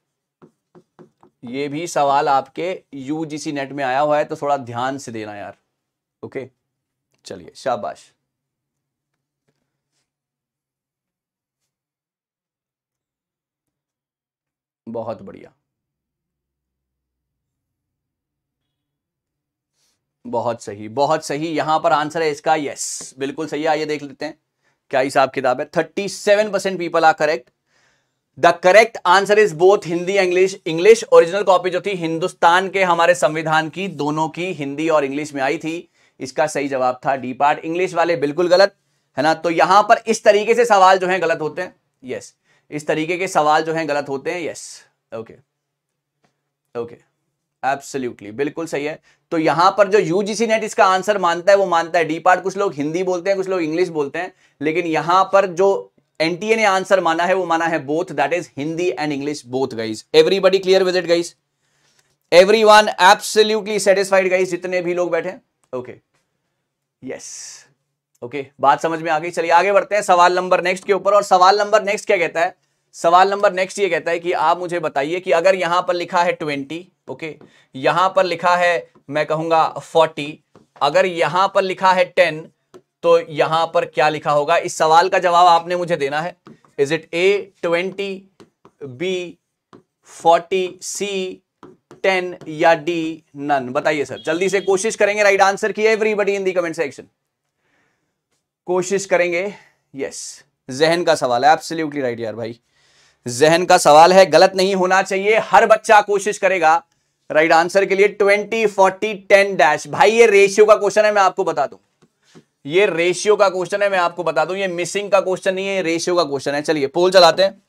ये भी सवाल आपके यूजीसी नेट में आया हुआ है तो थोड़ा ध्यान से देना यार। ओके चलिए, शाबाश। बहुत बढ़िया। बहुत सही बहुत सही। यहाँ पर आंसर है इसका यस बिल्कुल सही है, आइए देख लेते हैं। क्या हिसाब किताब है? Thirty seven percent people are correct the correct answer is both Hindi English English original copy जो थी, हिंदुस्तान के हमारे संविधान की, दोनों की, हिंदी और इंग्लिश में आई थी। इसका सही जवाब था डी पार्ट इंग्लिश वाले बिल्कुल गलत, है ना? तो यहाँ पर इस तरीके से सवाल जो है गलत होते हैं। यस इस तरीके के सवाल जो है गलत होते हैं। यस ओके ओके एब्सोल्युटली बिल्कुल सही है। तो यहाँ पर जो यूजीसी नेट इसका आंसर मानता है, वो मानता है डी पार्ट कुछ लोग हिंदी बोलते हैं, कुछ लोग इंग्लिश बोलते हैं। लेकिन यहाँ पर जो एनटीए ने आंसर माना है, वो माना है both that is Hindi and English both guys everybody clear with it guys every one absolutely satisfied guys जितने भी लोग बैठे? ओके यस ओके बात समझ में आ गई? चलिए आगे बढ़ते हैं। सवाल नंबर नेक्स्ट के ऊपर। और सवाल नंबर नेक्स्ट क्या कहता है? सवाल नंबर नेक्स्ट ये कहता है कि आप मुझे बताइए कि अगर यहाँ पर लिखा है ट्वेंटी ओके यहाँ पर लिखा है, मैं कहूँगा फोर्टी अगर यहाँ पर लिखा है टेन तो यहाँ पर क्या लिखा होगा? इस सवाल का जवाब आपने मुझे देना है। Is it A twenty B forty C ten या डी नन बताइए सर। जल्दी से कोशिश करेंगे राइट आंसर की everybody in the comment section कोशिश करेंगे। यस जहन का सवाल है। एब्सोल्युटली राइट यार भाई। जहन का सवाल है। गलत नहीं होना चाहिए। हर बच्चा कोशिश करेगा राइट आंसर के लिए। ट्वेंटी फोर्टी टेन डैश भाई, ये रेशियो का क्वेश्चन है, मैं आपको बता दूँ। ये रेशियो का क्वेश्चन है, मैं आपको बता दूँ, ये मिसिंग का क्वेश्चन नहीं है रेशियो का क्वेश्चन है। चलिए पोल चलाते हैं।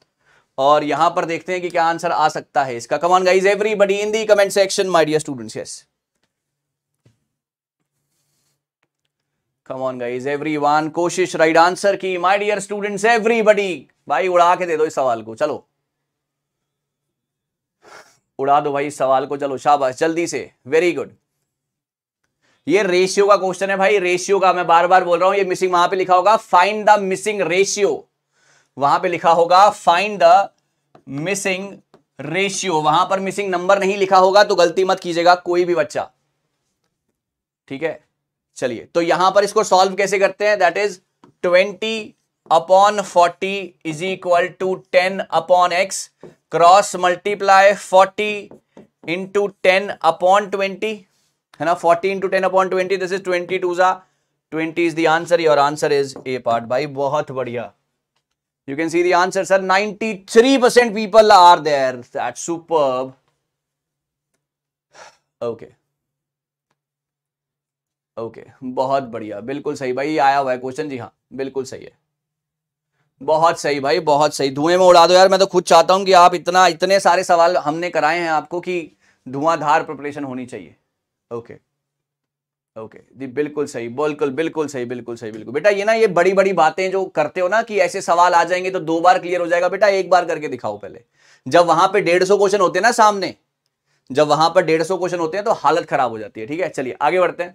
और यहाँ पर देखते हैं कि क्या आंसर आ सकता है इसका। Come on guys everybody in the comment section my dear students yes come on guys every one कोशिश राइट आंसर की। माई डियर स्टूडेंट्स एवरीबडी भाई, उड़ा के दे दो इस सवाल को, चलो। उड़ा दो भाई सवाल को, चलो, शाबाश, जल्दी से वेरी गुड ये रेशियो का क्वेश्चन है भाई रेशियो का मैं बार बार बोल रहा हूँ, ये मिसिंग वहाँ पे लिखा होगा फाइंड द मिसिंग रेशियो वहाँ पे लिखा होगा फाइंड द मिसिंग रेशियो वहाँ पर मिसिंग नंबर नहीं लिखा होगा तो गलती मत कीजिएगा, कोई भी बच्चा। ठीक है? चलिए तो यहाँ पर इसको सॉल्व कैसे करते हैं? That is twenty upon forty is equal to ten upon x cross multiply forty into ten upon twenty है ना? Forty into ten upon twenty this is twenty two जा twenty is the answer your answer is A part भाई, बहुत बढ़िया। You can see the answer sir 93 percent people are there that super okay okay बहुत बढ़िया। बिल्कुल सही भाई, आया हुआ है क्वेश्चन जी हाँ बिल्कुल सही है। बहुत सही भाई, बहुत सही। धुएँ में उड़ा दो यार। मैं तो खुद चाहता हूँ कि आप इतना, इतने सारे सवाल हमने कराए हैं आपको कि धुआंधार प्रिपरेशन होनी चाहिए। ओके ओके जी, बिल्कुल सही, बिल्कुल बिल्कुल सही बिल्कुल सही, बिल्कुल। बेटा, ये ना, ये बड़ी बड़ी बातें जो करते हो ना कि ऐसे सवाल आ जाएँगे तो दो बार क्लियर हो जाएगा। बेटा, एक बार करके दिखाओ पहले। जब वहाँ पे डेढ़ सौ क्वेश्चन होते हैं ना सामने, जब वहाँ पर डेढ़ सौ क्वेश्चन होते हैं तो हालत खराब हो जाती है, ठीक है? चलिए, आगे बढ़ते हैं।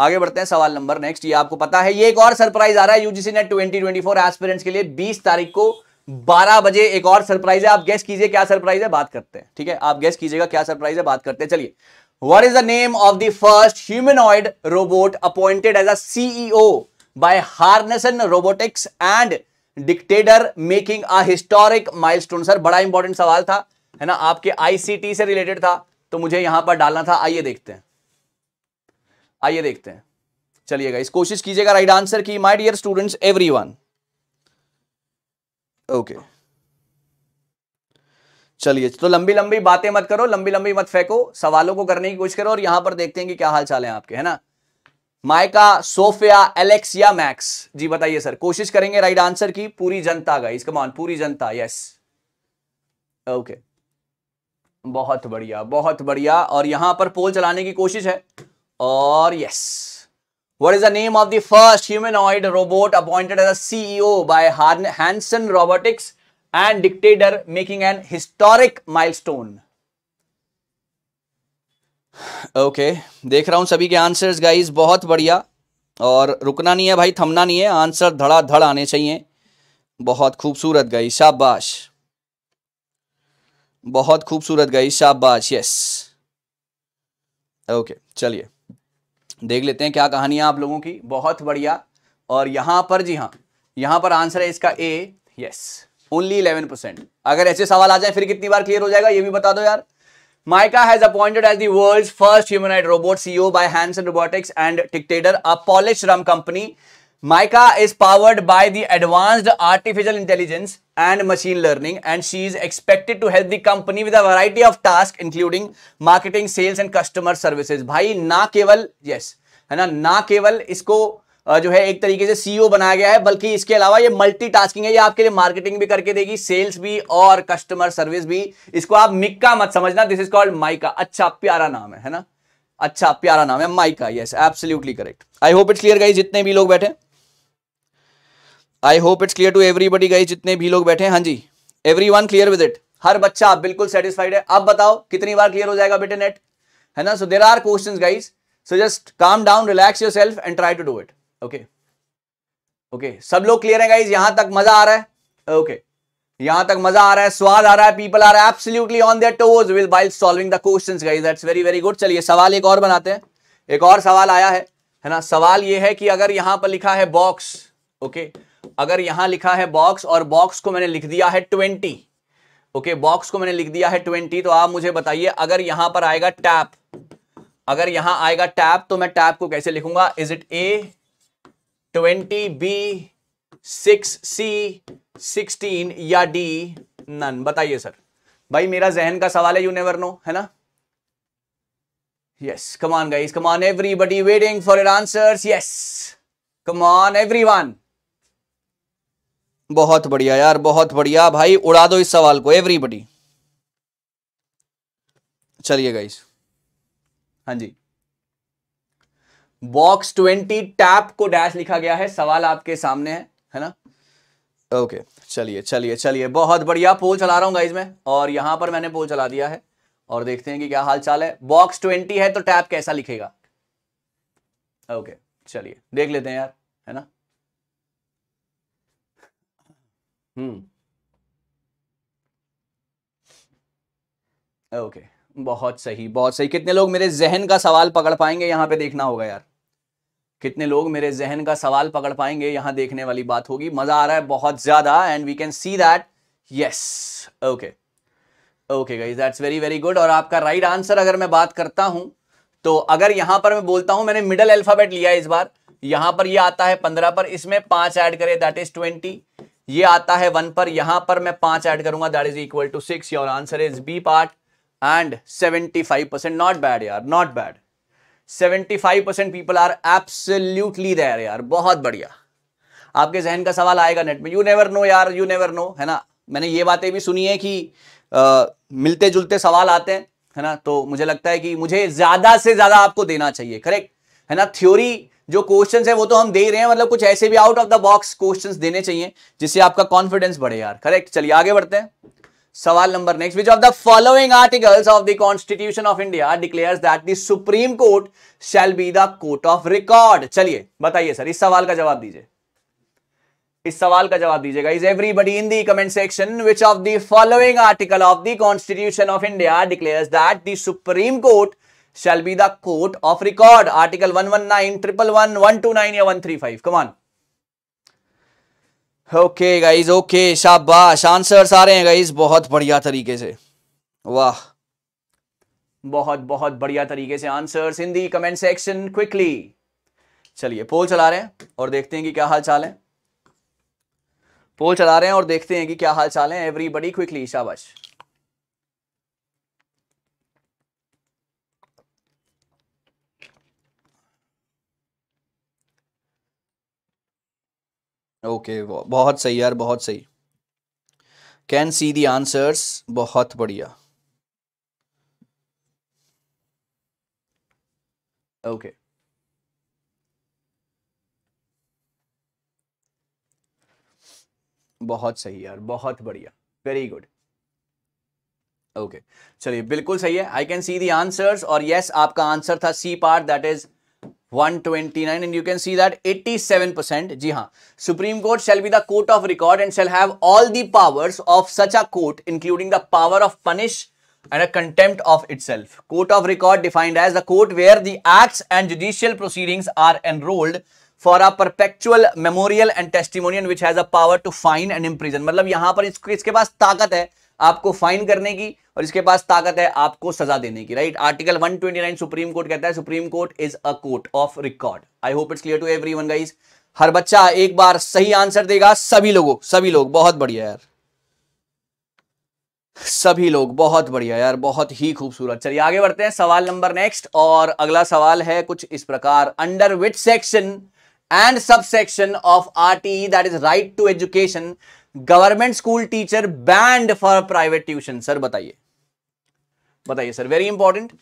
आगे बढ़ते हैं, सवाल नंबर नेक्स्ट ये आपको पता है। ये एक और सरप्राइज़ आ रहा है यूजीसी नेट 2024 एस्पिरेंट्स के लिए 20 तारीख को 12 बजे एक और सरप्राइज़ है। आप गेस कीजिए क्या सरप्राइज़ है? बात करते हैं, ठीक है? आप गेस कीजिएगा क्या सरप्राइज़ है? बात करते हैं। चलिए What is the name of the first humanoid robot appointed as a CEO by Harnesen Robotics and Dictator making a historic milestone? Sir बड़ा इंपॉर्टेंट सवाल था है ना आपके आईसीटी से रिलेटेड था तो मुझे यहाँ पर डालना था आइए देखते हैं आइए देखते हैं चलिएगा इस कोशिश कीजिएगा राइट आंसर की my dear students everyone okay चलिए तो लंबी लंबी बातें मत करो लंबी लंबी मत फेंको, सवालों को करने की कोशिश करो और यहाँ पर देखते हैं कि क्या हाल चाल है आपके, है ना? माइका सोफिया, एलेक्स या मैक्स? जी बताइए सर, कोशिश करेंगे राइट आंसर की, पूरी जनता का इसका मान पूरी जनता यस ओके बहुत बढ़िया बहुत बढ़िया, और यहाँ पर पोल चलाने की कोशिश है, और yes What is the name of the first humanoid robot appointed as a CEO by Hanson Robotics? And dictator making an historic milestone. Okay देख रहा हूँ सभी के आंसर्स गाइस बहुत बढ़िया। और रुकना नहीं है भाई, थमना नहीं है। आंसर धड़ा धड़ आने चाहिए। बहुत खूबसूरत गई शाबाश। बहुत खूबसूरत गई शाबाश यस ओके चलिए। देख लेते हैं क्या कहानी है आप लोगों की। बहुत बढ़िया। और यहाँ पर, जी हाँ यहाँ पर आंसर है इसका A yes only eleven percent अगर ऐसे सवाल आ जाए फिर कितनी बार क्लियर हो जाएगा ये भी बता दो यार Mica has appointed as the world's first humanoid robot CEO by Hanson Robotics and Dictator, a Polish rum company. Mica is powered by the advanced artificial intelligence and machine learning, and she is expected to help the company with a variety of tasks, including marketing, sales, and customer services. भाई ना केवल yes है ना ना केवल इसको जो है एक तरीके से सीईओ बनाया गया है, बल्कि इसके अलावा ये मल्टीटास्किंग है, ये आपके लिए मार्केटिंग भी करके देगी सेल्स भी और कस्टमर सर्विस भी। इसको आप मिक्का मत समझना दिस इज़ कॉल्ड माइका अच्छा प्यारा नाम है है ना? अच्छा प्यारा नाम है Micah yes absolutely correct I hope it's clear गई जितने भी लोग बैठे। I hope it's clear to everybody गई जितने भी लोग बैठे हाँ। जी everyone clear with it हर बच्चा बिल्कुल सेटिस्फाइड है। अब बताओ, कितनी बार क्लियर हो जाएगा बेटे नेट है ना? So there are question guys so just calm down relax yourself and try to do it okay okay सब लोग क्लियर है गाइज़ यहाँ तक मज़ा आ रहा है? Okay okay. यहाँ तक मज़ा आ रहा है, स्वाद आ रहा है पीपल आ रहा है absolutely on there those will while solving the questions guys that's very very good चलिए, सवाल एक और बनाते हैं। एक और सवाल आया है है ना? सवाल ये है कि अगर यहाँ पर लिखा है बॉक्स ओके अगर यहाँ लिखा है बॉक्स और बॉक्स को मैंने लिख दिया है ट्वेंटी ओके बॉक्स को मैंने लिख दिया है ट्वेंटी तो आप मुझे बताइए, अगर यहाँ पर आएगा टैप अगर यहाँ आएगा टैप तो मैं टैप को कैसे लिखूँगा? Is it A twenty B six C sixteen या डी नन, बताइए सर। भाई, मेरा जहन का सवाल है यू नेवर नो है ना? Yes come on guys come on everybody waiting for your answers yes come on everyone बहुत बढ़िया यार, बहुत बढ़िया। भाई, उड़ा दो इस सवाल को एवरीबडी चलिए गाइस हाँ जी। बॉक्स ट्वेंटी टैप को डैश लिखा गया है, सवाल आपके सामने है है ना? ओके चलिए चलिए चलिए, बहुत बढ़िया पोल चला रहा हूँ गाइज़ में, और यहाँ पर मैंने पोल चला दिया है, और देखते हैं कि क्या हाल चाल है। बॉक्स ट्वेंटी है तो टैप कैसा लिखेगा? ओके चलिए, देख लेते हैं यार, है ना? हम्म ओके बहुत सही बहुत सही। कितने लोग मेरे जहन का सवाल पकड़ पाएँगे यहाँ पे देखना होगा यार। कितने लोग मेरे जहन का सवाल पकड़ पाएँगे, यहाँ देखने वाली बात होगी। मज़ा आ रहा है बहुत ज़्यादा and we can see that yes okay okay guys that's very very good और आपका राइट right आंसर अगर मैं बात करता हूँ तो अगर यहाँ पर मैं बोलता हूँ, मैंने मिडल अल्फ़ाबेट लिया इस बार, यहाँ पर ये आता है पंद्रह पर, इसमें पाँच ऐड करें दैट इज़ ट्वेंटी ये आता है वन पर, यहाँ पर मैं पाँच ऐड करूँगा that is equal to six your answer is B part and seventy five percent not bad यार not bad 75 percent people are absolutely there यार। बहुत बढ़िया। आपके जहन का सवाल आएगा नेट में। यू नेवर नो यार यू नेवर नो है ना? मैंने ये बातें भी सुनी है कि आ, मिलते जुलते सवाल आते हैं है ना? तो मुझे लगता है कि मुझे ज़्यादा से ज़्यादा आपको देना चाहिए करेक्ट है ना? थ्योरी जो क्वेश्चंस है वो तो हम दे रहे हैं मतलब कुछ ऐसे भी out of the box questions देने चाहिए जिससे आपका कॉन्फिडेंस बढ़े यार। करेक्ट चलिए आगे बढ़ते हैं। सवाल number next which of the following articles of the constitution of India declares that the Supreme Court shall be the court of record चलिए, बताइए सर, इस सवाल का जवाब दीजिए। इस सवाल का जवाब दीजिएगा is everybody in the comment section which of the following article of the constitution of India declares that the Supreme Court shall be the court of record? Article 119 triple one one two nine, या 135 come on okay guys okay शाबाश। Answers आ रहे हैं guys बहुत बढ़िया तरीके से। वाह। बहुत बहुत बढ़िया तरीके से answer Hindi comment section quickly चलिए पोल चला रहे हैं और देखते हैं कि क्या हाल चाल है। पोल चला रहे हैं और देखते हैं कि क्या हाल चाल है एवरीबडी क्विकली शाबाश। ओके बहुत सही यार बहुत सही। कैन सी दी आंसर्स बहुत बढ़िया। ओके. बहुत सही यार बहुत बढ़िया वेरी गुड ओके चलिए बिल्कुल सही है। I can see the answers और यस yes, आपका आंसर था C part that is 129 and you can see that 87% जी हाँ Supreme Court shall be the court of record and shall have all the powers of such a court including the power of punish and a contempt of itself. Court of record defined as the court where the acts and judicial proceedings are enrolled for a perpetual memorial and testimonial which has a power to fine and imprison. मतलब यहाँ पर इसको इसके पास ताकत है आपको fine करने की और इसके पास ताकत है आपको सजा देने की राइट आर्टिकल 129 सुप्रीम कोर्ट कहता है Supreme Court is a court of record I hope it's clear to everyone guys हर बच्चा एक बार सही आंसर देगा, सभी लोगों, सभी लोग, बहुत बढ़िया यार। सभी लोग, बहुत बढ़िया यार, बहुत ही खूबसूरत। चलिए आगे बढ़ते हैं, सवाल नंबर नेक्स्ट और अगला सवाल है कुछ इस प्रकार। Under which section and sub section of R T that is right to education government school teacher banned for private tuition sir बताइए। बताइए सर वेरी इंपॉर्टेंट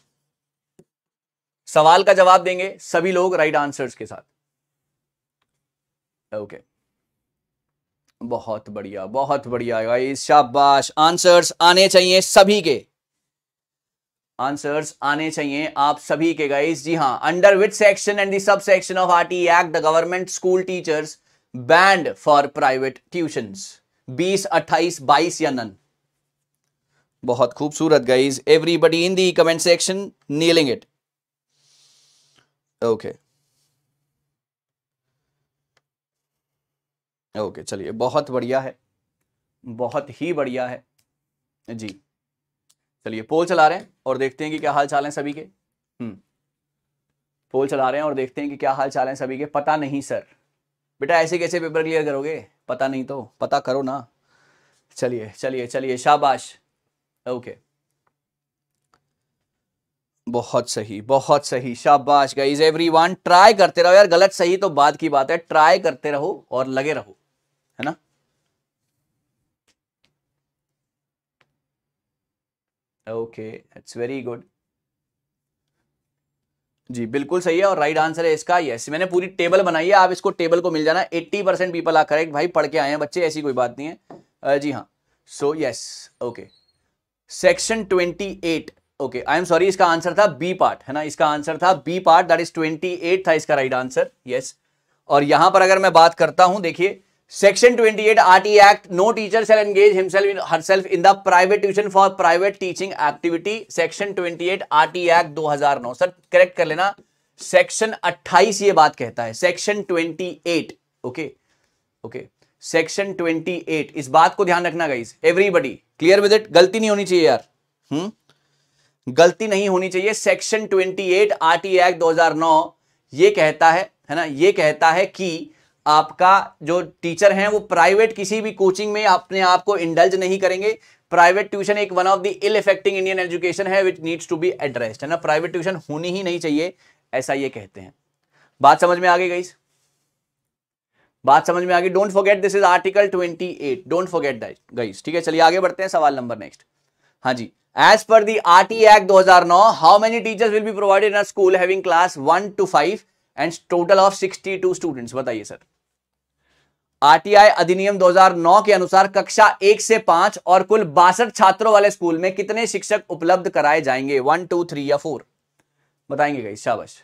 सवाल का जवाब देंगे सभी लोग राइट right आंसर्स के साथ। Okay okay. बहुत बढ़िया बहुत बढ़िया गाइस शाबाश। आंसर्स आने चाहिए सभी के। आंसर्स आने चाहिए आप सभी के गाइस जी हाँ under which section and sub section of RT act the government school teachers banned for private tuitions 20 28 22 या नन बहुत खूबसूरत guys everybody in the comment section nailing it okay okay चलिए, बहुत बढ़िया है। बहुत ही बढ़िया है। जी। चलिए पोल चला रहे हैं और देखते हैं कि क्या हाल चाल है सभी के। हम्म। पोल चला रहे हैं और देखते हैं कि क्या हाल चाल है सभी के। पता नहीं सर बेटा, ऐसे कैसे पेपर क्लियर करोगे? पता नहीं तो। पता करो ना। चलिए चलिए चलिए, शाबाश। ओके बहुत सही बहुत सही। शाबाश गाइस एवरीवन ट्राई करते रहो। यार, गलत सही तो बाद की बात है। ट्राई करते रहो और लगे रहो, है ना? ओके इट्स वेरी गुड जी, बिल्कुल सही है और राइट आंसर है इसका। यस मैंने पूरी टेबल बनाई है। आप इसको टेबल को मिल जाना। 80 परसेंट पीपल आ करेक्ट भाई पढ़ के आए हैं बच्चे, ऐसी कोई बात नहीं है। जी हाँ। So yes okay section 28 okay I am sorry इसका आंसर था बी पार्ट है ना? इसका आंसर था बी पार्ट दैट इज़ 28 था इसका राइट आंसर यस और यहाँ पर अगर मैं बात करता हूँ, देखिए section 28 at RT act no teacher shall engage himself in herself in the private tuition for private teaching activity section 28 at R T act 2009 sir correct कर लेना। सेक्शन 28 ये बात कहता है। सेक्शन 28 ओके ओके सेक्शन 28 इस बात को ध्यान रखना guys everybody clear with it गलती नहीं होनी चाहिए, यार। हम्म? गलती नहीं होनी चाहिए। सेक्शन 28 आरटी एक्ट 2009 ये कहता है है ना? ये कहता है कि आपका जो टीचर हैं, वो प्राइवेट किसी भी कोचिंग में अपने आप को इंडल्ज नहीं करेंगे। प्राइवेट ट्यूशन एक one of the ill effecting Indian education है which needs to be addressed है ना? प्राइवेट ट्यूशन होनी ही नहीं चाहिए, ऐसा ये कहते हैं। बात समझ में आ गई गई बात समझ में आ गई? Don't forget this is article 28 don't forget that guys ठीक है, चलिए आगे बढ़ते हैं, सवाल नंबर नेक्स्ट हाँ जी as per the RT act 2009 how many teachers will be provided in school having class one to five and total of sixty two students बताइए sir RTI अधिनियम 2009 के अनुसार कक्षा एक से पाँच और कुल बासठ छात्रों वाले स्कूल में कितने शिक्षक उपलब्ध कराए जाएँगे? वन टू थ्री या फोर बताएँगे गई शाबाश.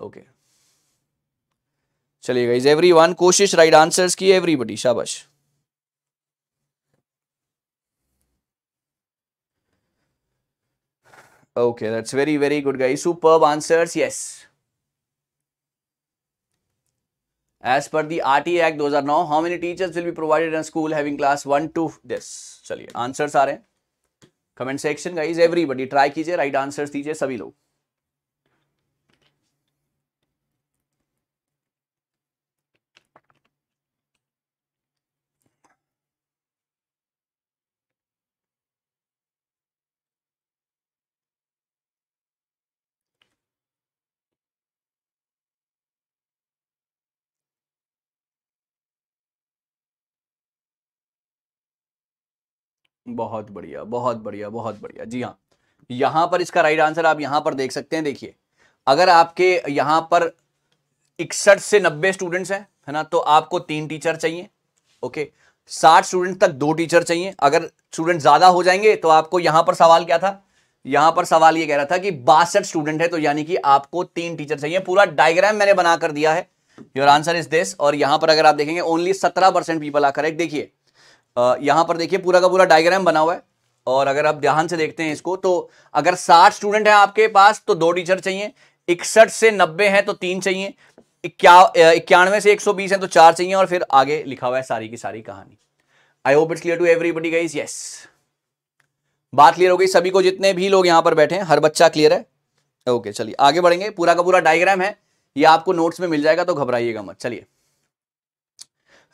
ओके चलिए गई एवरी वन कोशिश राइट आंसर्स की एवरीबडी शाबाश। Okay that's very very good guys superb answers yes As per the RT Act 2009, how many teachers will be provided in a school having class one to this? चलिए answers आ रहे हैं। Comment section guys everybody try कीजिए right answers दीजिए सभी लोग। बहुत बढ़िया बहुत बढ़िया बहुत बढ़िया। जी हाँ यहाँ पर इसका राइट आंसर आप यहाँ पर देख सकते हैं। देखिए, अगर आपके यहाँ पर इकसठ से नब्बे स्टूडेंट्स हैं, है ना तो आपको तीन टीचर चाहिए ओके साठ स्टूडेंट तक दो टीचर चाहिए। अगर स्टूडेंट ज़्यादा हो जाएँगे तो आपको यहाँ पर सवाल क्या था? यहाँ पर सवाल ये कह रहा था कि बासठ स्टूडेंट है तो यानी कि आपको तीन टीचर चाहिए। पूरा डायग्राम मैंने बनाकर दिया है। योर आंसर इज़ दिस और यहाँ पर अगर आप देखेंगे ओनली सत्रह परसेंट पीपल आर करेक्ट देखिए यहाँ पर देखिए पूरा का पूरा डायग्राम बना हुआ है। और अगर आप ध्यान से देखते हैं इसको तो अगर साठ स्टूडेंट है आपके पास तो दो टीचर चाहिए। इकसठ से नब्बे है तो तीन चाहिए। इक्यानवे से एक सौ बीस है तो चार चाहिए, और फिर आगे लिखा हुआ है सारी की सारी कहानी। I hope it's clear to everybody guys yes बात क्लियर हो गई सभी को, जितने भी लोग यहाँ पर बैठे हैं, हर बच्चा क्लियर है? ओके चलिए, आगे बढ़ेंगे। पूरा का पूरा डायग्राम है। ये आपको नोट्स में मिल जाएगा तो घबराइएगा मत। चलिए।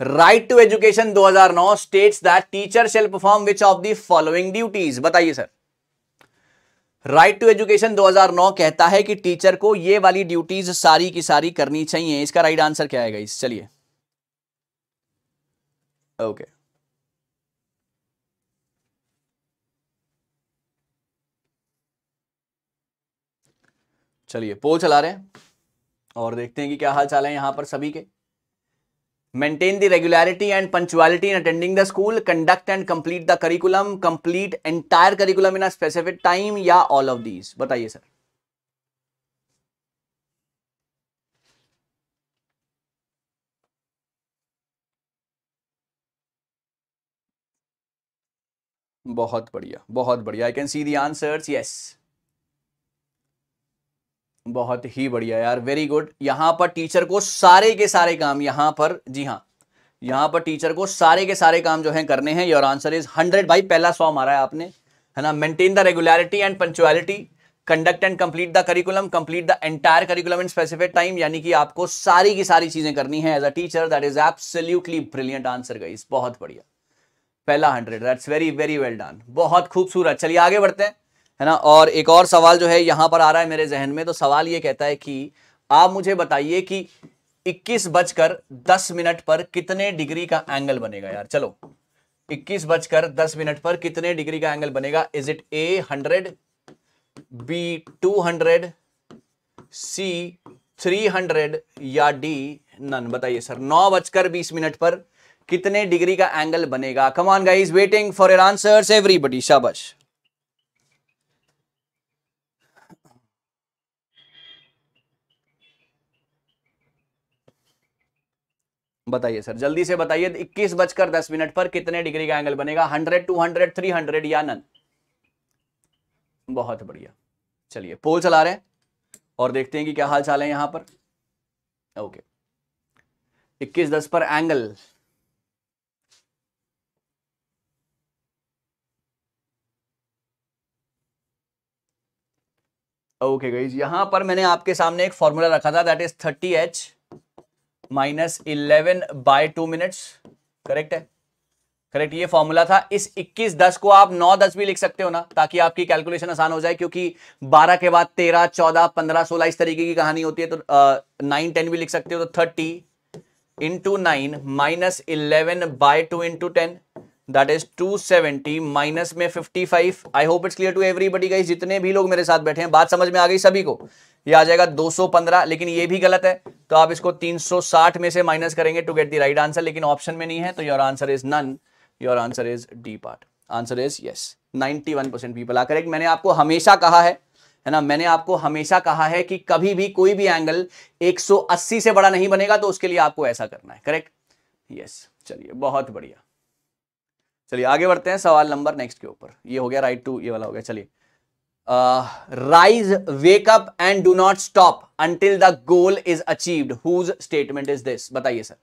Right to education 2009 states that teacher shall perform which of the following duties बताइए सर राइट टू एजुकेशन 2009 कहता है कि टीचर को ये वाली ड्यूटीज़ सारी की सारी करनी चाहिए। इसका राइट right आंसर क्या है इस? चलिए। Okay okay. चलिए पोल चला रहे हैं और देखते हैं कि क्या हाल चाल है यहाँ पर सभी के। Maintain the regularity and punctuality in attending the school conduct and complete the curriculum complete entire curriculum in a specific time या all of these बताइए सर बहुत बढ़िया बहुत बढ़िया I can see the answers yes बहुत ही बढ़िया यार वेरी गुड यहाँ पर टीचर को सारे के सारे काम यहाँ पर, जी हाँ यहाँ पर टीचर को सारे के सारे काम जो है करने हैं। योर आंसर इज़ हंड्रेड भाई, पहला सौ मारा है आपने, है ना? Maintain the regularity and punctuality conduct and complete the curriculum complete the entire curriculum in specific time यानी कि आपको सारी की सारी चीज़ें करनी है as a teacher that is absolutely brilliant answer guys बहुत बढ़िया। पहला hundred that's very very well done बहुत खूबसूरत। चलिए आगे बढ़ते हैं। है ना? और एक और सवाल जो है यहाँ पर आ रहा है मेरे जहन में तो सवाल ये कहता है कि आप मुझे बताइए कि इक्कीस बजकर दस मिनट पर कितने डिग्री का एंगल बनेगा यार? चलो, इक्कीस बजकर दस मिनट पर कितने डिग्री का एंगल बनेगा? Is it A hundred B two hundred C three hundred या डी नन बताइए सर। नौ बजकर बीस मिनट पर कितने डिग्री का एंगल बनेगा? Come on guys waiting for your answers everybody शाबाश। बताइए सर, जल्दी से बताइए इक्कीस बजकर दस मिनट पर कितने डिग्री का एंगल बनेगा? Hundred two hundred three hundred या नन बहुत बढ़िया। चलिए पोल चला रहे हैं और देखते हैं कि क्या हाल चाल है यहाँ पर। ओके इक्कीस दस पर एंगल ओके गाइज़ यहाँ पर मैंने आपके सामने एक फॉर्मूला रखा था that is thirty H minus eleven by two minutes correct है? करेक्ट ये फॉर्मूला था। इस 21 दस को आप 9 दस भी लिख सकते हो ना, ताकि आपकी कैलकुलेशन आसान हो जाए, क्योंकि 12 के बाद 13 14 15 16 इस तरीके की कहानी होती है तो नाइन टेन भी लिख सकते हो तो 30 into nine minus eleven by two into ten that is 270 minus में 55 I hope it's clear to everybody guys जितने भी लोग मेरे साथ बैठे हैं, बात समझ में आ गई सभी को। ये आ जाएगा 215 लेकिन ये भी गलत है। तो आप इसको 360 में से माइनस करेंगे to get the right answer लेकिन ऑप्शन में नहीं है तो your answer is none your answer is D part answer is yes 91 percent people are correct मैंने आपको हमेशा कहा है है ना? मैंने आपको हमेशा कहा है कि कभी भी कोई भी एंगल 180 से बड़ा नहीं बनेगा तो उसके लिए आपको ऐसा करना है करेक्ट यस चलिए, बहुत बढ़िया। चलिए, आगे बढ़ते हैं, सवाल नंबर नेक्स्ट के ऊपर। ये हो गया राइट टू ये वाला हो गया। चलिए rise wake up and do not stop until the goal is achieved whose statement is this बताइए sir.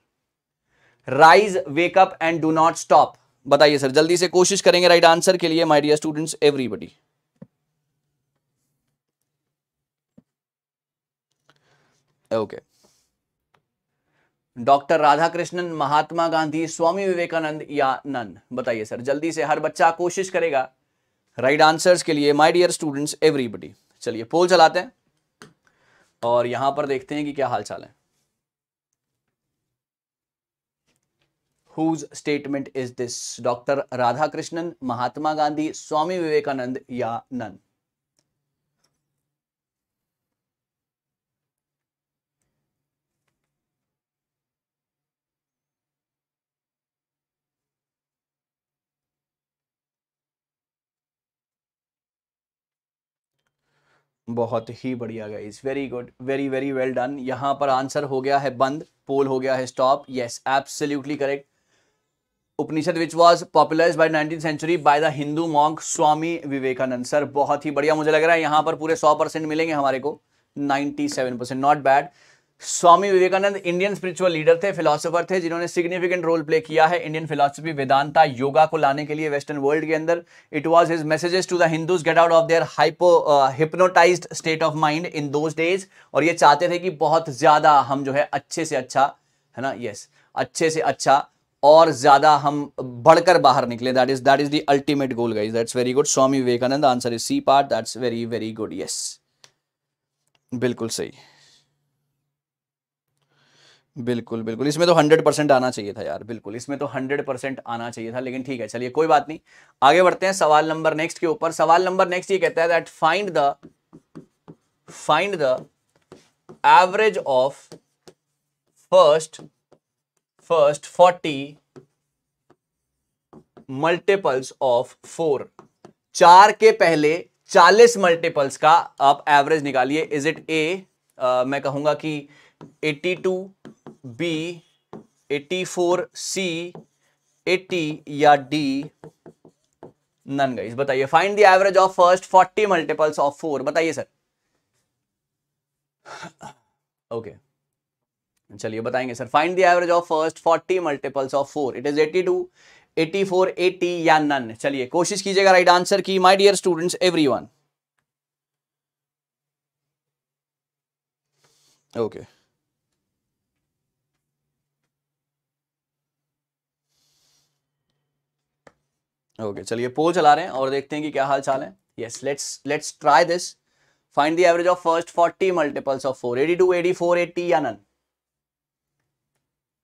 Rise wake up and do not stop बताइए सर, जल्दी से कोशिश करेंगे राइट right आंसर के लिए my dear students everybody okay doctor Radhakrishnan Mahatma Gandhi Swami Vivekananda या none बताइए सर, जल्दी से हर बच्चा कोशिश करेगा। राइट आंसर्स के लिए माय डियर स्टूडेंट्स एवरीबडी चलिए पोल चलाते हैं और यहाँ पर देखते हैं कि क्या हाल चाल है। Whose statement is this doctor Radhakrishnan Mahatma Gandhi Swami Vivekananda या नन बहुत ही बढ़िया guys very good very very well done यहाँ पर आंसर हो गया है बंद. पोल हो गया है stop yes absolutely correct Upanishad which was popularise by nineteen century by the Hindu monk Swami Vivekananda sir बहुत ही बढ़िया मुझे लग रहा है यहाँ पर पूरे सौ परसेंट मिलेंगे हमारे को. Ninety seven percent not bad Swami Vivekananda Indian spiritual leader थे फिलोसोफर थे जिन्होंने सिग्निफिकेंट रोल प्ले किया है इंडियन फिलोसफी वेदांता योगा को लाने के लिए वेस्टर्न वर्ल्ड के अंदर। It was his messages to the Hindus get out of their hypo hypnotized state of mind in those days और ये चाहते थे कि बहुत ज़्यादा हम जो है अच्छे से अच्छा है ना? यस yes, अच्छे से अच्छा और ज़्यादा हम बढ़कर बाहर निकले। That is that is the ultimate goal guys that's very good Swami Vivekananda answer is C part that's very very good yes बिल्कुल सही। बिल्कुल बिल्कुल। इसमें तो हंड्रेड परसेंट आना चाहिए था यार, बिल्कुल। इसमें तो हंड्रेड परसेंट आना चाहिए था, लेकिन ठीक है, चलिए, कोई बात नहीं। आगे बढ़ते हैं, सवाल नंबर नेक्स्ट के ऊपर। सवाल नंबर नेक्स्ट ये कहता है that find the find the average of first first forty multiples of four चार के पहले चालीस मल्टीपल्स का आप एवरेज निकालिए। इज़ इट ए मैं कहूँगा कि 82 बी 84 सी एटी या डी नन गाइस बताइए find the average of first 40 multiples of four बताइए सर। ओके. चलिए बताएँगे sir. Find the average of first 40 multiples of four it is 82 84 80 या नन चलिए, कोशिश कीजिएगा राइट आंसर की my dear students everyone okay okay. Okay चलिए poll चला रहे हैं और देखते हैं कि क्या हाल चाल है yes let's let's try this find the average of first 40 multiples of 4 82 84 80 या नन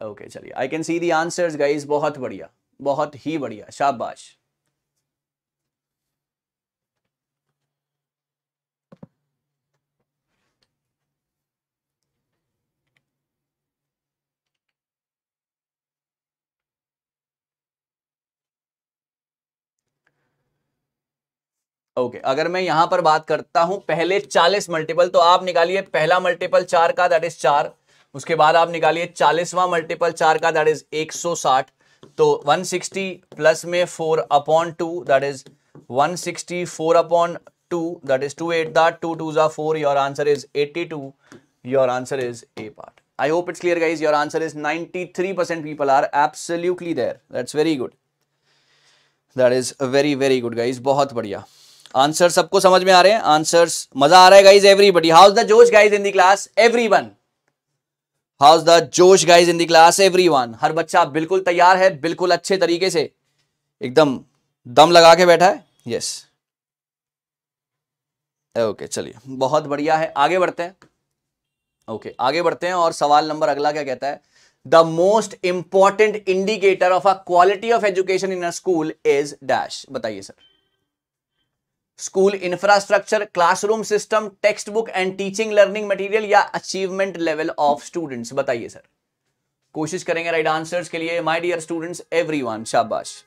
ओके चलिए I can see the answers guys बहुत बढ़िया, बहुत ही बढ़िया. शाबाश. ओके अगर मैं यहाँ पर बात करता हूँ, पहले 40 मल्टीपल तो आप निकालिए, पहला मल्टीपल चार का दैट इज़ चार। उसके बाद आप निकालिए चालीसवां मल्टीपल चार का दैट इज़ 160 तो 160 प्लस में four upon two that is 160 four upon two that is two eight that two two जा four your answer is 82 your answer is A part I hope it's clear, guys, your answer is 93% people are absolutely there that's very good that is very very good, guys, बहुत बढ़िया। Answer सबको समझ में आ रहे हैं? Answers मज़ा आ रहा है guys everybody how's the josh guys in the class everyone how's the josh guys in the class everyone हर बच्चा बिल्कुल तैयार है बिल्कुल अच्छे तरीके से। एकदम दम लगा के बैठा है? यस ओके चलिए। बहुत बढ़िया है। आगे बढ़ते हैं। ओके okay, आगे बढ़ते हैं और सवाल नंबर अगला क्या कहता है? The most important indicator of a quality of education in a school is dash बताइए sir school infrastructure classroom system textbook and teaching learning material या अचीवमेंट लेवल ऑफ़ स्टूडेंट्स बताइए सर। कोशिश करेंगे राइट आंसर्स के लिए। My dear students everyone शाबाश।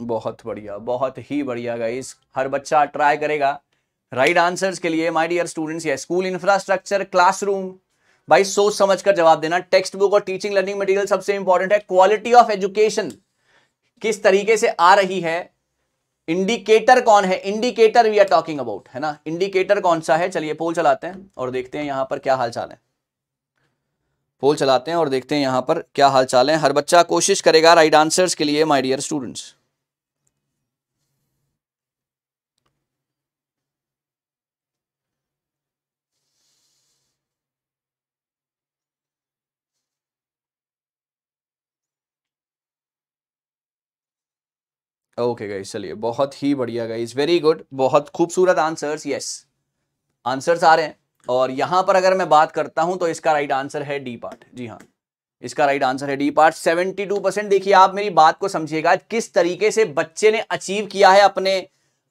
बहुत बढ़िया, बहुत ही बढ़िया गाइस हर बच्चा ट्राई करेगा। राइट right आंसर्स के लिए माय डियर स्टूडेंट्स ये स्कूल इंफ्रास्ट्रक्चर क्लासरूम भाई, सोच समझकर जवाब देना। टेक्स्ट बुक और टीचिंग लर्निंग मटेरियल सबसे इंपॉर्टेंट है। क्वालिटी ऑफ़ एजुकेशन किस तरीके से आ रही है? इंडिकेटर कौन है? Indicator we are talking about है ना? इंडिकेटर कौन सा है? चलिए पोल चलाते हैं और देखते हैं यहाँ पर क्या हाल चाल है। पोल चलाते हैं और देखते हैं यहाँ पर क्या हाल चाल है। हर बच्चा कोशिश करेगा राइट आंसर्स के लिए my dear students okay guys चलिए, बहुत ही बढ़िया गाइस वेरी गुड बहुत खूबसूरत आंसर्स यस आंसर्स आ रहे हैं, और यहाँ पर अगर मैं बात करता हूँ तो इसका राइट आंसर है डी पार्ट जी हाँ इसका राइट आंसर है डी पार्ट 72 परसेंट देखिए, आप मेरी बात को समझिएगा, किस तरीके से बच्चे ने अचीव किया है अपने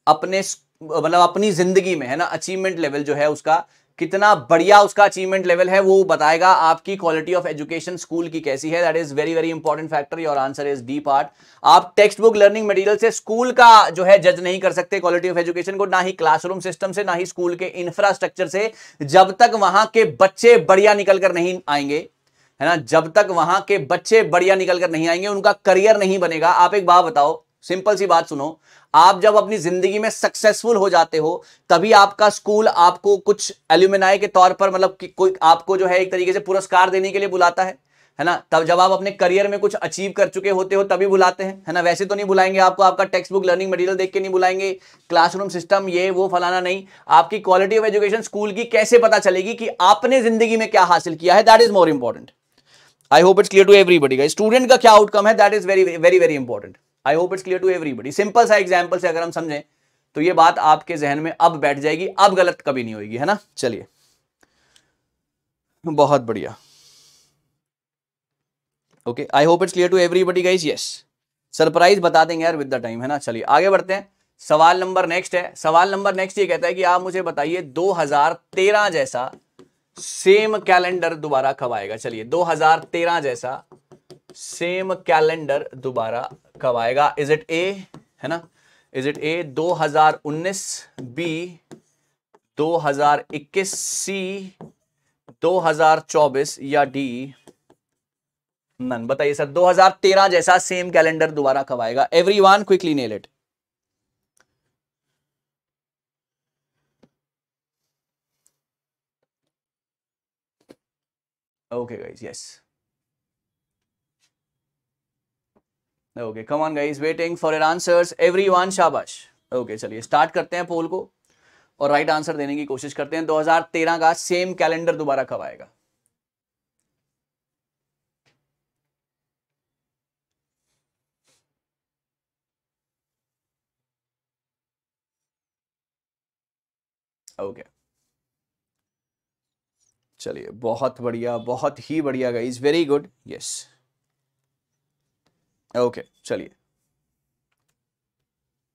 अपने मतलब अपनी ज़िंदगी में, है ना? अचीवमेंट लेवल जो है उसका कितना बढ़िया उसका अचीवमेंट लेवल है, वो बताएगा आपकी क्वालिटी ऑफ़ एजुकेशन स्कूल की कैसी है। That is very very important factor your answer is D part आप टेक्स्ट बुक लर्निंग मटेरियल से स्कूल का जो है जज नहीं कर सकते क्वालिटी ऑफ़ एजुकेशन को, ना ही क्लासरूम सिस्टम से, ना ही स्कूल के इंफ्रास्ट्रक्चर से, जब तक वहाँ के बच्चे बढ़िया निकल कर नहीं आएँगे, है ना? जब तक वहाँ के बच्चे बढ़िया निकल कर नहीं आएँगे, उनका करियर नहीं बनेगा। आप एक बात बताओ सिंपल सी बात सुनो, आप जब अपनी ज़िंदगी में सक्सेसफुल हो जाते हो, तभी आपका स्कूल आपको कुछ एल्यूमिनाई के तौर पर मतलब कि कोई आपको जो है एक तरीके से पुरस्कार देने के लिए बुलाता है है ना? तब जब आप अपने करियर में कुछ अचीव कर चुके होते हो, तभी बुलाते हैं, है ना? वैसे तो नहीं बुलाएँगे आपको, आपका टेक्स्ट बुक लर्निंग मटेरियल देख के नहीं बुलाएँगे क्लासरूम सिस्टम ये, वो, फलाना नहीं। आपकी क्वालिटी ऑफ़ एजुकेशन स्कूल की कैसे पता चलेगी कि आपने ज़िंदगी में क्या हासिल किया है? That is more important I hope it's clear to everybody student का क्या आउटकम है? That is very very very important I hope it's clear to everybody simple सा एग्ज़ाम्पल से अगर हम समझें तो ये बात आपके जहन में अब बैठ जाएगी, अब गलत कभी नहीं होगी है ना? चलिए। बहुत बढ़िया। Okay I hope it's clear to everybody guys yes surprise बता देंगे यार विद द टाइम है ना? चलिए, आगे बढ़ते हैं। सवाल नंबर नेक्स्ट है। सवाल नंबर नेक्स्ट ये कहता है कि आप मुझे बताइए 2013 जैसा सेम कैलेंडर दोबारा कब आएगा? चलिए 2013 जैसा सेम कैलेंडर दोबारा कब आएगा? इज़ इट ए है ना? Is it A 2019 B 2021 C 2024 या डी नन बताइए सर 2013 जैसा सेम कैलेंडर दोबारा कब आएगा? Everyone quickly nail it okay guys yes okay come on guys waiting for your answers everyone शाबाश. ओके चलिए स्टार्ट करते हैं पोल को और राइट right आंसर देने की कोशिश करते हैं। 2013 का सेम कैलेंडर दोबारा कब आएगा? Okay okay. चलिए, बहुत बढ़िया, बहुत ही बढ़िया guys very good yes okay, चलिए।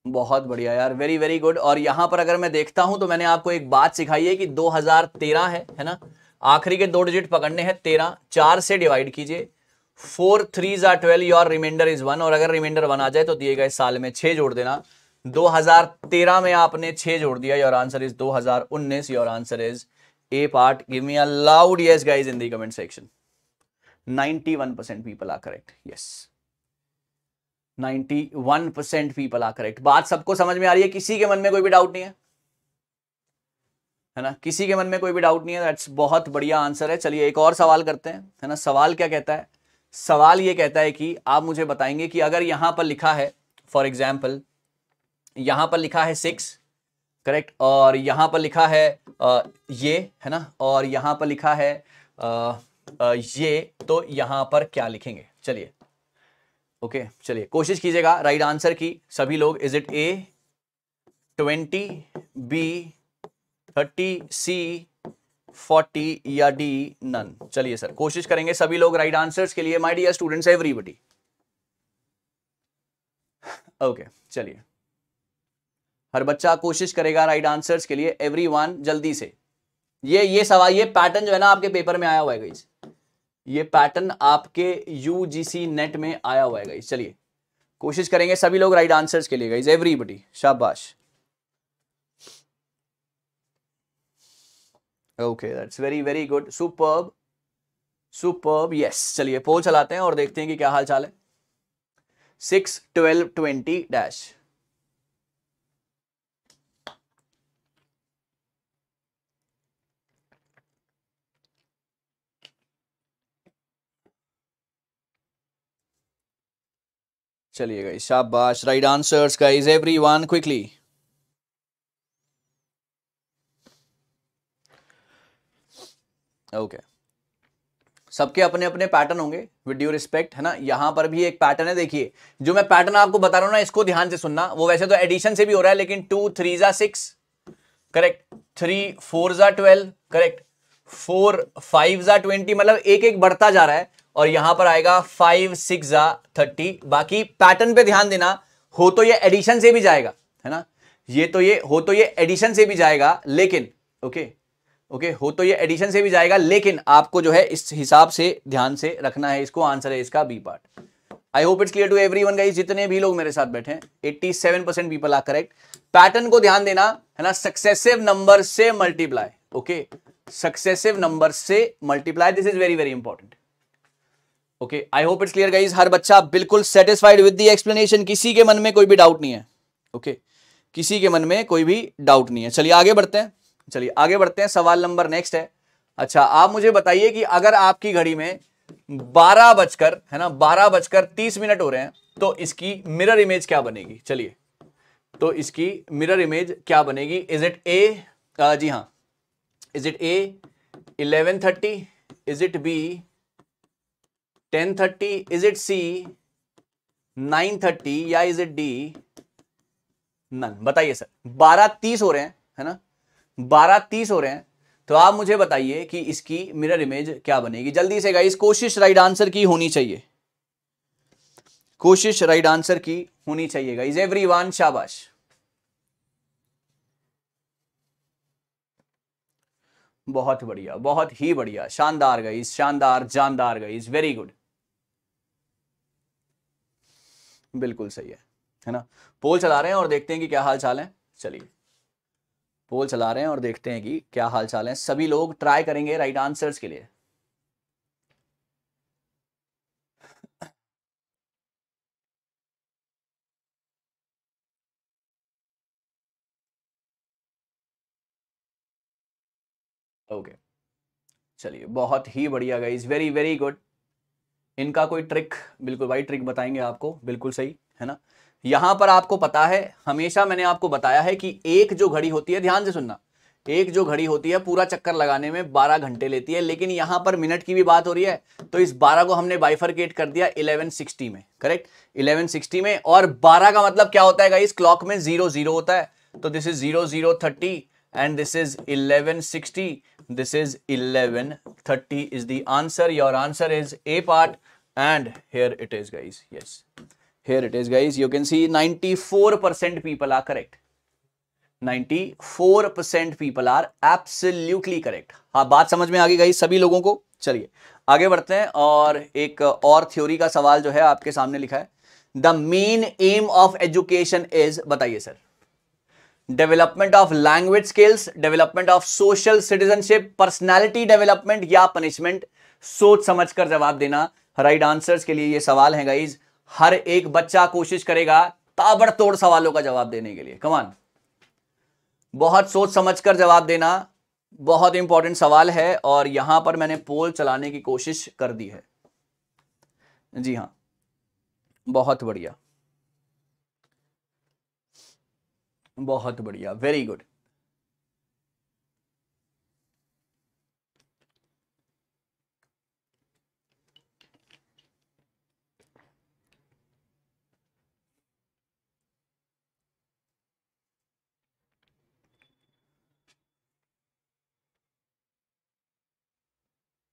बहुत बढ़िया यार वेरी वेरी गुड और यहाँ पर अगर मैं देखता हूँ तो मैंने आपको एक बात सिखाई है कि 2013 है है ना? आखिरी के दो डिजिट पकड़ने हैं, तेरह। चार से डिवाइड कीजिए। Four three jar twelve your reminder is one और अगर रिमाइंडर वन आ जाए तो दिए गए साल में छह जोड़ देना। 2013 में आपने छह जोड़ दिया। Your answer is 2019 your answer is A part give me a loud yes guys in the comment section 91% people are correct yes 91% people are correct बात सबको समझ में आ रही है? किसी के मन में कोई भी डाउट नहीं है? है ना? किसी के मन में कोई भी डाउट नहीं है दैट्स बहुत बढ़िया आंसर है। चलिए एक और सवाल करते हैं। है ना? सवाल क्या कहता है? सवाल ये कहता है कि आप मुझे बताएँगे कि अगर यहाँ पर लिखा है फॉर एग्ज़ाम्पल यहाँ पर लिखा है सिक्स करेक्ट और यहाँ पर लिखा है आ, ये है ना? और यहाँ पर लिखा है आ, आ, ये तो यहाँ पर क्या लिखेंगे? चलिए। ओके चलिए, कोशिश कीजिएगा राइट आंसर की। सभी लोग is it A twenty B thirty C forty या डी नन चलिए सर कोशिश करेंगे सभी लोग राइट आंसर्स के लिए। My dear students everybody okay चलिए। हर बच्चा कोशिश करेगा राइट आंसर्स के लिए एवरी जल्दी से। ये ये सवाल, ये पैटर्न जो है ना आपके पेपर में आया हुआ है गाइज़ ये पैटर्न आपके यूजीसी नेट में आया हुआ है गाइज़ चलिए, कोशिश करेंगे सभी लोग राइट आंसर्स के लिए गाइज़ एवरीबडी शाबाश. Okay that's very very good superb superb yes चलिए पोल चलाते हैं और देखते हैं कि क्या हाल चाल है. सिक्स ट्वेल्व ट्वेंटी डैश चलिए गाइस शाबाश। Right answers guys everyone quickly okay सबके अपने अपने पैटर्न होंगे विद ड्यू रिस्पेक्ट है ना? यहाँ पर भी एक पैटर्न है, देखिए। जो मैं पैटर्न आपको बता रहा हूँ ना, इसको ध्यान से सुनना। वो वैसे तो एडिशन से भी हो रहा है, लेकिन टू थ्री जा सिक्स करेक्ट थ्री फोर जा ट्वेल्व करेक्ट फोर फाइव जा ट्वेंटी मतलब एक एक बढ़ता जा रहा है और यहाँ पर आएगा फाइव सिक्स जा थर्टी बाकी पैटर्न पे ध्यान देना, हो तो ये एडिशन से भी जाएगा, है ना? ये तो ये, हो तो ये एडिशन से भी जाएगा, लेकिन ओके ओके हो तो ये एडिशन से भी जाएगा, लेकिन आपको जो है इस हिसाब से ध्यान से रखना है, इसको आंसर है इसका B part I hope it's clear to everyone guys जितने भी लोग मेरे साथ बैठे eighty seven percent people are correct pattern को ध्यान देना, है ना? सक्सेसिव नंबर से मल्टीप्लाई ओके सक्सेसिव नंबर से multiply this is very very important okay I hope it's clear guys हर बच्चा बिल्कुल सेटिस्फाइड विद द एक्सप्लेनेशन किसी के मन में कोई भी डाउट नहीं है. Okay okay? किसी के मन में कोई भी डाउट नहीं है. चलिए आगे बढ़ते हैं. चलिए आगे बढ़ते हैं. सवाल नंबर नेक्स्ट है. अच्छा आप मुझे बताइए कि अगर आपकी घड़ी में बारह बजकर, है ना, बारह बजकर तीस मिनट हो रहे हैं तो इसकी मिरर इमेज क्या बनेगी? चलिए तो इसकी मिरर इमेज क्या बनेगी? इज़ इट ए जी हाँ. Is it A eleven thirty is it B ten thirty is it C nine thirty या इज़ इट डी नन बताइए सर। बारह तीस हो रहे हैं, है ना? बारह तीस हो रहे हैं तो आप मुझे बताइए कि इसकी मिरर इमेज क्या बनेगी। जल्दी से गाइस कोशिश राइट आंसर की होनी चाहिए। कोशिश राइट आंसर की होनी चाहिए गाइस एवरीवन शाबाश। बहुत बढ़िया, बहुत ही बढ़िया। शानदार गई शानदार, जानदार गाइस वेरी गुड बिल्कुल सही है है ना? पोल चला रहे हैं और देखते हैं कि क्या हाल चाल है। चलिए, पोल चला रहे हैं और देखते हैं कि क्या हाल चाल है। सभी लोग ट्राई करेंगे राइट आंसर्स के लिए। ओके. चलिए, बहुत ही बढ़िया गाइज़ वेरी वेरी गुड इनका कोई ट्रिक बिल्कुल भाई ट्रिक बताएँगे आपको, बिल्कुल सही, है ना? यहाँ पर आपको पता है, हमेशा मैंने आपको बताया है कि एक जो घड़ी होती है, ध्यान से सुनना, एक जो घड़ी होती है, पूरा चक्कर लगाने में 12 घंटे लेती है, लेकिन यहाँ पर मिनट की भी बात हो रही है तो इस 12 को हमने बाइफरकेट कर दिया 1160 में करेक्ट 1160 में, और 12 का मतलब क्या होता है इस क्लॉक में ज़ीरो ज़ीरो होता है तो this is zero zero thirty and this is 1160 this is 1130 is the answer your answer is A part and here it is guys yes here it is, guys. You can see 94% people are correct. 94% people are absolutely correct. हाँ बात समझ में आ गई गई सभी लोगों को? चलिए, आगे बढ़ते हैं और एक और थ्योरी का सवाल जो है आपके सामने लिखा है। The main aim of education is बताइए sir development of language skills, development of social citizenship, personality development या पनिशमेंट? सोच समझकर जवाब देना। राइट right आंसर्स के लिए ये सवाल है गाइज़ हर एक बच्चा कोशिश करेगा ताबड़तोड़ सवालों का जवाब देने के लिए। कमान बहुत सोच समझकर जवाब देना। बहुत इंपॉर्टेंट सवाल है और यहाँ पर मैंने पोल चलाने की कोशिश कर दी है। जी हाँ। बहुत बढ़िया। बहुत बढ़िया वेरी गुड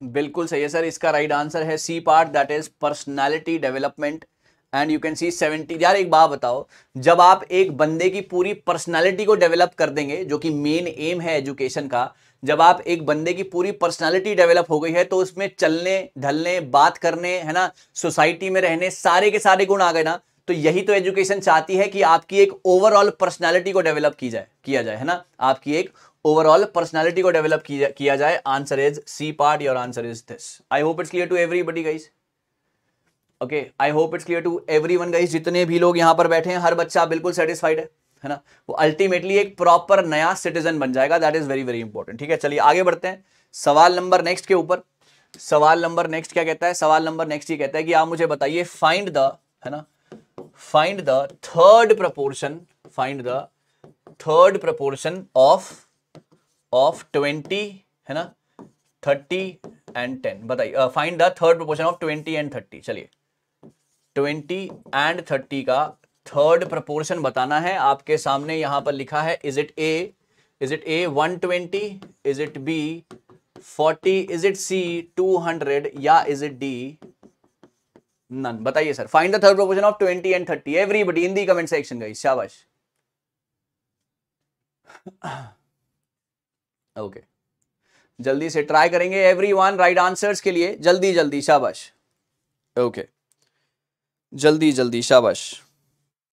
बिल्कुल सही है सर, इसका राइट आंसर है C part that is personality development and you can see seventy यार एक बात बताओ, जब आप एक बंदे की पूरी पर्सनैलिटी को डेवलप कर देंगे, जो कि मेन एम है एजुकेशन का, जब आप एक बंदे की पूरी पर्सनालिटी डेवलप हो गई है तो उसमें चलने, ढलने, बात करने, है ना सोसाइटी में रहने, सारे के सारे गुण आ गए ना तो यही तो एजुकेशन चाहती है कि आपकी एक ओवरऑल पर्सनालिटी को डेवलप की जाए, किया जाए, है ना? आपकी एक ओवरऑल पर्सनालिटी को डेवलप किया जाए। Answer is C part your answer is this I hope it's clear to everybody guys okay I hope it's clear to everyone guys जितने भी लोग यहाँ पर बैठे हैं, हर बच्चा बिल्कुल सेटिस्फाइड है है ना? वो अल्टीमेटली एक प्रॉपर नया सिटीजन बन जाएगा that is very very important ठीक है? चलिए आगे बढ़ते हैं। सवाल नंबर नेक्स्ट के ऊपर। सवाल नंबर नेक्स्ट क्या कहता है? सवाल नंबर नेक्स्ट ये कहता है कि आप मुझे बताइए फाइंड द है ना? Find the third proportion find the third proportion of of twenty है ना? थर्टी एंड टेन बताइए find the third proportion of twenty and thirty चलिए। ट्वेंटी एंड थर्टी का थर्ड प्रपोर्शन बताना है। आपके सामने यहाँ पर लिखा है is it A is it A one twenty is it B forty is it C two hundred या इज़ इट डी नन बताइए sir. Find the third proportion of twenty and thirty everybody in the comment section गई शाबाश। Okay जल्दी से try करेंगे। Every one right answers के लिए। जल्दी जल्दी, शाबाश। ओके जल्दी जल्दी, शाबाश।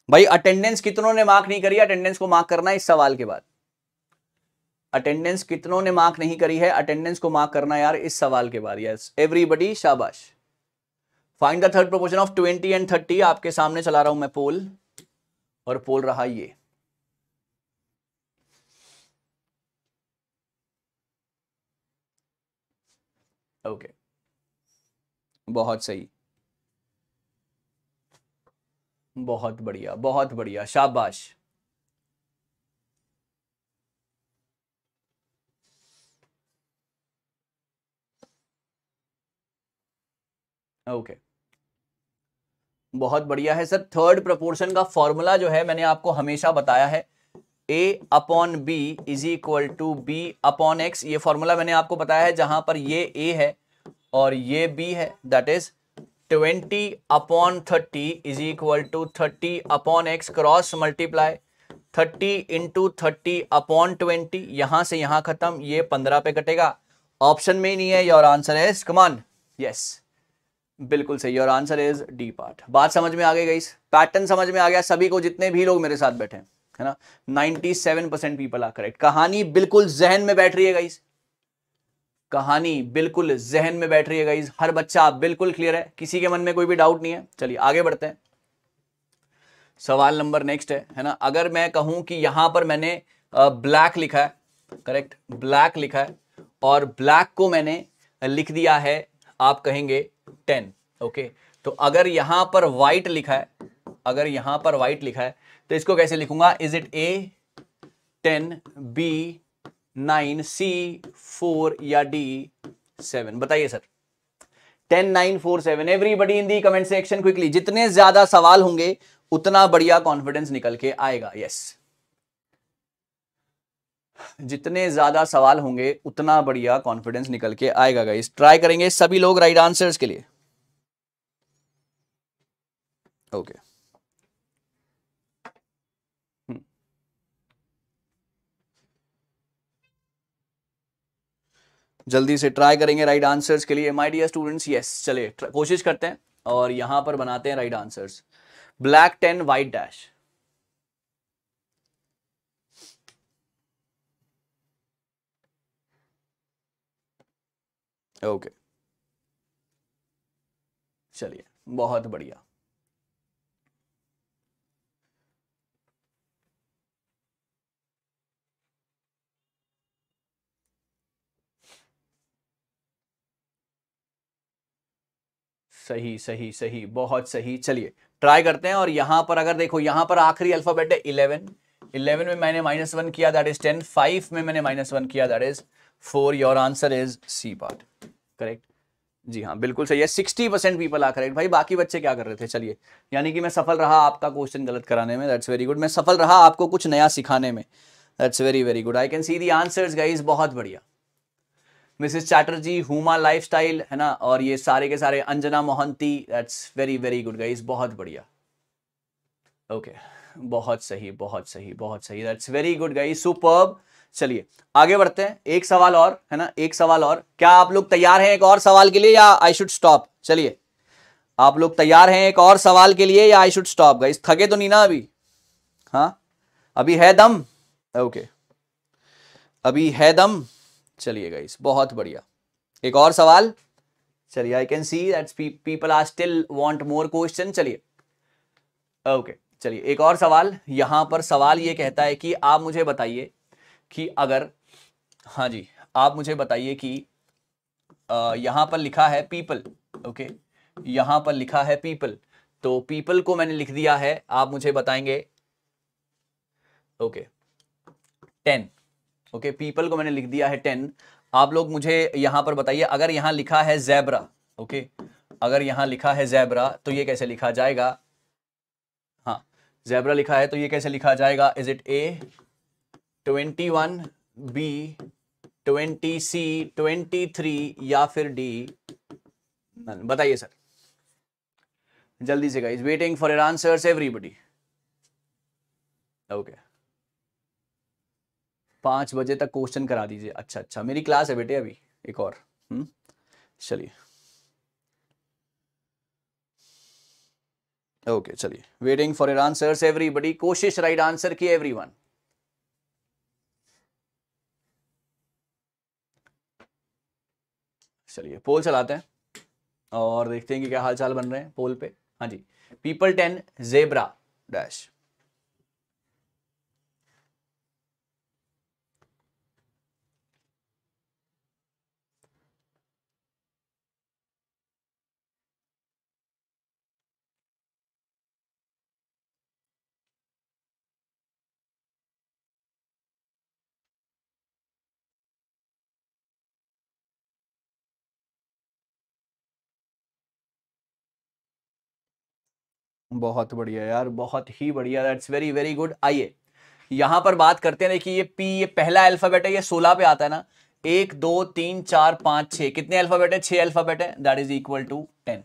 भाई अटेंडेंस कितनों ने मार्क नहीं करी? अटेंडेंस को मार्क करना इस सवाल के बाद। अटेंडेंस कितनों ने मार्क नहीं करी है? अटेंडेंस को मार्क करना यार इस सवाल के बाद। यस एवरीबडी शाबाश। Find the third proportion of twenty and thirty आपके सामने चला रहा हूँ मैं पोल और पोल रहा ये। Okay okay. बहुत सही। बहुत बढ़िया बहुत बढ़िया, शाबाश। ओके। बहुत बढ़िया है सर। थर्ड प्रपोर्शन का फॉर्मूला जो है, मैंने आपको हमेशा बताया है। A upon B is equal to B upon X ये फॉर्मूला मैंने आपको बताया है जहाँ पर ये ए है और ये बी है। That is twenty upon thirty is equal to thirty upon X cross multiply, thirty into thirty upon twenty, यहाँ से यहाँ खत्म, ये पंद्रह पे कटेगा। ऑप्शन में ही नहीं है योर आंसर है कमान यस बिल्कुल सही और आंसर इज़ डी पार्ट बात समझ में आ गई गई पैटर्न समझ में आ गया, सभी को जितने भी लोग मेरे साथ बैठे हैं, है ना? 97 परसेंट पीपल आर करेक्ट कहानी बिल्कुल जहन में बैठ रही है गाइस कहानी बिल्कुल जहन में बैठ रही है गाइस हर बच्चा बिल्कुल क्लियर है. किसी के मन में कोई भी डाउट नहीं है. चलिए, आगे बढ़ते हैं. सवाल नंबर नेक्स्ट है है ना? अगर मैं कहूँ कि यहाँ पर मैंने ब्लैक लिखा है करेक्ट ब्लैक लिखा है और ब्लैक को मैंने लिख दिया है, आप कहेंगे टेन ओके तो अगर यहाँ पर वाइट लिखा है, अगर यहाँ पर वाइट लिखा है तो इसको कैसे लिखूँगा? Is it A ten B nine C four या डी सेवन। बताइए sir. Ten, nine, four, seven everybody in the comment section quickly जितने ज़्यादा सवाल होंगे, उतना बढ़िया कॉन्फिडेंस निकल के आएगा। यस. जितने ज़्यादा सवाल होंगे, उतना बढ़िया कॉन्फिडेंस निकल के आएगा गाइस ट्राई करेंगे सभी लोग राइट आंसर्स के लिए। Okay hmm. जल्दी से ट्राई करेंगे राइट आंसर्स के लिए। माय डियर स्टूडेंट्स यस चलिए कोशिश करते हैं और यहाँ पर बनाते हैं right answers black ten white dash okay चलिए, बहुत बढ़िया। सही सही सही, बहुत सही। चलिए ट्राई करते हैं और यहाँ पर अगर देखो, यहाँ पर आखिरी अल्फ़ाबेट है इलेवन इलेवन में मैंने माइनस वन किया दैट इज़ टेन फाइव में मैंने माइनस वन किया that is four your answer is C part correct जी हाँ बिल्कुल सही है। Sixty percent people are correct भाई, बाकी बच्चे क्या कर रहे थे? चलिए, यानी कि मैं सफल रहा आपका क्वेश्चन गलत कराने में। दैट्स वेरी गुड मैं सफल रहा आपको कुछ नया सिखाने में। That's very very good I can see the answers guys बहुत बढ़िया। मिसेस चैटर्जी हुमा लाइफस्टाइल है ना? और ये सारे के सारे Anjana Mohanty that's very very good guys बहुत बढ़िया। Okay okay. बहुत सही बहुत सही बहुत सही that's very good guys superb चलिए, आगे बढ़ते हैं, एक सवाल और, है ना? एक सवाल और। क्या आप लोग तैयार हैं एक और सवाल के लिए या आई शुड स्टॉप चलिए, आप लोग तैयार हैं एक और सवाल के लिए या आई शुड स्टॉप गाइस थके तो नहीं ना अभी? हाँ? अभी है दम? Okay okay. अभी है दम? चलिए गाइस बहुत बढ़िया। एक और सवाल? चलिए I can see that's people are still want more question चलिए। ओके चलिए, एक और सवाल। यहाँ पर सवाल ये कहता है कि आप मुझे बताइए कि अगर हाँ जी, आप मुझे बताइए कि यहाँ पर लिखा है पीपल ओके यहाँ पर लिखा है पीपल तो पीपल को मैंने लिख दिया है, आप मुझे बताएँगे? ओके टेन ओके पीपल को मैंने लिख दिया है टेन आप लोग मुझे यहाँ पर बताइए, अगर यहाँ लिखा है जैबरा ओके अगर यहाँ लिखा है जैबरा तो ये कैसे लिखा जाएगा? हाँ जैबरा लिखा है तो ये कैसे लिखा जाएगा? Is it A twenty one B twenty C twenty three या फिर डी बताइए सर। जल्दी से guys waiting for your answers everybody okay पाँच बजे तक क्वेश्चन करा दीजिए। अच्छा अच्छा मेरी क्लास है बेटे अभी, एक और। हम्म चलिए। ओके चलिए। Waiting for your answers everybody कोशिश राइट आंसर की एवरीवन चलिए पोल चलाते हैं और देखते हैं कि क्या हाल चाल बन रहे हैं पोल पे। हाँ जी। पीपल टेन जेब्रा डैश बहुत बढ़िया यार, बहुत ही बढ़िया दैट्स वेरी वेरी गुड आइए, यहाँ पर बात करते हैं, देखिए, ये पी ये पहला अल्फ़ाबेट है, ये सोलह पे आता है ना। एक, दो, तीन, चार, पाँच, छह, कितने अल्फ़ाबेट है? छह अल्फ़ाबेट है that is equal to ten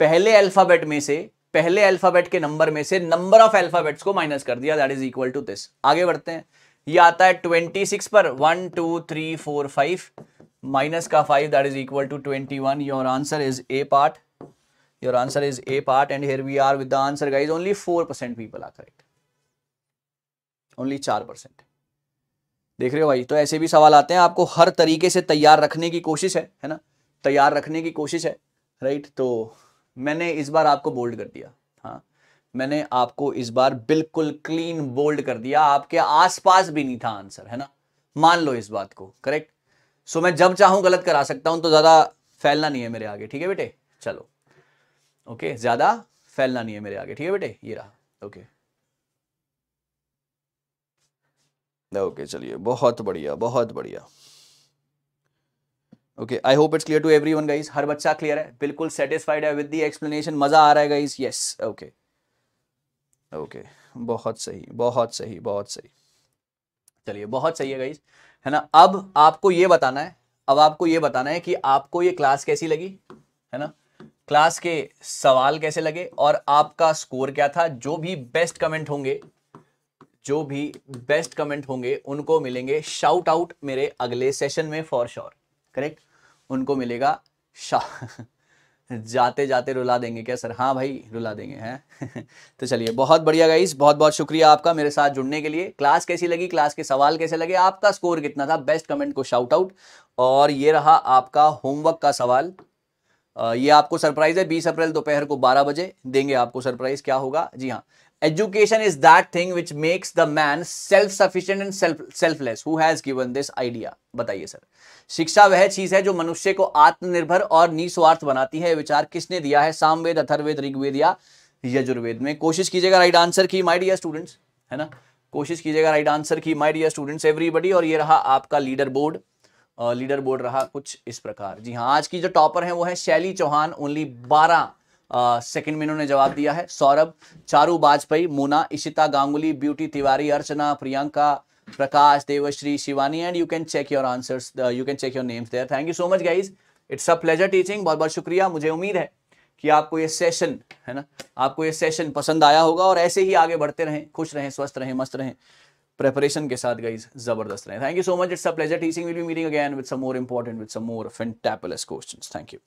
पहले अल्फ़ाबेट में से, पहले अल्फ़ाबेट के नंबर में से नंबर ऑफ़ अल्फाबेट्स को माइनस कर दिया that is equal to this आगे बढ़ते हैं, ये आता है ट्वेंटी सिक्स पर। One two three four five minus का five that is equal to twenty one your answer is a part your answer is a part and here we are with the answer, guys. Only 4% people are correct. Only 4% देख रहे हो भाई? तो ऐसे भी सवाल आते हैं, आपको हर तरीके से तैयार रखने की कोशिश है है ना? तैयार रखने की कोशिश है राइट तो मैंने इस बार आपको बोल्ड कर दिया हाँ। मैंने आपको इस बार बिल्कुल क्लीन बोल्ड कर दिया, आपके आसपास भी नहीं था आंसर है ना? मान लो इस बात को करेक्ट सो मैं जब चाहूँ गलत करा सकता हूँ तो ज़्यादा फैलना नहीं है मेरे आगे, ठीक है बेटे? चलो। ओके, ज़्यादा फैलना नहीं है मेरे आगे, ठीक है बेटे? ये रहा, ओके। ओके, चलिए, बहुत बढ़िया बहुत बढ़िया। Okay I hope it's clear to everyone guys हर बच्चा क्लियर है, बिल्कुल सेटिस्फाइड है विद दी एक्सप्लेनेशन मज़ा आ रहा है गाइज़ यस ओके। ओके, बहुत सही बहुत सही बहुत सही। चलिए, बहुत सही है गाइज़ है ना? अब आपको ये बताना है, अब आपको ये बताना है कि आपको ये क्लास कैसी लगी? है ना? क्लास के सवाल कैसे लगे और आपका स्कोर क्या था? जो भी बेस्ट कमेंट होंगे, जो भी बेस्ट कमेंट होंगे, उनको मिलेंगे शाउट आउट मेरे अगले सेशन में फॉर श्योर करेक्ट उनको मिलेगा शा जाते जाते रुला देंगे क्या सर हाँ भाई, रुला देंगे, हैं? तो चलिए, बहुत बढ़िया गाइस बहुत बहुत शुक्रिया आपका मेरे साथ जुड़ने के लिए। क्लास कैसी लगी? क्लास के सवाल कैसे लगे? आपका स्कोर कितना था? बेस्ट कमेंट को शाउट आउट और ये रहा आपका होमवर्क का सवाल। ये आपको सरप्राइज़ है 20 अप्रैल दोपहर को 12 बजे देंगे आपको सरप्राइज़, क्या होगा? जी हाँ। Education is that thing which makes the man self sufficient and self selfless who has given this idea बताइए सर। शिक्षा वह चीज़ है जो मनुष्य को आत्मनिर्भर और निस्वार्थ बनाती है। विचार किसने दिया है? सामवेद अथर्वेद ऋग्वेद या यजुर्वेद में। कोशिश कीजिएगा राइट आंसर की माई डियर स्टूडेंट्स है ना? कोशिश कीजिएगा राइट आंसर की माई डियर स्टूडेंट्स एवरीबडी और ये रहा आपका लीडर बोर्ड लीडर बोर्ड रहा कुछ इस प्रकार। जी हाँ आज की जो टॉपर है वो है शैली चौहान ओनली बारह सेकंड में इन्होंने जवाब दिया है। Saurabh, Charu Bajpai, Mona, Ishita Ganguly, Beauty Tiwari, Archana, Priyanka, Prakash, Devashree, Shivani and you can check your answers you can check your names there thank you so much guys it's a pleasure teaching बहुत बहुत शुक्रिया। मुझे उम्मीद है कि आपको ये session है ना? आपको ये सेशन पसंद आया होगा और ऐसे ही आगे बढ़ते रहें, खुश रहें, स्वस्थ रहें, मस्त रहें। प्रेपरेशन के साथ गाइज़ ज़बरदस्त रहे। Thank you so much it's a pleasure teaching will be meeting again with some more important with some more fantabulous questions thank you